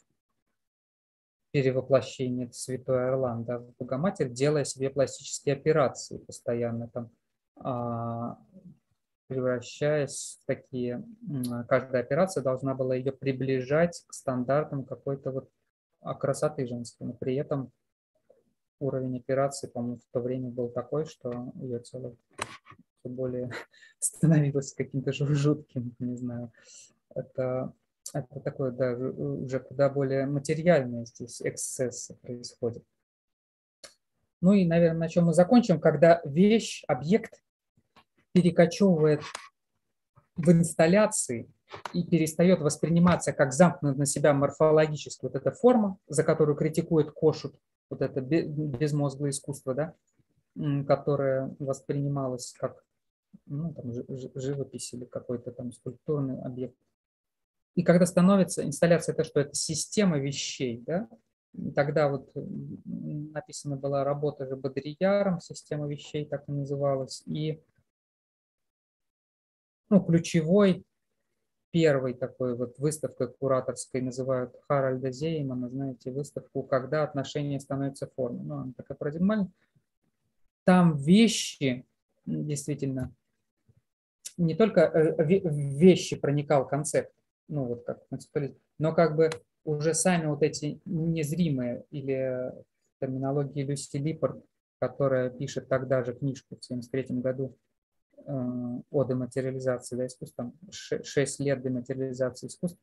перевоплощения Святой Орлан да, в Богоматерь, делая себе пластические операции постоянно, там, а, превращаясь в такие, каждая операция должна была ее приближать к стандартам какой-то вот красоты женской, но при этом уровень операции, по-моему, в то время был такой, что ее целое все более становилось каким-то жутким, не знаю. Это, это такое, да, уже куда более материальное здесь эксцессы происходит. Ну и, наверное, на чем мы закончим, когда вещь, объект перекочевывает в инсталляции и перестает восприниматься как замкнутая на себя морфологически вот эта форма, за которую критикует Кошут, вот это безмозглое искусство, да, которое воспринималось как ну, там, живопись или какой-то там скульптурный объект. И когда становится инсталляция, это что? Это система вещей, да? Тогда вот написана была работа же Бодрияром, система вещей так и называлась. И ну, ключевой первой такой вот выставкой кураторской называют Харальда Зеймана, знаете, выставку «Когда отношения становятся формой». Ну, она такая парадигмальная. Там вещи, действительно, не только э, в вещи проникал концепт, ну вот как концептуализм, но как бы уже сами вот эти незримые или в терминологии Люси Липпорт, которая пишет тогда же книжку в 1973 году э, о дематериализации да, искусства, 6 лет дематериализации искусства,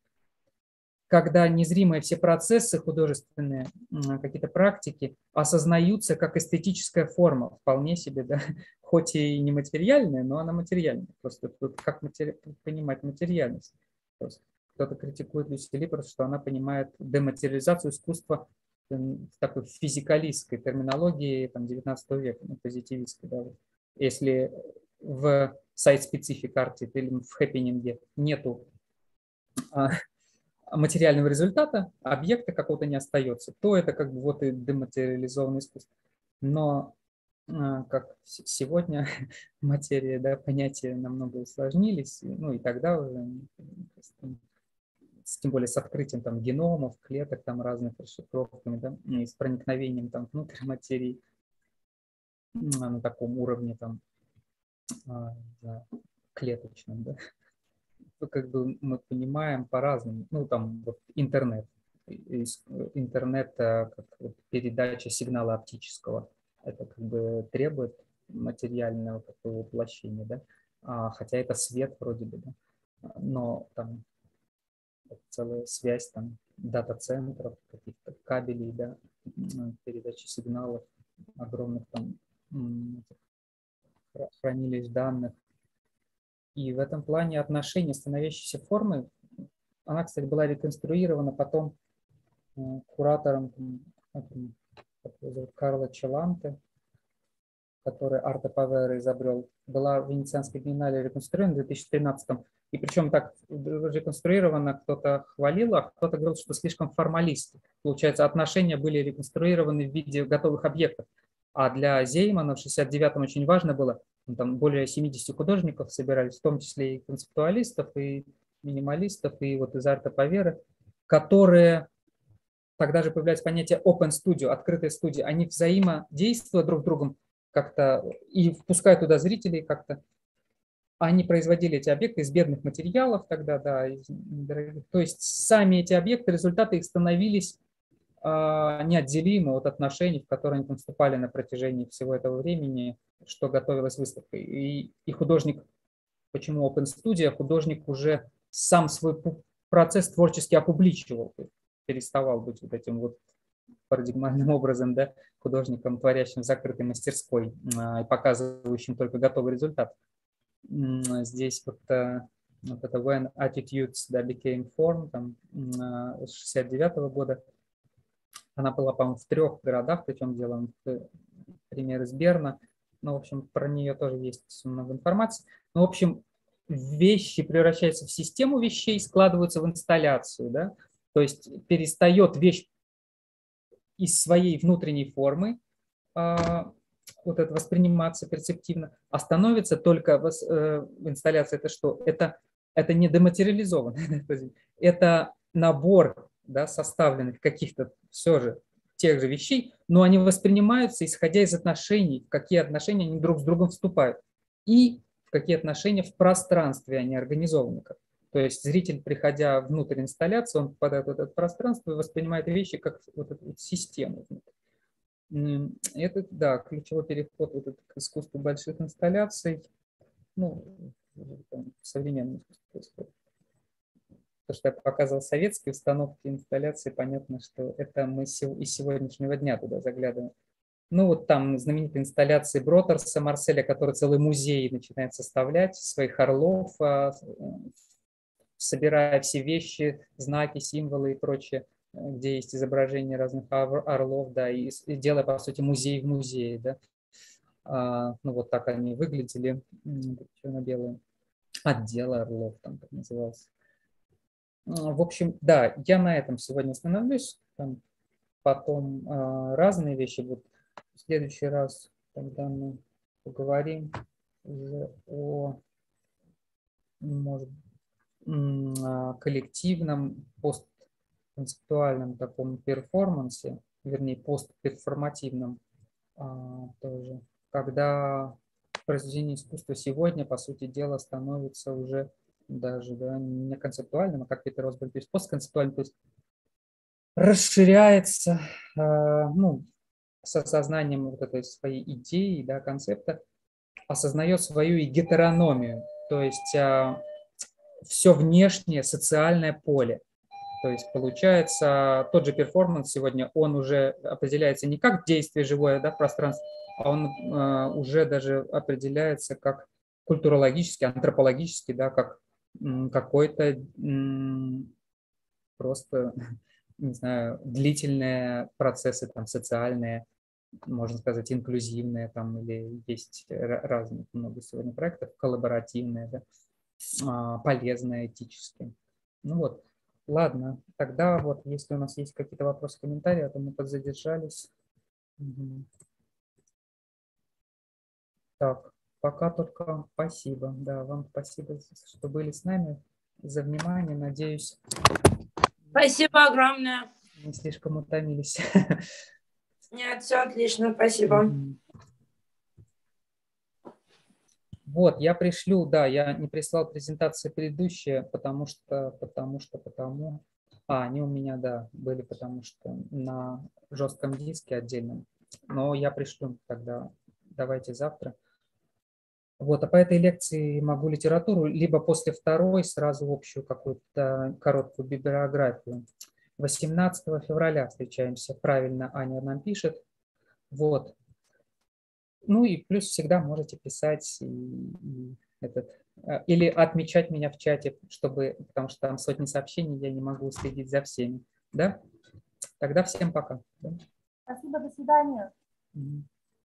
когда незримые все процессы художественные, какие-то практики осознаются как эстетическая форма, вполне себе, да, хоть и не материальная, но она материальная. Просто тут как матери... понимать материальность. кто-то критикует Люси Липпорт, что она понимает дематериализацию искусства в такой физикалистской терминологии там, 19 века, ну, позитивистской. Да, Если в сайт-специфик арте или в хэппининге нету а, материального результата, объекта какого-то не остается, то это как бы вот и дематериализованное искусство. Но а, как сегодня материя, да, понятия намного усложнились, ну и тогда уже, тем более с открытием там геномов, клеток там разных расшифровками, да, и с проникновением там внутрь материи на таком уровне там а, да, клеточном, да, как бы мы понимаем по-разному. Ну, там вот интернет. Интернет как передача сигнала оптического. Это как бы требует материального такого воплощения, да? А, хотя это свет вроде бы, да? Но там целая связь там дата-центров, каких-то кабелей, да, передачи сигналов, огромных там хранилищ данных, и в этом плане отношение, становящейся формой, она, кстати, была реконструирована потом э, куратором Карла Челанте, который Арта Павера изобрел, была в Венецианской биеннале реконструирована в 2013 и причем так реконструировано, кто-то хвалил, а кто-то говорил, что слишком формалисты. Получается, отношения были реконструированы в виде готовых объектов. А для Зеймана в 69-м очень важно было там более 70 художников собирались, в том числе и концептуалистов, и минималистов, и вот из арта Поверы, которые тогда же появляется понятие open studio, открытая студия, они взаимодействуют друг с другом как-то и впускают туда зрителей как-то. Они производили эти объекты из бедных материалов тогда, да, из. То есть сами эти объекты, результаты их становились неотделимы от отношений, в которые они наступали на протяжении всего этого времени, что готовилась выставка. И, и художник, почему Open Studio, художник уже сам свой процесс творчески опубличивал, переставал быть вот этим вот парадигмальным образом, да, художником, творящим в закрытой мастерской а, и показывающим только готовый результат. Здесь вот, э, вот это When Attitudes да, Became Form, там, 69 -го года, она была, по-моему, в трех городах, причем делаем пример из Берна. Ну, в общем, про нее тоже есть много информации. Ну, в общем, вещи превращаются в систему вещей, складываются в инсталляцию, да, то есть перестает вещь из своей внутренней формы а, вот это восприниматься перцептивно, а становится только э, в инсталляции это что? Это это не дематериализованное, это набор да, составленных каких-то все же тех же вещей, но они воспринимаются исходя из отношений, в какие отношения они друг с другом вступают, и в какие отношения в пространстве они организованы. То есть зритель, приходя внутрь инсталляции, он попадает в это пространство и воспринимает вещи как вот эту вот систему. Это, да, ключевой переход вот к искусству больших инсталляций, ну, современном искусстве происходит. То, что я показывал советские установки инсталляции, понятно, что это мы из сегодняшнего дня туда заглядываем. Ну вот там знаменитые инсталляции Бротерса Марселя, который целый музей начинает составлять, своих орлов, а, собирая все вещи, знаки, символы и прочее, где есть изображения разных орлов, да, и делая, по сути, музей в музее, да. А, ну вот так они выглядели, черно-белые. Отдел орлов там так назывался. А, в общем, да, я на этом сегодня остановлюсь. Там потом э, разные вещи будут. В следующий раз тогда мы поговорим уже о, может, коллективном постконцептуальном таком перформансе, вернее, постперформативном а, тоже, когда произведение искусства сегодня, по сути дела, становится уже даже да, не концептуальным, а как Питер Росберг пишет, постконцептуальным, то есть расширяется э, ну, с осознанием вот этой своей идеи, да, концепта, осознает свою и гетерономию, то есть э, все внешнее социальное поле. То есть получается тот же перформанс сегодня, он уже определяется не как действие живое да, в пространстве, а он э, уже даже определяется как культурологически, антропологически, да, как какой-то просто, не знаю, длительные процессы там социальные, можно сказать, инклюзивные там, или есть разных много сегодня проектов, коллаборативные, да, а, полезные этические. Ну вот, ладно, тогда вот, если у нас есть какие-то вопросы, комментарии, а то мы подзадержались. Так, Пока только спасибо. Да, вам спасибо, что были с нами, за внимание. Надеюсь... Спасибо огромное. Не слишком утомились. Нет, все отлично, спасибо. Вот, я пришлю, да, я не прислал презентации предыдущие, потому что, потому что, потому... А, они у меня, да, были, потому что на жестком диске отдельном. Но я пришлю тогда, давайте завтра. Вот, а по этой лекции могу литературу, либо после второй сразу общую какую-то короткую библиографию. 18 февраля встречаемся, правильно Аня нам пишет. Вот. Ну и плюс всегда можете писать и, и этот, э, или отмечать меня в чате, чтобы, потому что там сотни сообщений, я не могу следить за всеми. Да? Тогда всем пока. Спасибо, до свидания.